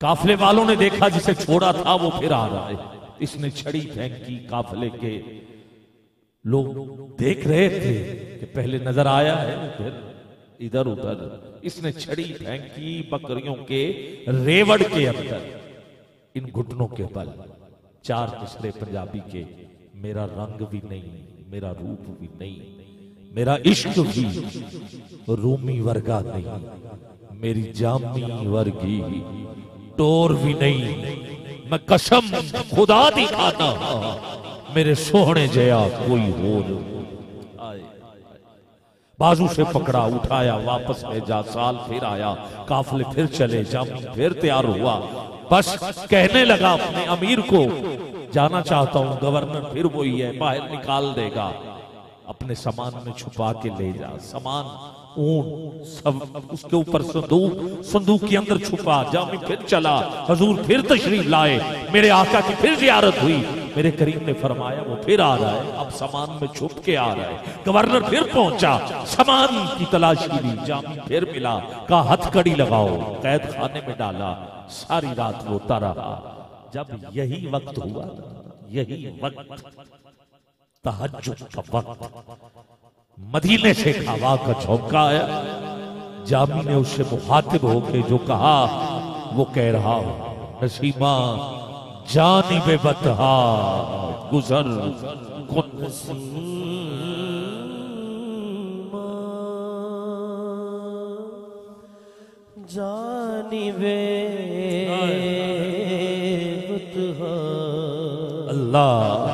काफले वालों ने देखा जिसे छोड़ा था, वो फिर आ रहा है। इसने छड़ी फेंकी काफले के लोग देख रहे थे कि पहले नज़र आया है, फिर इधर उधर। इसने छड़ी फेंकी बकरियों के रेवड़ के अंदर, इन घुटनों के बल। चार पिछले पंजाबी के, मेरा रंग भी नहीं, मेरा रूप भी नहीं, मेरा इश्क भी रूमी वर्गा नहीं, मेरी जामी वर्गी टोर भी नहीं, मैं कसम खुदा दिखाता मेरे सोहने जया कोई हो जो। बाजू से पकड़ा, उठाया, वापस भेजा साल फिर आया, काफले फिर चले, जामी फिर तैयार हुआ। बस कहने लगा अपने अमीर को, जाना चाहता हूँ, गवर्नर फिर वही है, बाहर निकाल देगा। अपने सामान में छुपा के ले जा, सामान ऊन, सब उसके ऊपर संदूक संदूक के अंदर छुपा जामी फिर चला। हजूर फिर तशरीफ़ लाए। मेरे आका की फिर जियारत हुई। मेरे करीम ने फरमाया, वो फिर आ रहा है। अब सामान में छुप के आ रहा है। गवर्नर फिर पहुँचा। सामान की तलाशी ली। जामी फिर मिला। कहा हथकड़ी लगाओ। कैद खाने में डाला। सारी रात रोता रहा। जब यही वक्त हुआ, यही वक्त, तहज्जुद का वक्त। मदीने से हवा का झोंका आया। जामी ने उससे मुखातिब होके जो कहा वो कह रहा हो नसीमा जानिब बतहा गुजर जानी जानिबे अल्लाह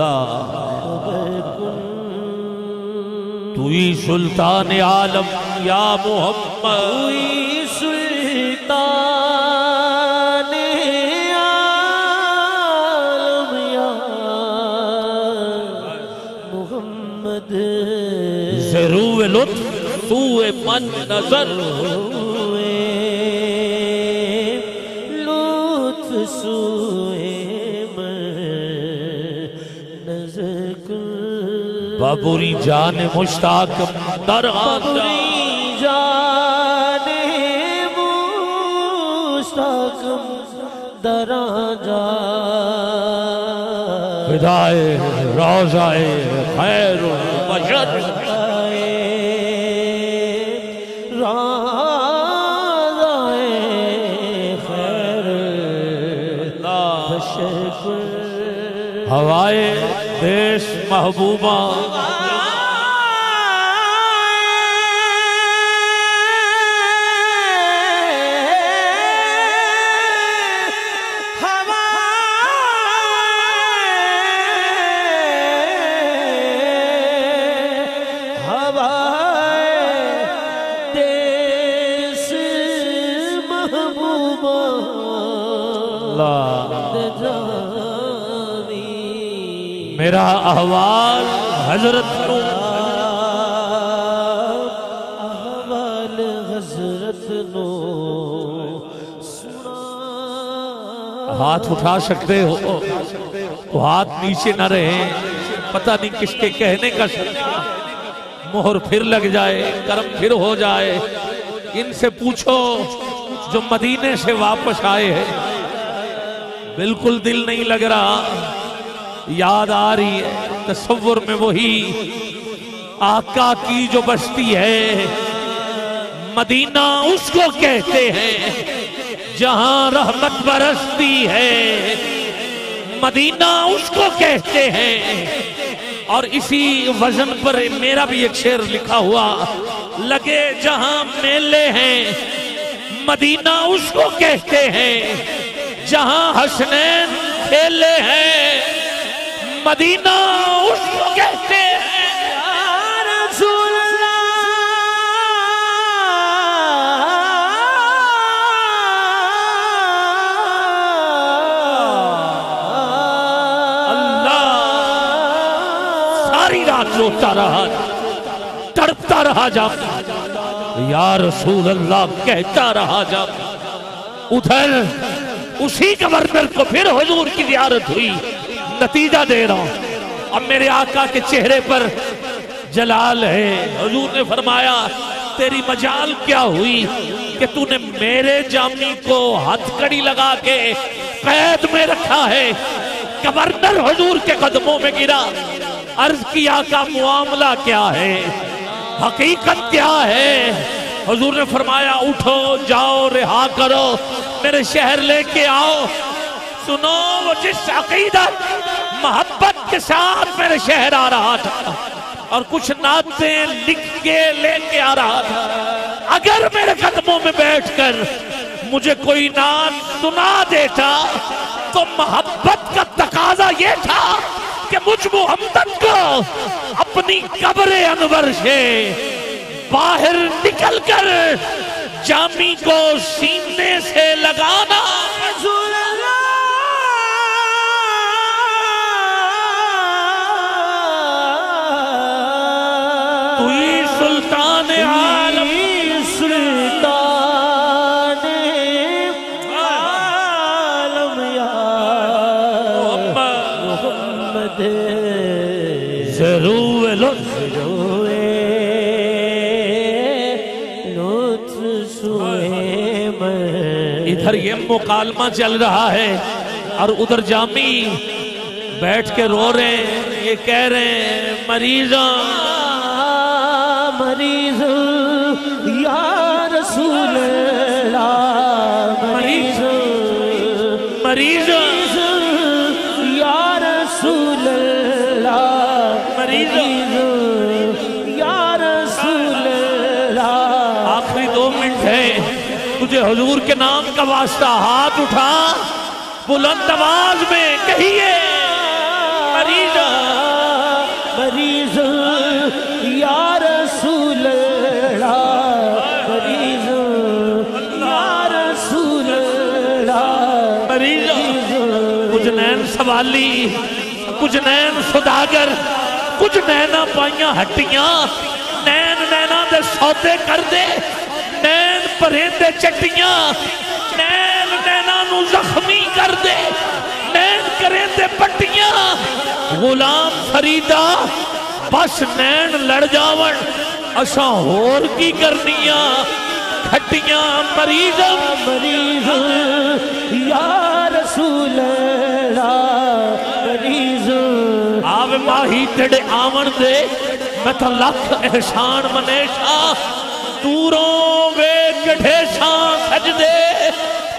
अल्लाह। तू ही सुल्तान आलम या मोहम्मद। सुल्तान आलम या मोहम्मद। ज़रूर लुत्फ सूए मन नज़र। बाबूरी जान मुश्ताक दर बाबुरी जाने मुस्ताकम दराजा विदाए रोजाए खैर बशर। हवाए देश महबूबा। मेरा अहवाल हज़रत अहवाल हज़रत नो। हाथ उठा सकते हो। तो हाथ नीचे न रहे। पता नहीं किसके कहने का मोहर फिर लग जाए कर्म फिर हो जाए। इनसे पूछो जो मदीने से वापस आए हैं। बिल्कुल दिल नहीं लग रहा। याद आ रही है, तस्वुर में वही आका की जो बस्ती है, मदीना उसको कहते हैं, जहाँ रहमत बरसती है, मदीना उसको कहते हैं। और इसी वज़न पर मेरा भी एक शेर लिखा हुआ, लगे जहाँ मेले हैं, मदीना उसको कहते हैं, जहाँ हसनैन खेले हैं। मदीना उसको कहते सारी रात रोता रहा, तड़पता रहा जा। या रसूल अल्लाह कहता रहा जब उधर, उसी गवर्नर को फिर हुजूर की जियारत हुई। नतीजा दे रहा हूँ। अब मेरे आका के चेहरे पर जलाल है। हजूर ने फरमाया, तेरी मजाल क्या हुई कि तूने मेरे जामी को हथकड़ी लगा के कैद में रखा है? गवर्नर हजूर के कदमों में गिरा। अर्ज़ किया का मामला क्या है? हकीकत क्या है? हजूर ने फरमाया, उठो, जाओ, रिहा करो। मेरे शहर लेके आओ। सुनो, वो जिस अकीदत मोहब्बत के साथ मेरे शहर आ रहा था, और कुछ नाते लिख के लेके आ रहा था, अगर मेरे कदमों में बैठकर मुझे कोई नाम सुना देता तो मोहब्बत का तकाजा ये था कि मुझ मोहम्मद को अपनी कब्र अनवर से बाहर निकलकर जामी को सीने से लगाना सुल्तान आलम सुल्तान आलम मोहम्मद ज़रूर इधर ये मुकालमा चल रहा है और उधर जामी बैठ के रो रहे हैं, ये कह रहे हैं, मरीजा। मरीज़ या रसूल मरीज़। मरीज़ या रसूल मरीज़। या रसूल आखिरी दो मिनट है। तुझे हजूर के नाम का वास्ता हाथ उठा। बुलंद आवाज़ में कहिए नैन कुछ नैन सुदागर, कुछ नैना पाइया हट्टियाँ। नैन नैना दे सौदे कर दे नैन परेंदे चट्टियाँ। नैन नैना जख्मी कर दे नैन करेंदे पट्टियाँ। गुलाम फरीदा, बस नैन लड़ जावन असा होर की करनिया? खट्टियाँ मरीज़ मरीज़ या रसूल माही तेरे आवन दे। मैं तो लख एहसान मनेशा दूरों वे कठे शाह सज दे।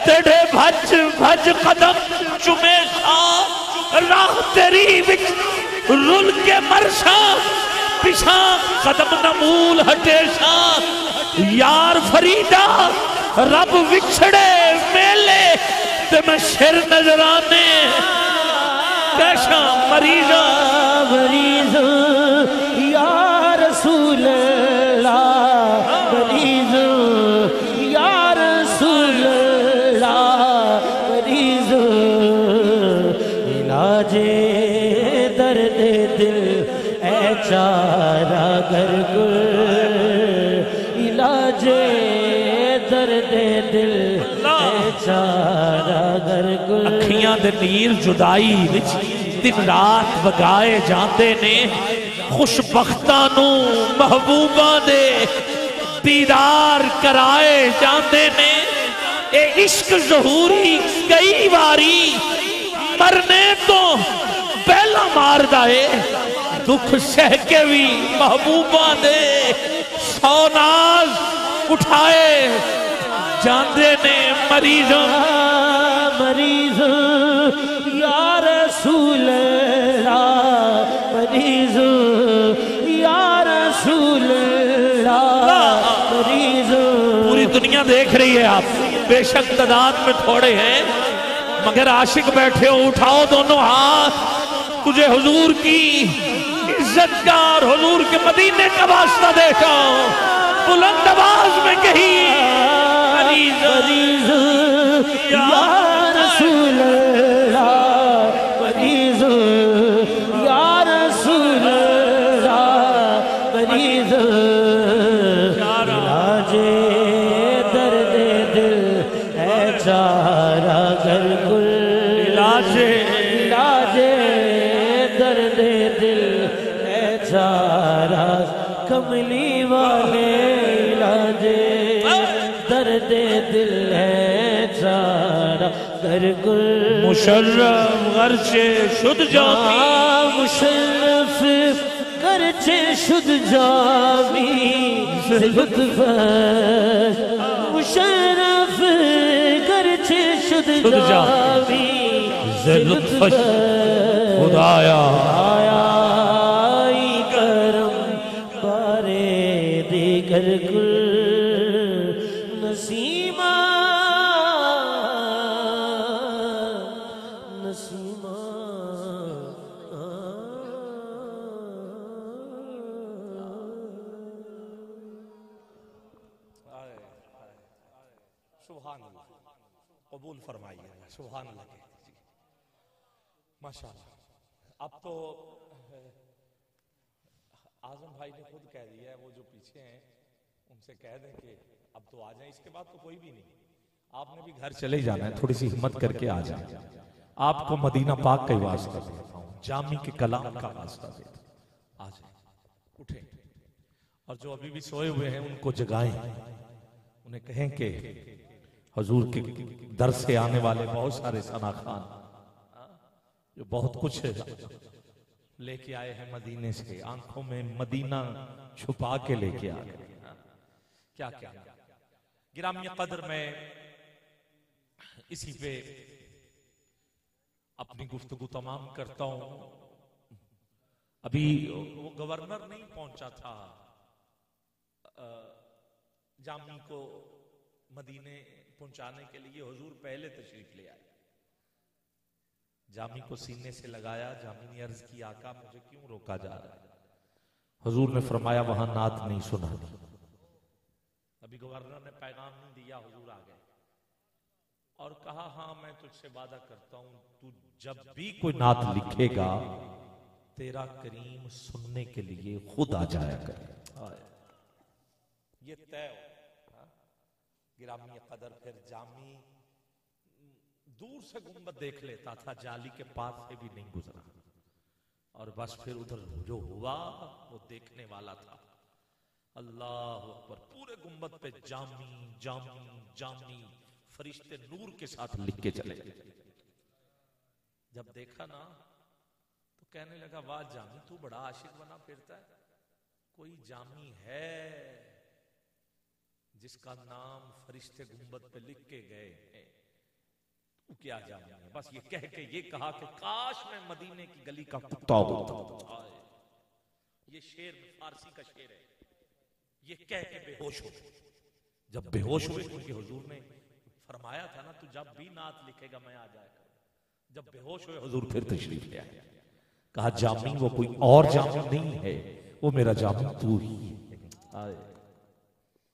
तेरे भज भज कदम चुमे शाह। राह तेरी विच रुल के मर शाह। पिछा कदम नमूल हटे शाह। यार फरीदा, रब विछड़े मेले। ते मैं शेर नजराने। कैसा मरीजा मरीज या रसूल अल्लाह मरीज या रसूल अल्लाह मरीज इलाजे दर्द दिल ऐ चारा घर गुल इलाजे दर्द दिल ऐ चारा अखियाँ दे नीर जुदाई विच दिन रात वगाए जाते ने। खुशबख्ता महबूबा दे दीदार कराए जाते ने। इश्क जहूरी कई बारी मरने तो पहला मार दाए। दुख सह के भी महबूबा दे सौनाज उठाए जाते ने मरीजों। मरीज़ या रसूल अल्लाह मरीज़ या रसूल अल्लाह मरीज़। पूरी दुनिया देख रही है आप। बेशक तादाद में थोड़े हैं मगर आशिक बैठे हो उठाओ दोनों हाथ। तुझे हुजूर की इज़्ज़त का और हुजूर के मदीने का वास्ता हूँ। बुलंद आवाज़ में कही मरीज़ मरीज़ रसूल चारा घर गुल मुशर्रफ गर्शे शुद्ध जामी मुशर्रफ करचे शुद्ध जामी लुत्फ मुशर्रफ करचे शुद्ध जामी लुत्फ खुदाया आया करम बारे दिगर गुल माशाल्लाह। अब तो आज़म भाई ने खुद कह दिया है, वो जो पीछे हैं, उनसे कह दें कि अब तो आ जाए, इसके बाद तो कोई भी नहीं। आपने भी घर चले जाना है, थोड़ी सी हिम्मत करके आ जाए। आपको मदीना पाक का वास्ता देता हूँ, जामी के कलाम का वास्ता देता हूँ। आ जाए, उठे। और जो अभी भी सोए हुए हैं, उनको जगाएँ। उन्हें कहें कि, हजूर के दर से आने वाले बहुत सारे सना खान जो बहुत कुछ लेके आए हैं मदीने से, आँखों में मदीना छुपा के लेके आ गए। क्या क्या? ग्राम्य कदर में इसी पे अपनी गुफ्तगु तमाम करता हूँ। अभी वो गवर्नर नहीं पहुँचा था। जामी को मदीने पहुँचाने के लिए हुजूर पहले तशरीफ़ ले आए। जामी को सीने से लगाया जामी ने अर्ज़ की आका, मुझे क्यों रोका जा रहा है? हुजूर ने फरमाया, वहाँ नात नहीं सुनानी अभी गवर्नर ने पैगाम नहीं दिया, हुजूर आ गए। और कहा हाँ मैं तुझसे वादा करता हूँ, तू जब भी कोई नात लिखेगा, तेरा करीम सुनने के लिए खुद आ जाया करे। ये तय हो। हाँ? गिरामी कदर, फिर जामी दूर से गुंबद देख लेता था, जाली के पास से भी नहीं गुजरा। और बस फिर उधर जो हुआ, वो देखने वाला था। अल्लाह अकबर, पूरे गुंबद पे जामी जामी जामी, फरिश्ते नूर के साथ लिख के चले जब देखा ना तो कहने लगा, वाह जामी, तू बड़ा आशिक बना, फिरता है। कोई जामी है जिसका नाम फरिश्ते गुंबद पे लिख के गए हैं? क्या है। बस ये कह के ये कहा कि काश मैं मदीने की गली का कुत्ता होता। ये शेर फारसी का शेर है। ये कह के बेहोश हो। जब बेहोश हुए क्योंकि हुजूर ने फरमाया था ना, तू जब भी नात लिखेगा, मैं आ जाएगा जब बेहोश हुए, हुजूर फिर तशरीफ़ ले कहा जामी वो कोई और जामी नहीं है। वो मेरा जामी तू ही है।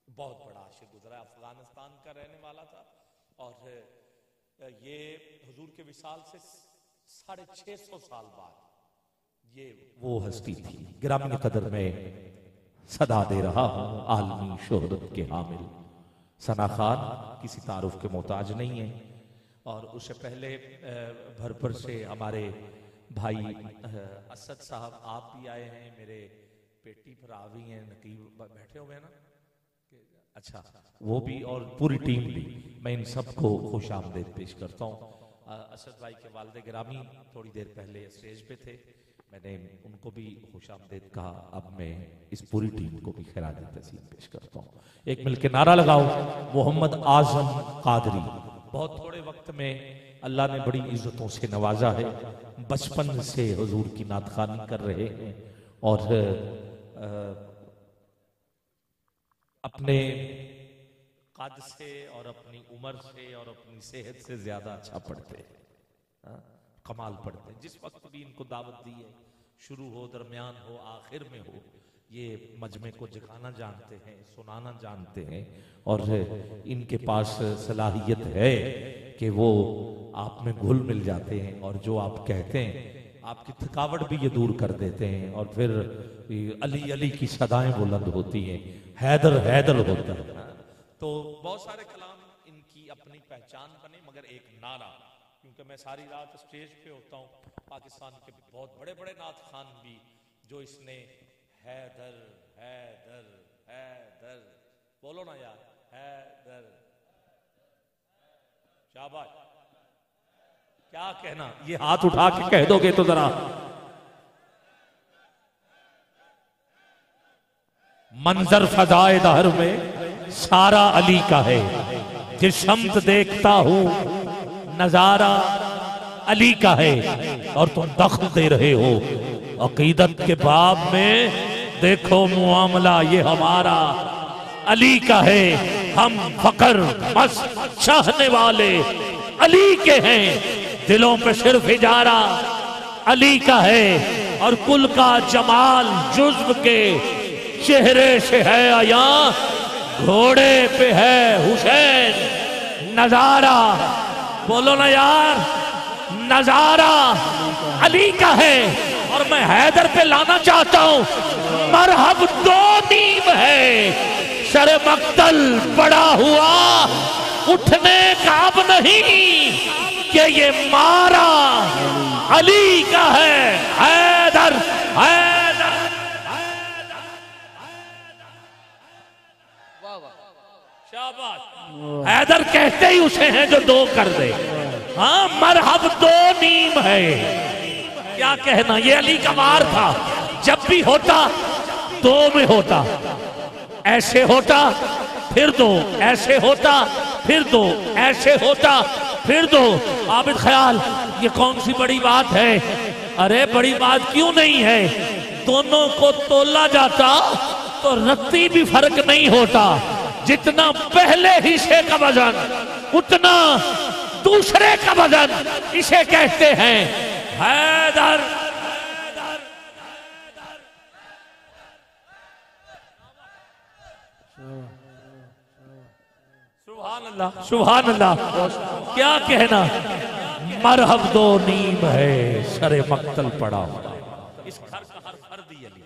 बहुत बड़ा आशिक गुजरा अफ़गानिस्तान का रहने वाला था और ये हुजूर के विशाल से साढ़े छह सौ साल बाद ये वो हस्ती थी। ग्रामीण कदर में सदा दे रहा हूँ आलमी शोहरत के हामिल। सना खान किसी तारुफ के मोहताज नहीं है और उससे पहले भरपर से हमारे भाई असद साहब आप भी आए हैं, मेरे पेटी पर आवी हैं, नकीब बैठे हुए हैं ना? अच्छा वो भी और पूरी टीम भी। मैं इन सबको खुश आमदेद पेश करता हूँ। असद भाई के वालद ग्रामी थोड़ी देर पहले स्टेज पे थे। मैंने उनको भी खुश आमदेद कहा। अब मैं इस पूरी टीम को भी खैराज तहसीन पेश करता हूँ। एक मिल के नारा लगाओ मोहम्मद आज़म कादरी। बहुत थोड़े वक्त में अल्लाह ने बड़ी इज्जतों से नवाजा है। बचपन से हजूर की नातखानी कर रहे हैं। और आ, अपने कद से और अपनी उम्र से और अपनी सेहत से ज़्यादा अच्छा पढ़ते हैं? कमाल पढ़ते हैं। जिस वक्त भी इनको दावत दी है शुरू हो दरमियान हो आखिर में हो ये मजमे को जगाना जानते हैं सुनाना जानते हैं और इनके पास सलाहियत है कि वो आप में घुल मिल जाते हैं और जो आप कहते हैं आपकी थकावट भी ये दूर कर देते हैं और फिर अली अली की सदाएँ बुलंद होती हैं, हैदर हैदर होता है। तो बहुत सारे कलाम इनकी अपनी पहचान बने, मगर एक नारा, क्योंकि मैं सारी रात स्टेज पे होता हूँ, पाकिस्तान के बहुत बड़े बड़े नाथ खान भी, जो इसने हैदर हैदर हैदर, बोलो ना यार, हैदर, शाबाश। क्या कहना? ये हाथ उठा के कह दोगे तो जरा। मंजर फजाए दहर में सारा अली का है। जिस शम्त देखता हूँ, नज़ारा अली का है। और तुम दखल दे रहे हो। अकीदत के बाब में देखो मुआमला, ये हमारा अली का है। हम फकर मस चाहने वाले अली के हैं। दिलों पे सिर्फ़ इजारा, अली का है और कुल का जमाल जुज्व के चेहरे से है आया, घोड़े पे है हुसैन। नज़ारा, बोलो ना यार, नज़ारा अली का है और मैं हैदर पे लाना चाहता हूँ। मरहब दो नीम है सर मक्तल बड़ा हुआ, उठने का अब नहीं। कि ये मारा अली का है। हैदर हैदर। शाबाश। हैदर कहते ही उसे हैं जो दो कर दे। हाँ मरहब दो नीम है। क्या कहना, ये अली का वार था। जब भी होता, दो में होता। ऐसे होता, फिर दो। ऐसे होता, फिर दो। ऐसे होता फिर दो। आबिद ख्याल, ये कौन सी बड़ी बात है? अरे, बड़ी बात क्यों नहीं है? दोनों को तोला जाता तो रत्ती भी फ़र्क नहीं होता। जितना पहले हिस्से का वज़न, उतना दूसरे का वज़न इसे कहते हैं। हैदर सुभान अल्लाह क्या कहना? मरहब दो नीम है सरे मक्तल पड़ा इस घर का हर फर्द अली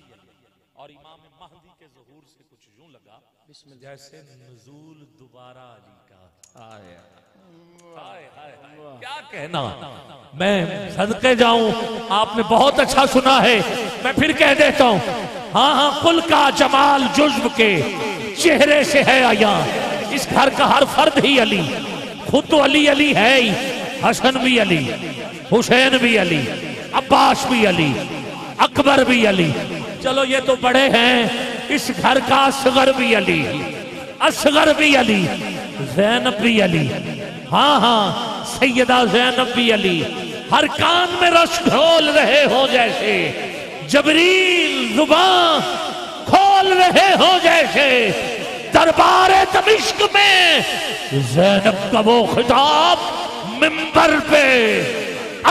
और इमाम महदी के जहूर से कुछ यूँ लगा जैसे नजूल दोबारा अली का। आया हाय, हाय, हाय। क्या कहना? मैं सदके जाऊँ आपने बहुत अच्छा सुना है। मैं फिर कह देता हूँ हाँ हाँ कुल का जमाल जुज्ब के चेहरे से है आया इस घर का हर फर्द ही अली। खुद तो अली अली है ही। हसन भी अली, हुसैन भी अली, अब्बास भी अली, अकबर भी अली। चलो ये तो बड़े हैं। इस घर का असगर भी अली, असगर भी अली, जैनब भी अली। हाँ हाँ सैयदा जैनब भी अली। हर कान में रस घोल रहे हो जैसे। जबरील ज़ुबान खोल रहे हो जैसे। दरबार तमिश्क में जैनब का वो खिताब मिंबर पे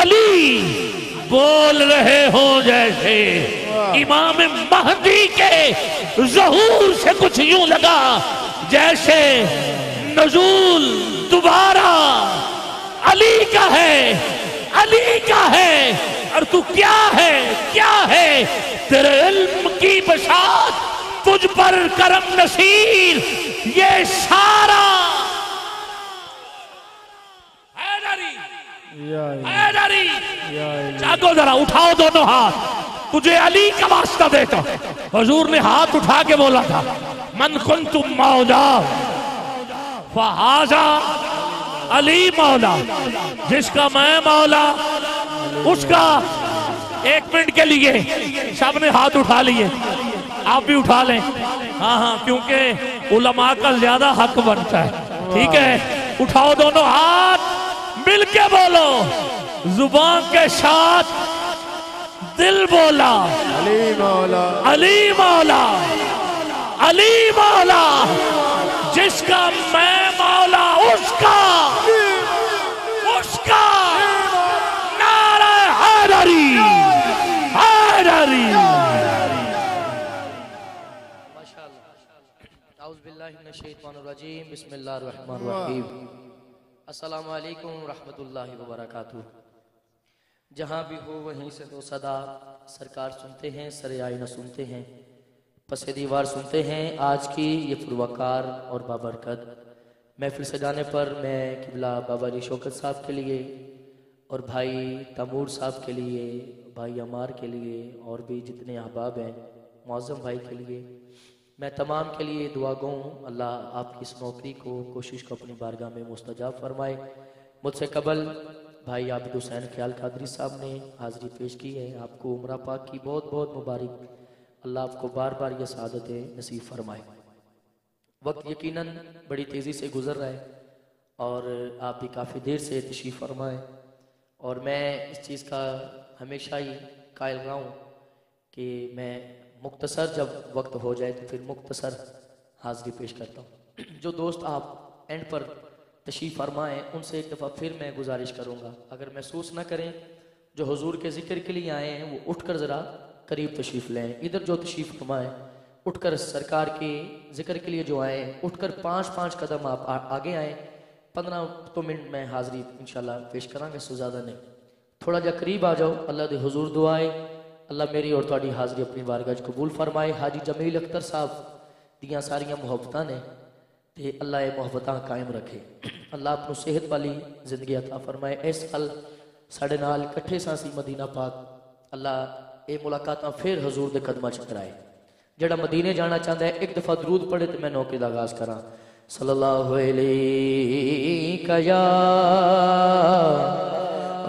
अली बोल रहे हो जैसे। इमाम महदी के जहूर से कुछ यूँ लगा जैसे नजूल दोबारा अली का है, अली का है। और तू क्या है क्या है? तेरे इल्म की बसात तुझ पर करम नसीर ये सारा। जागो जरा, उठाओ दोनों हाथ। तुझे अली का वास्ता देता हजूर ने हाथ उठा के बोला था, मन कुन तुम मौला? फहाजा अली मौला, जिसका मैं मौला, उसका एक मिनट के लिए, सबने हाथ उठा लिए। आप भी उठा लें। हाँ हाँ क्योंकि उलमा का ज़्यादा हक बनता है। ठीक है? उठाओ दोनों हाथ मिल के बोलो। ज़ुबान के साथ दिल बोला। अली मौला। अली मौला। अली मौला। जिसका मैं मौला उसका नारा हैदरी हैदरी अस्सलाम वालेकुम रहमतुल्लाहि व बरकातुहू जहाँ भी हो, वहीं से तो सदा सरकार सुनते हैं, सर आईना सुनते हैं, पस दीवार सुनते हैं। आज की ये पुरवकार और बाबरकत। महफिल सजाने पर मैं किबला बाबा अली शौकत साहब के लिए और भाई तमूर साहब के लिए, भाई अमार के लिए और भी जितने अहबाब हैं मौज़म भाई के लिए मैं तमाम के लिए दुआ गो हूँ अल्लाह आपकी इस नौकरी को, कोशिश को अपनी बारगाह में मुस्तजाब फरमाए। मुझसे कबल, भाई आबिद हुसैन ख्याल कादरी साहब ने हाज़िरी पेश की है। आपको उम्र पाक की बहुत बहुत मुबारक। अल्लाह आपको बार बार ये शहादतें नसीब फरमाए। वक्त यकीनन बड़ी तेज़ी से गुजर रहा है और आप भी काफ़ी देर से तशीफ फरमाए। और मैं इस चीज़ का हमेशा ही कायल रहा हूँ कि मैं मुख्तसर जब वक्त हो जाए तो फिर मुख्तसर हाजिरी पेश करता हूँ। जो दोस्त आप एंड पर तशीफ़ फरमाएँ उनसे एक दफ़ा फिर मैं गुजारिश करूँगा। अगर महसूस ना करें जो हुजूर के ज़िक्र के लिए आए हैं वो उठ कर ज़रा करीब तशरीफ़ लें। इधर जो तशरीफ़ फरमाएँ उठकर सरकार के ज़िक्र के लिए जो आए हैं उठकर पाँच पाँच कदम आप आ, आगे आएँ पंद्रह तो मिनट में हाजिरी इंशाल्लाह पेश करांगे सो ज़्यादा नहीं। थोड़ा जा करीब आ जाओ अल्लाह दे हुजूर दुआए अल्लाह मेरी और थोड़ी हाजरी अपनी वारगाज कबूल फरमाए। हाजी जमील अख्तर साहब, दियाँ सारिया मुहब्बत ने, ते अल्लाह ये मुहब्बत कायम रखे। अल्लाह अपन सेहत वाली ज़िंदगी अता फरमाए। इस साल साढ़े नाल कट्ठे सी मदीना पाक। अल्लाह ये मुलाकात फिर हजूर के कदम च कराए। जड़ा मदीने जाना चाहता है एक दफ़ा दरूद पढ़े तो मैं नौकरी का आगाज़ करा। सल्ला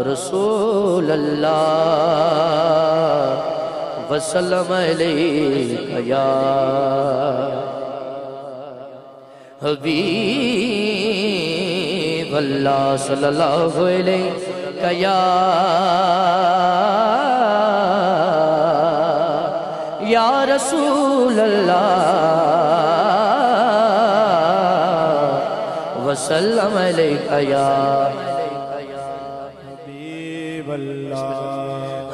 रसूल अल्लाह वसल्लम अलैका या हबीब अल्लाह सल्लल्लाहु अलैका या या रसूल अल्लाह वसल्लम अलैका या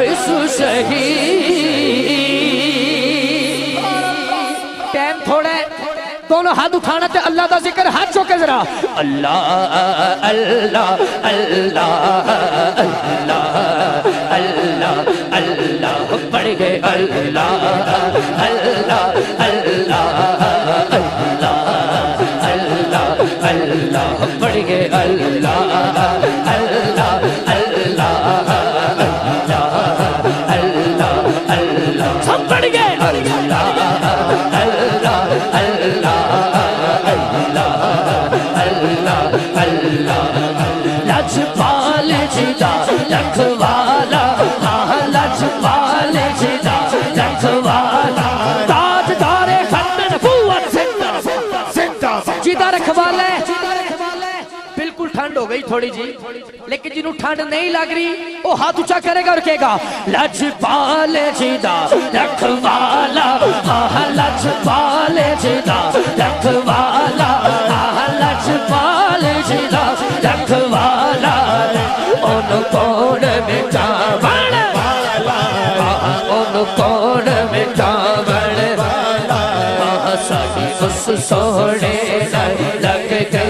सौ शहीद टाइम थोड़ा है। दोनों हाथ उठाना ते अल्लाह का ज़िक्र, हाथ चौके जरा। अल्लाह अल्लाह अल्लाह अल्लाह अल्लाह अल्लाह पढ़ गए अल्लाह अल्लाह अल्लाह अल्लाह अल्लाह अल्लाह पढ़ गए अल्लाह। थोड़ी जी, लेकिन जिन्हों ठंड नहीं लग रही, वो हाथ ऊँचा करेगा और कहेगा, लजपाल जिदा, लखवाला हाँ लजपाल जिदा, लखवाला हाँ लजपाल जिदा, लखवाला, उन कौन मिटावण उन कौन मिटावण साडी उस सोहने लग गई।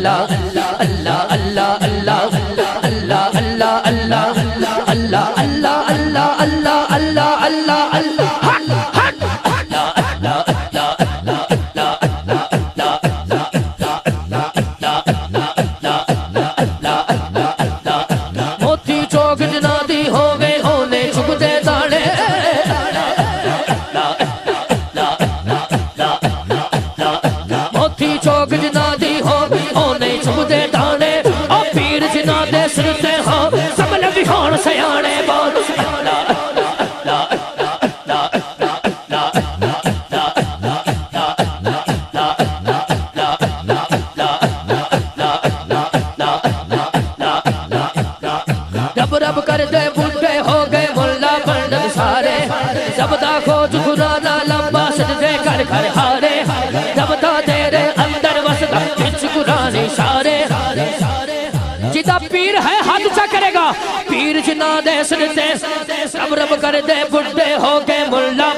love. दा खोज खुराना लंबा सजदे कर कर हारे। जब ता तेरे अंदर वसदा बिच कुरानी सारे। जिदा पीर है ऊँचा करेगा। पीर जिना दे सजदे रब रब कर दे, बुढ़े हो गए मुल्ला।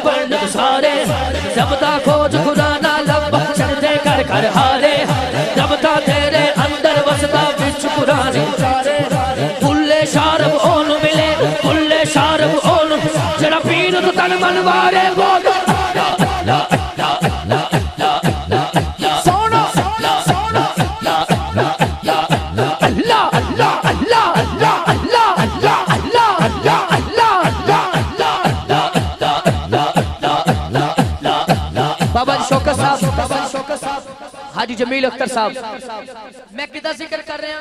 हाजी जमील अख्तर साहब। मैं किदा ज़िक्र कर रहा?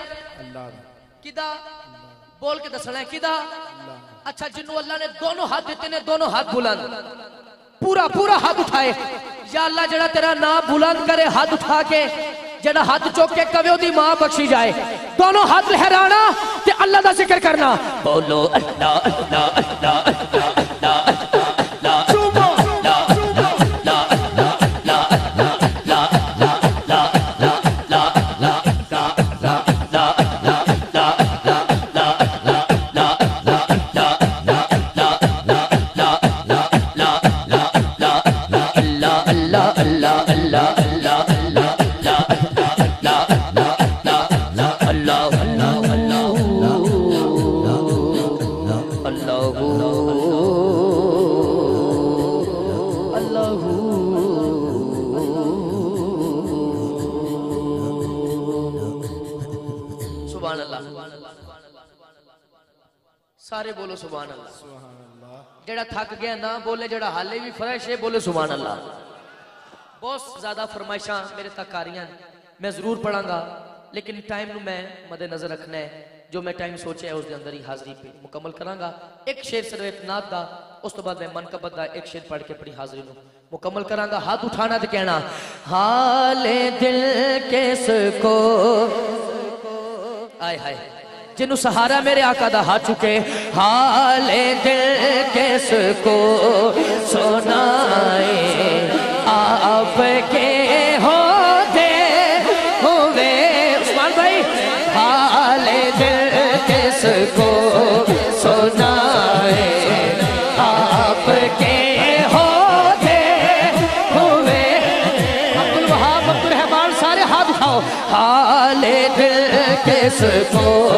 किदा? बोल के दसना है, किदा? अच्छा जिन्हों अल्लाह ने दोनों हाथ दिते ने, दोनों हाथ बुलंद। पूरा पूरा हाथ उठाए। या अल्लाह जरा तेरा ना बुलंद करे, हाथ उठा के जरा हाथ चुक के कवे, ओदी माँ बख्शी जाए। दोनों हाथ लहराना ते अल्लाह दा ज़िक्र करना। बोलो अल्लाह अल्लाह अल्लाह अल्लाह। थक गया, ना बोले जरा हाले भी फ्रैश है, बोले सुबह अल्लाह बहुत ज़्यादा फरमाइशा मेरे तक आ रही हैं। मैं ज़रूर पढ़ांगा, लेकिन टाइम में मद्देनजर रखना है। जो मैं टाइम सोचे है, उसके अंदर ही हाजिरी पे मुकम्मल करांगा। एक शेर सिर्फ़ नाथ का उस तो बाद मैं मन कबत का एक शेर पढ़ के अपनी हाजिरी में मुकम्मल करांगा। हाथ उठाना तो कहना, हाले दिल के सको आए हाय। जिन्हों सहारा मेरे आका दा हाथ चुके। हाले दिल किसको सुनाए? आपके हो दे हुए उस्मान भाई, हाले दिल किसको सुनाए? आपके हो दे हुए। अब्दुल वहाब, अब्दुल रहमान, सारे हाथ उठाओ। हाले दिल किसको सुनाए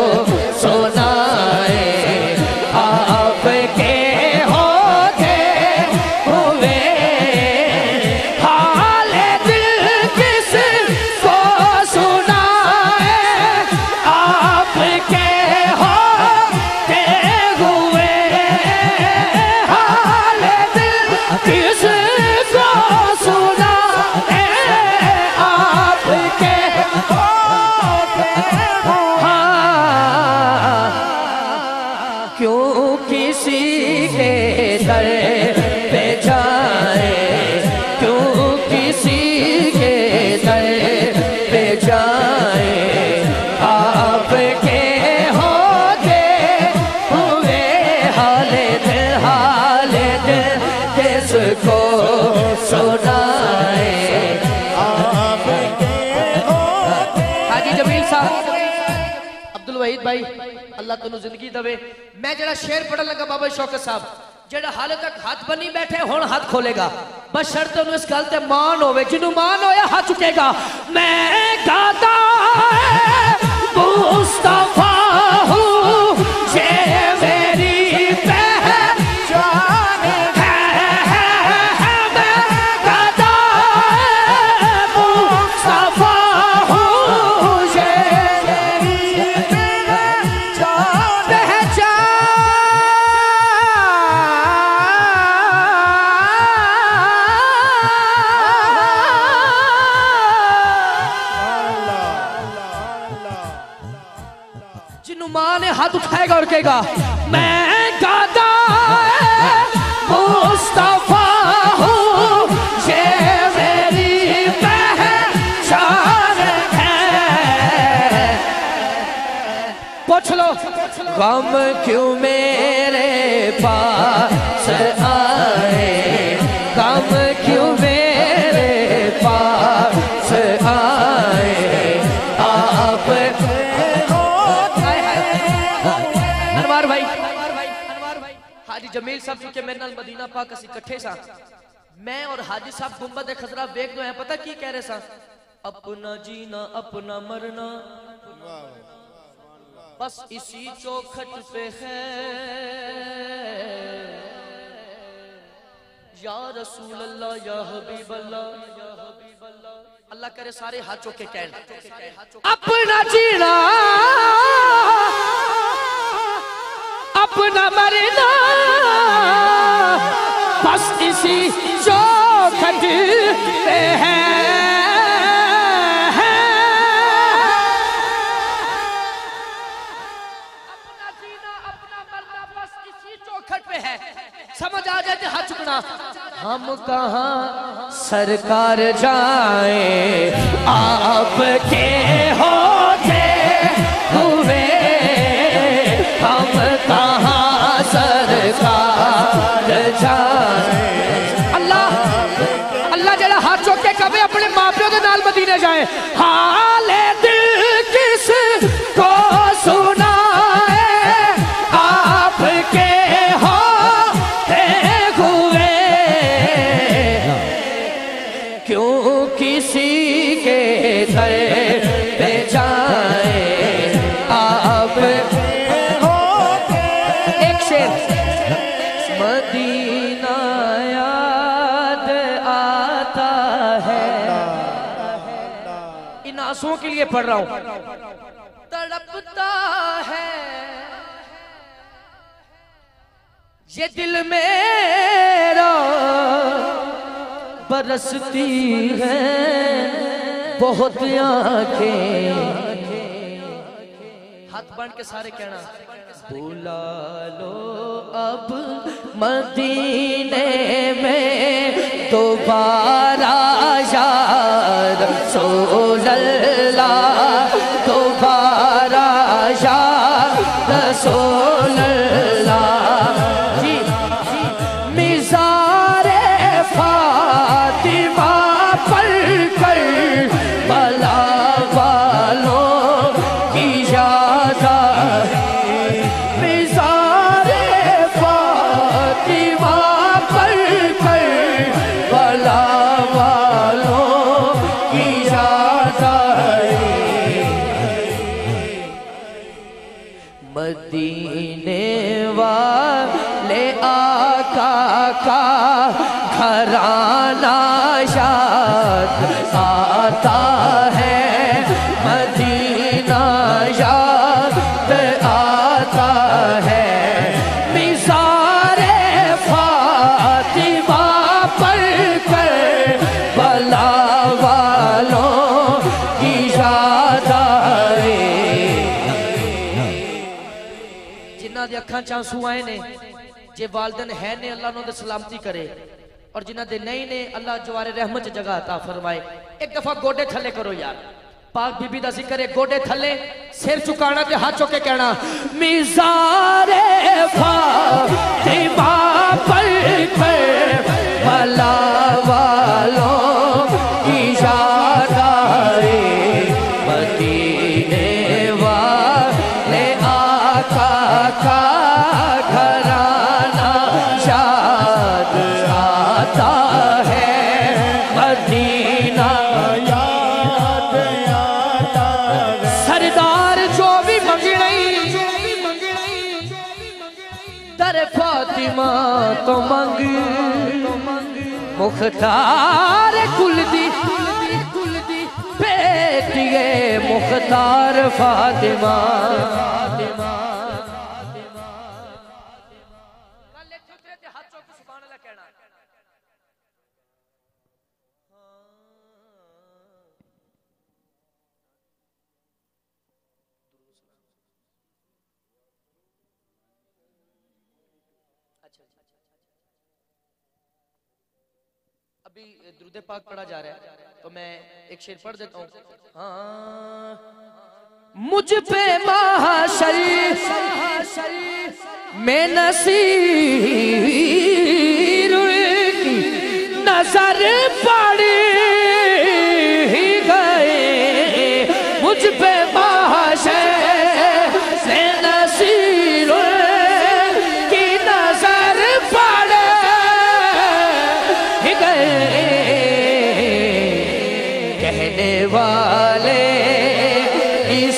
तेन ज़िंदगी दे मैं जरा शेर पढ़न लगा बाबा शौकत साहब। जरा हाल तक हाथ बनी बैठे हूँ हाथ खोलेगा। बस शर तेन इस गल से मान हो जिन्हू मान हो हाथ चुकेगा। मैं गाता मुस्तफ़ा और कहेगा मैं गाता मुस्तफ़ा हूँ, ये मेरी पहचान है। पूछ लो। गम क्यों मेरे पास आए? गम क्यों मेरे जमील साहब चूँकि मेरे नाल मदीना पाक असि इकट्ठे सा। मैं और हाजी साहब गुंबद खजरा वेख दो है पता की कह रहे सा? अपना जीना, अपना मरना। बस इसी चौखट पे है या रसूल अल्लाह या हबीब अल्लाह अल्लाह करे सारे हाथों के कहना अपना जीना। अपना मरना। बस इसी चौखट पे है। है समझ आ जाए हाथ चुकना। हम कहाँ सरकार जाए, आपके होते मदीने पढ़ रहा हूँ। तड़पता है। ये दिल मेरा बरसती है। बहुत आँखें हाथ बाँध के सारे कहना। बुला लो अब मदीने में दोबारा यार सोल्ला फरमाए ने, जे वालदन है ने, अल्लाह ने सलामती करे। और जिन्हें के नहीं ने, अल्लाह जवारे रहमत जगह अता फरमाए। एक दफ़ा गोडे थले करो यार। पाक बीबी का ज़िक्र है, गोडे थले सिर चुकाना ते हाथ चुके कहना, मिजारे फा पर वालों मुख तार कुलदील पेटीअ मुख तार फा पाक पढ़ा जा रहा है तो मैं एक शेर पढ़ देता हूँ। हाँ। मुझ पे महाशरीफ, में नसीर की नज़र पड़ ही गए। मुझ पे महाशरीफ, में नसीर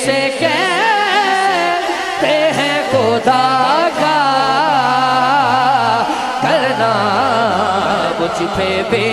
इसे कहते हैं खुदा का करना मुझ पे बे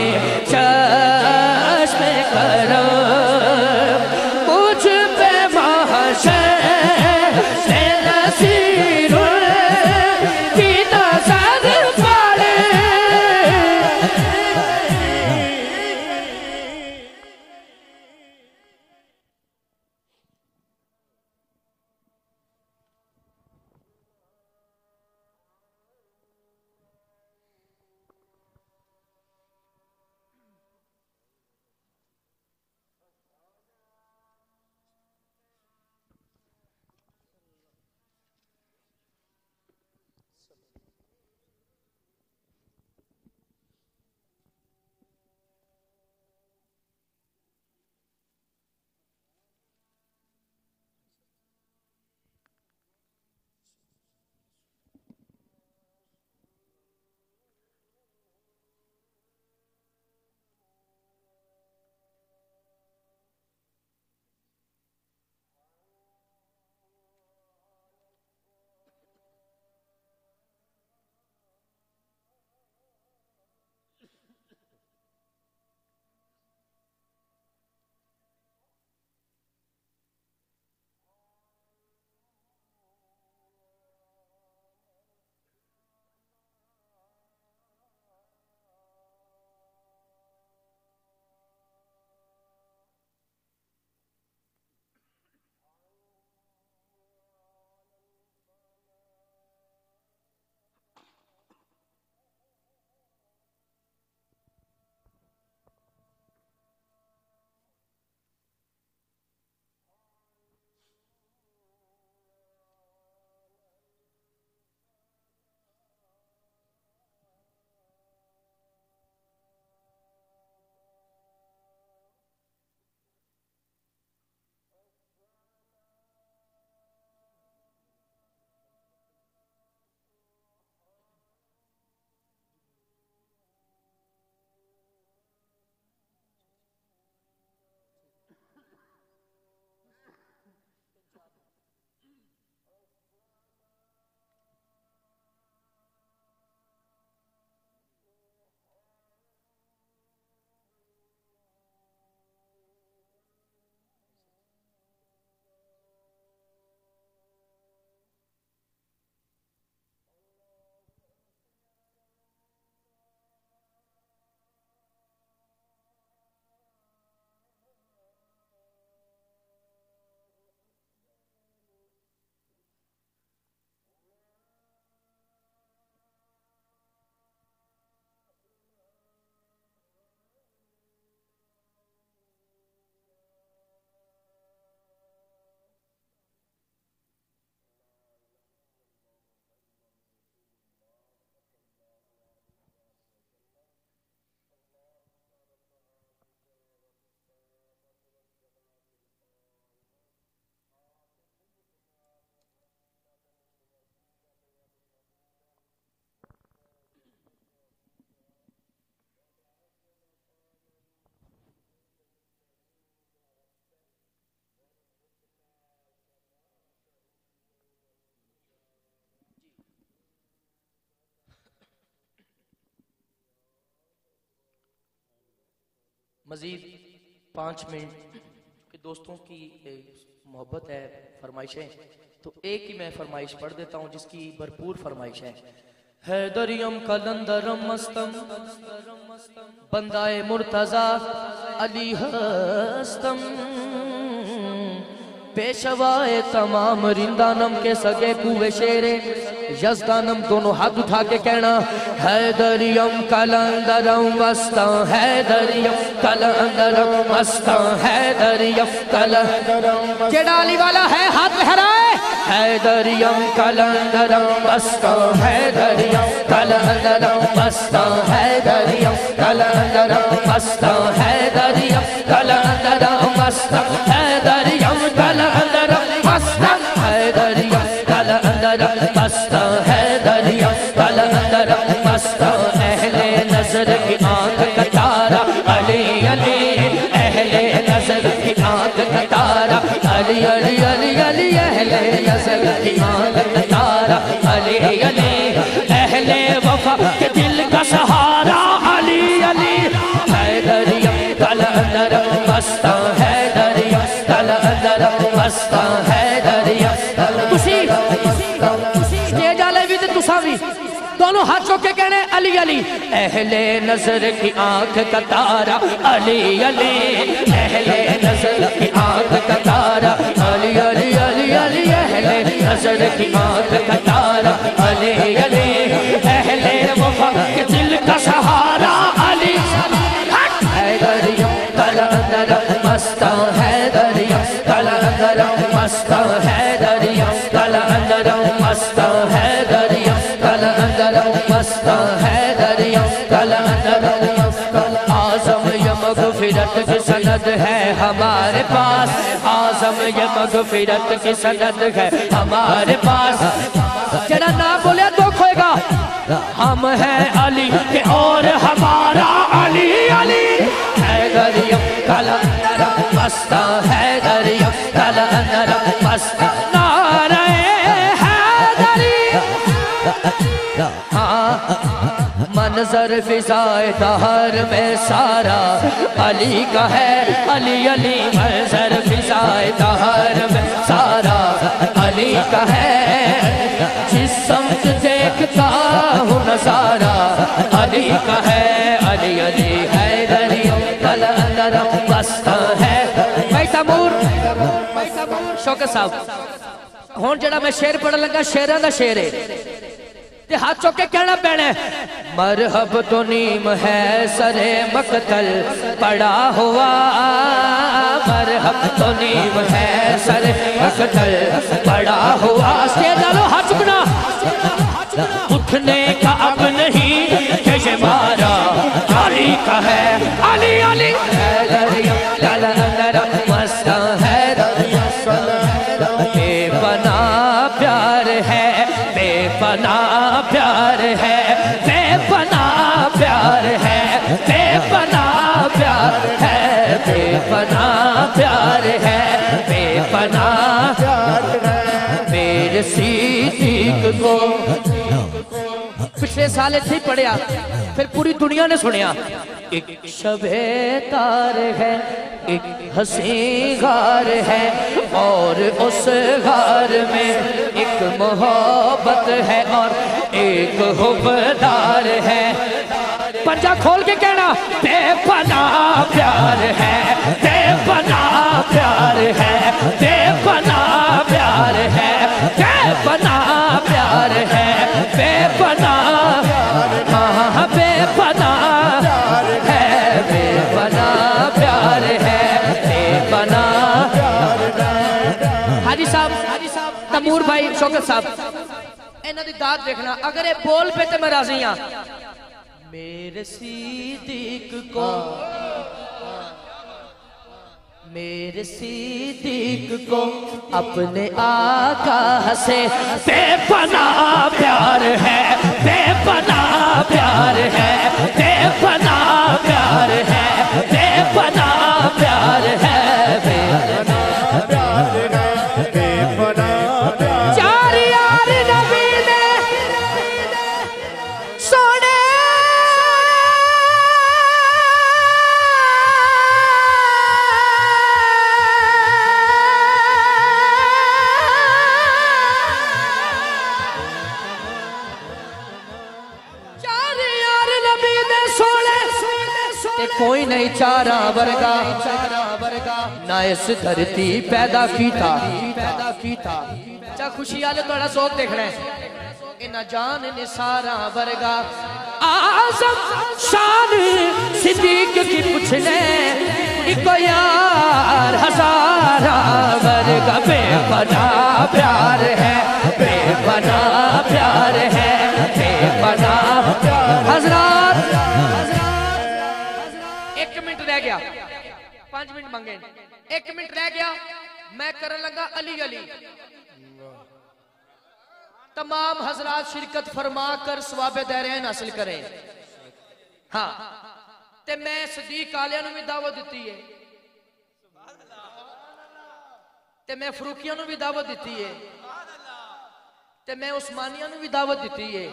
मज़ीद पाँच मिनट के दोस्तों की मोहब्बत है, फरमाइशें तो एक ही मैं फरमाइश पढ़ देता हूँ, जिसकी भरपूर फरमाइश है। हैदरियम कलंदरम मस्तम, बंदाए मुर्तजा अली हस्तम। पेशवाए तमाम रिंदानम के सगे कुए शेरे यजदानम दोनों हाथ उठा के कहना हैदरियम कलंदरम मस्ता हैदरियम कलंदरम मस्ता हैदरियम कलंदरम केडाली वाला है हाथ लहराए। हैदरियम कलंदरम मस्ता हैदरियम कलंदरम मस्ता हैदरियम कलंदरम मस्ता हैदरियम कलंदरम अहले नज़र की आँख का तारा, अली अली। अहले नज़र की आँख का तारा, अली अली अली अली। अहले नज़र की आँख का तारा, अली अली। अहले वफा के दिल का सहारा मगफिरत की सनद है हमारे पास। आज़म ये मगफिरत की सनद है हमारे पास। जरा ना बोले तो खोएगा। हम हैं अली के और हमारा अली अली। है गरीब कलंदर मस्ता है। नज़र फिजाए दहर में सारा। अली का है, अली अली, नज़र फिजाए दहर में सारा। अली का है जिस समझ देखता हूँ नज़ारा। अली का है, अली अली है। है शौकत साहब। हूँ जरा मैं शेर पढ़न लगा, शेर का शेर है। ते हाथ चौके कहना पैना मरहब तो नीम है सरे मकतल, पड़ा हुआ मरहब तो नीम है सरे मकतल, पड़ा हुआ। से छे साल इतने पढ़िया, फिर पूरी दुनिया ने सुनिया। एक शबे तार है, एक हसी घर है, और उस घर में एक मोहब्बत है, और एक हुबदार है। पंजा खोल के कहना बेपना प्यार है बेपना प्यार है बेपना प्यार है बेपना साहब। इन्हों की दात देखना, अगर ये बोल पे तो मैं राज़ी हाँ। मेरे सीदीक को मेरे सीदीक को अपने आका से बेपना प्यार है, बेपना प्यार है, बेपना प्यार है, बेपना प्यार चारा वर्गा। ना इस धरती पैदा कीता। पैदा कीता चा खुशी वाले थोड़ा सोच देखना है। इना जान ने सारा वर्गा। आज़म शान सिद्दीक की पुछने। इको यार हजारा वर्गा। बेपना प्यार है बेपना प्यार है। मांगे। एक मिनट रह गया। मैं करने लगा अली अली। तमाम हजरात शिरकत फरमा कर स्वाब दैरैन हासिल करें। हाँ। ते मैं सदीक आलिया भी दावत दी है। ते मैं फरूकिया भी दावत दी है। ते मैं उस्मानिया भी दावत दी है।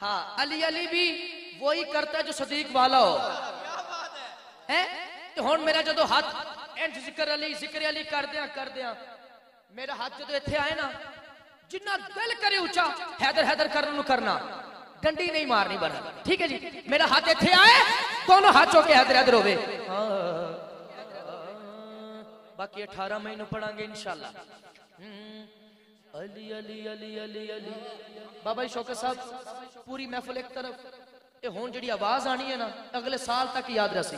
हाँ अली अली भी वही करता है जो सदीक वाला हो। है तो हूं मेरा जो हाथ इंज जिक्र अली जिक्र अली कर दिया कर दिया मेरा हाथ जो इतने आए ना जिन्ना दिल करे उच्चा हैदर हैदर करने ਨੂੰ करना डंडी नहीं मारनी बना ठीक है जी मेरा हाथ इतने आए दोनों हाथ चौके हैदर हैदर होवे बाकी 18 महीनों पढ़ांगे इंशाल्लाह हम्म, अली अली अली अली अली बाबा जी शौकत साहब पूरी महफिल एक तरफ ये हुन ਜਿਹੜੀ आवाज आनी है ना अगले साल तक याद रसी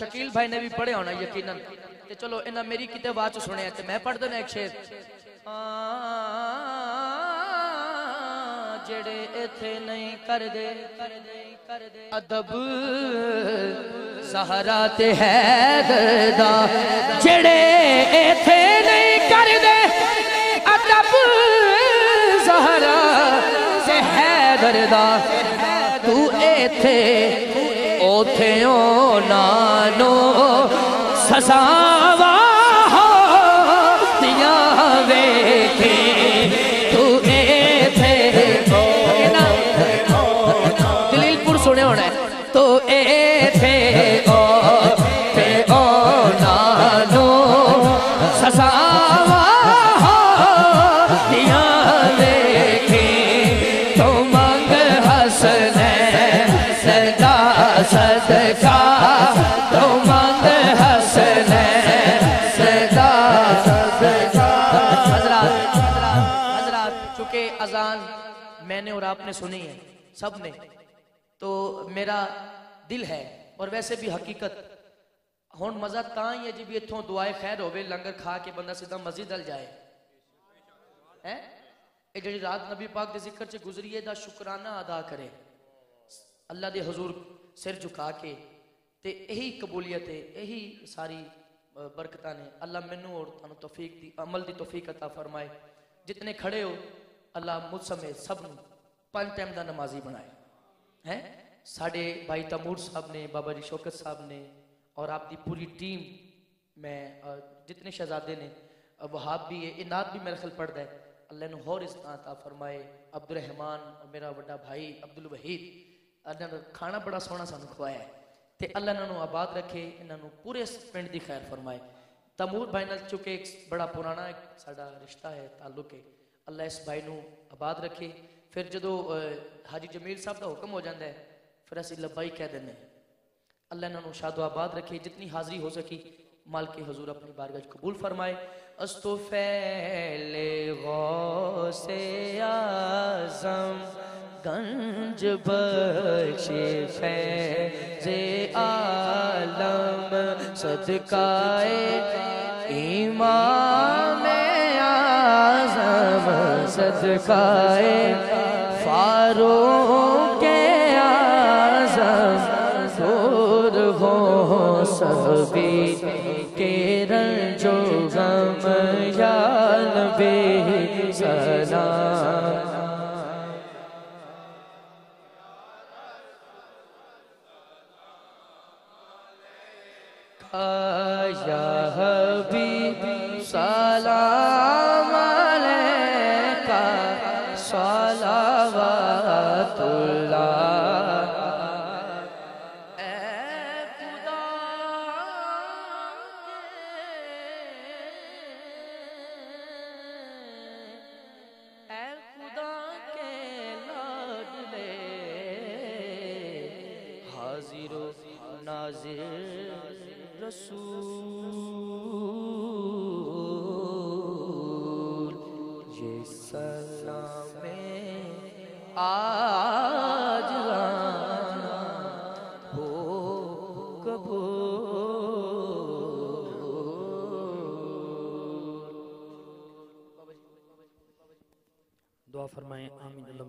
शकील भाई ने भी पढ़े होना यकीन ते चलो, इन्हें मेरी कितने आवाज़ सुने ते मैं पढ़ देना एक शेर। जेड़े इथे नहीं कर दे अदब सहारा ते है दर्दा जेड़े इथे नहीं कर दे अदब सहारा ते है तू इथे थियो नानो ससावा आपने सुनी है, सबने तो मेरा दिल है और वैसे भी हकीकत हूँ मज़ा ता ही है जी भी इतों दुआए खैर होवे, लंगर खा के बंदा सीधा मस्जिद अल जाए। है? ये जी रात नबी पाक के ज़िक्र से गुजरी है शुकराना अदा करे। अल्लाह के हजूर सिर झुका के, ते यही कबूलियत है यही सारी बरकत ने। अल्लाह मैनू और तुम तोफीक दी, अमल की तोफीक अता फरमाए। जितने खड़े हो, अल्लाह मुझ समेत सब ਪੰਜ ਟਾਈਮ ਦਾ ਨਮਾਜ਼ੀ ਬਣਾਏ ਹੈ ਸਾਡੇ ਭਾਈ ਤਮੂਰ ਸਾਹਿਬ ਨੇ ਬਾਬਾ ਜੀ ਸ਼ੌਕਤ ਸਾਹਿਬ ਨੇ और आपकी पूरी टीम में अ, जितने शहजादे ने अ, वहाब भी है इनात भी मेरा ख्याल पढ़ता है अल्लाह ने होर इस्ता फरमाए अब्दुल रहमान और मेरा बड़ा भाई अब्दुल वहीद अल्लाह ने खाना बड़ा सोहना सानू खवाया है ਤੇ ਅੱਲਾ ਇਹਨਾਂ ਨੂੰ ਆਬਾਦ ਰੱਖੇ ਇਹਨਾਂ ਨੂੰ ਪੂਰੇ ਪਿੰਡ ਦੀ ਖੈਰ ਫਰਮਾਏ ਤਮੂਰ ਭਾਈ ਨਾਲ ਚੁੱਕੇ ਇੱਕ ਬੜਾ ਪੁਰਾਣਾ ਇੱਕ ਸਾਡਾ ਰਿਸ਼ਤਾ ਹੈ ਤਾਲੁਕ ਹੈ ਅੱਲਾ ਇਸ ਭਾਈ ਨੂੰ ਆਬਾਦ ਰੱਖੇ ਫਿਰ ਜਦੋਂ ਅ, ਹਾਜੀ ਜਮੀਲ ਸਾਹਿਬ ਦਾ ਹੁਕਮ ਹੋ ਜਾਂਦਾ ਹੈ ਫਿਰ ਅਸੀਂ ਲੱਬਾਈ ਕਹਿ ਦਿੰਦੇ ਹਾਂ अल्लाह इन्होंने शादो आबाद रखे जितनी हाजिरी हो सकी माल के हजूर अपनी बारगाह च कबूल फरमाए अस्तो फैले गौ से आजम गंज बख्शे फैजे आलम सदकाए इमाम आजम सदकाए दूर हो सभी के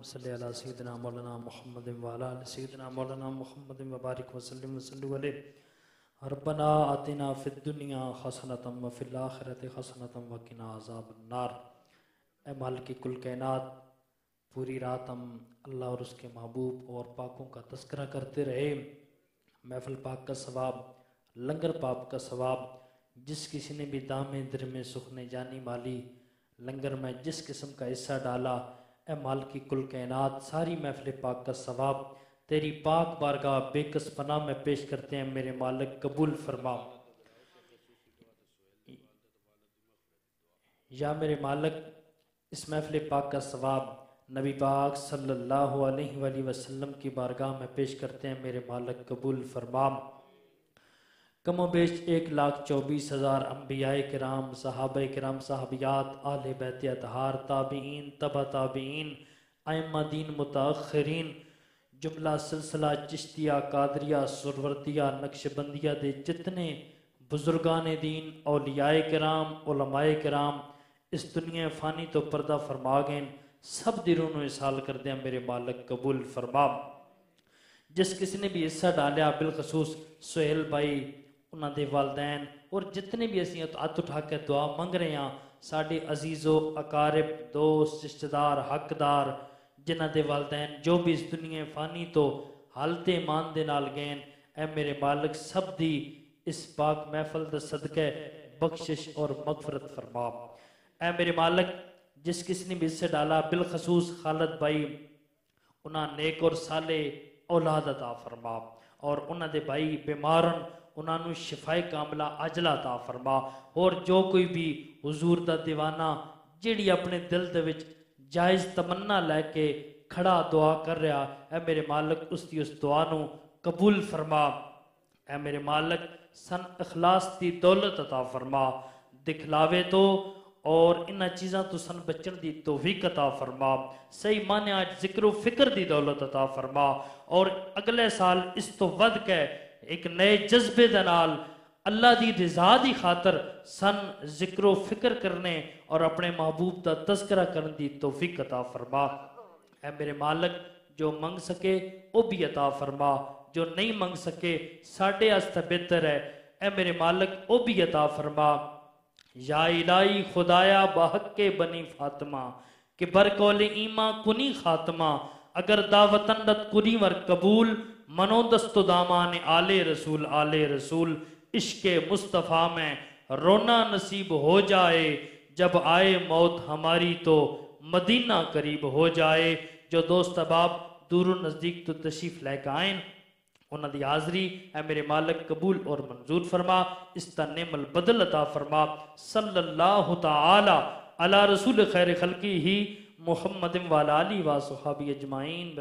अला सय्यिदिना मौलाना मुहम्मद व अला आलि सय्यिदिना मौलाना मुहम्मद व बारिक व सल्लिम व सल्लु अलैहि रब्बना आतिना फिद दुनिया अज़ाबन्नार ए मालिक कुल कायनात पूरी रात हम अल्लाह और उसके महबूब और पाकों का तस्करा करते रहे महफिल पाक का सवाब लंगर पाप का सवाब जिस किसी ने भी दामे दिर में सुखने जानी माली लंगर में जिस किस्म का हिस्सा डाला ए माल की कुल कायनात, सारी महफिल पाक का सवाब, तेरी पाक बारगाह बेकस पना में पेश करते हैं, मेरे मालिक कबूल फरमा। या मेरे मालिक, इस महफिल पाक का सवाब, नबी पाक सल्लल्लाहु अलैहि वसल्लम की बारगाह में पेश करते हैं, मेरे मालिक कबूल फरमा। कमो बेश एक लाख चौबीस हज़ार अम्बिया कराम, साहब कराम, साहबियात, आल बैत अतहार ताबीन तबा ताबीन आयमादीन मुतान जुमला सिलसिला चिश्तिया, कादरिया सुरवरतिया नक्शबंदिया के जितने बुजुर्गान दीन, औलियाए कराम, उलमाए कराम, इस दुनिया फानी तो परदा फरमा गए सब दिलों ने साल कर दिया मेरे मालक कबूल फरमा। जिस किसी ने भी हिस्सा डालिया बिलखसूस सुहेल भाई ਉਹਨਾਂ ਦੇ ਵਾਲਦੈਨ ਔਰ ਜਿਤਨੇ ਵੀ ਅਸੀਂ ਹੱਥ ਉਠਾ ਕੇ ਦੁਆ ਮੰਗ ਰਹੇ ਹਾਂ ਸਾਡੇ ਅਜ਼ੀਜ਼ੋ ਅਕਾਰਿਬ ਦੋਸਤ ਰਿਸ਼ਤੇਦਾਰ ਹੱਕਦਾਰ ਜਿਨ੍ਹਾਂ ਦੇ ਵਾਲਦੈਨ ਜੋ ਵੀ ਇਸ ਦੁਨੀਆ ਫਾਨੀ ਤੋਂ ਹਾਲਤੇ ਮਾਨ ਦੇ ਨਾਲ ਗਏ ਐ ਮੇਰੇ ਮਾਲਕ ਸਭ ਦੀ ਇਸ ਪਾਕ ਮਹਿਫਲ ਦਾ ਸਦਕਾ ਬਖਸ਼ਿਸ਼ ਔਰ ਮਗਫਰਤ ਫਰਮਾ ਐ ਮੇਰੇ ਮਾਲਕ ਜਿਸ ਕਿਸ ਨੇ ਵੀ ਹਿੱਸੇ ਡਾਲਾ ਬਿਲਖਸੂਸ ਖਾਲਦ ਭਾਈ ਉਹਨਾਂ ਨੇਕ ਔਰ ਸਾਲੇ ਔਲਾਦ ਅਤਾ ਫਰਮਾ ਔਰ ਉਹਨਾਂ ਦੇ ਭਾਈ उन्होंने शिफाई कामला अजला ता फरमा। और जो कोई भी हजूर का दीवाना जी अपने दिल के जायज़ तमन्ना लैके खड़ा दुआ कर रहा है मेरे मालक उसकी उस दुआ न कबूल फरमा। है मेरे मालक, सन अखलास की दौलत अता फरमा। दिखलावे तो और इन चीज़ों तो सन बचण की तोफीक अता फरमा। सही मान्या जिक्रो फ़िक्र की दौलत अता फरमा। और अगले साल इस तो वध के एक नए जज्बे अल्लाह की रिजा की खातर सन, ज़िक्र फ़िक्र करने और अपने महबूब का तस्करा करने की तोफीक अता फरमा। है मेरे मालक, जो मंग सके वो भी अता फरमा। जो नहीं मंग सके, साढ़े बेहतर है। ए मेरे मालिक, ओ भी अता फरमा। या इलाई खुदाया, बहक के बनी फातिमा, कि बरकौल ईमा कुनी खात्मा। अगर दावतन रत कुनी वर कबूल मनोदस्तो दामान आले रसूल आले रसूल, इश्क मुस्तफ़ा में रोना नसीब हो जाए। जब आए मौत हमारी तो मदीना करीब हो जाए। जो दोस्त अबाब दूर नज़दीक तो तशीफ लेकर आए उन्होंने हाजरी है मेरे मालिक, कबूल और मंजूर फरमा। इस तनमल बदल अता फरमा। सल्लल्लाहु ताला अला रसूल खैर खलकी ही, मोहम्मद वाली व सुहाबी अजमाइन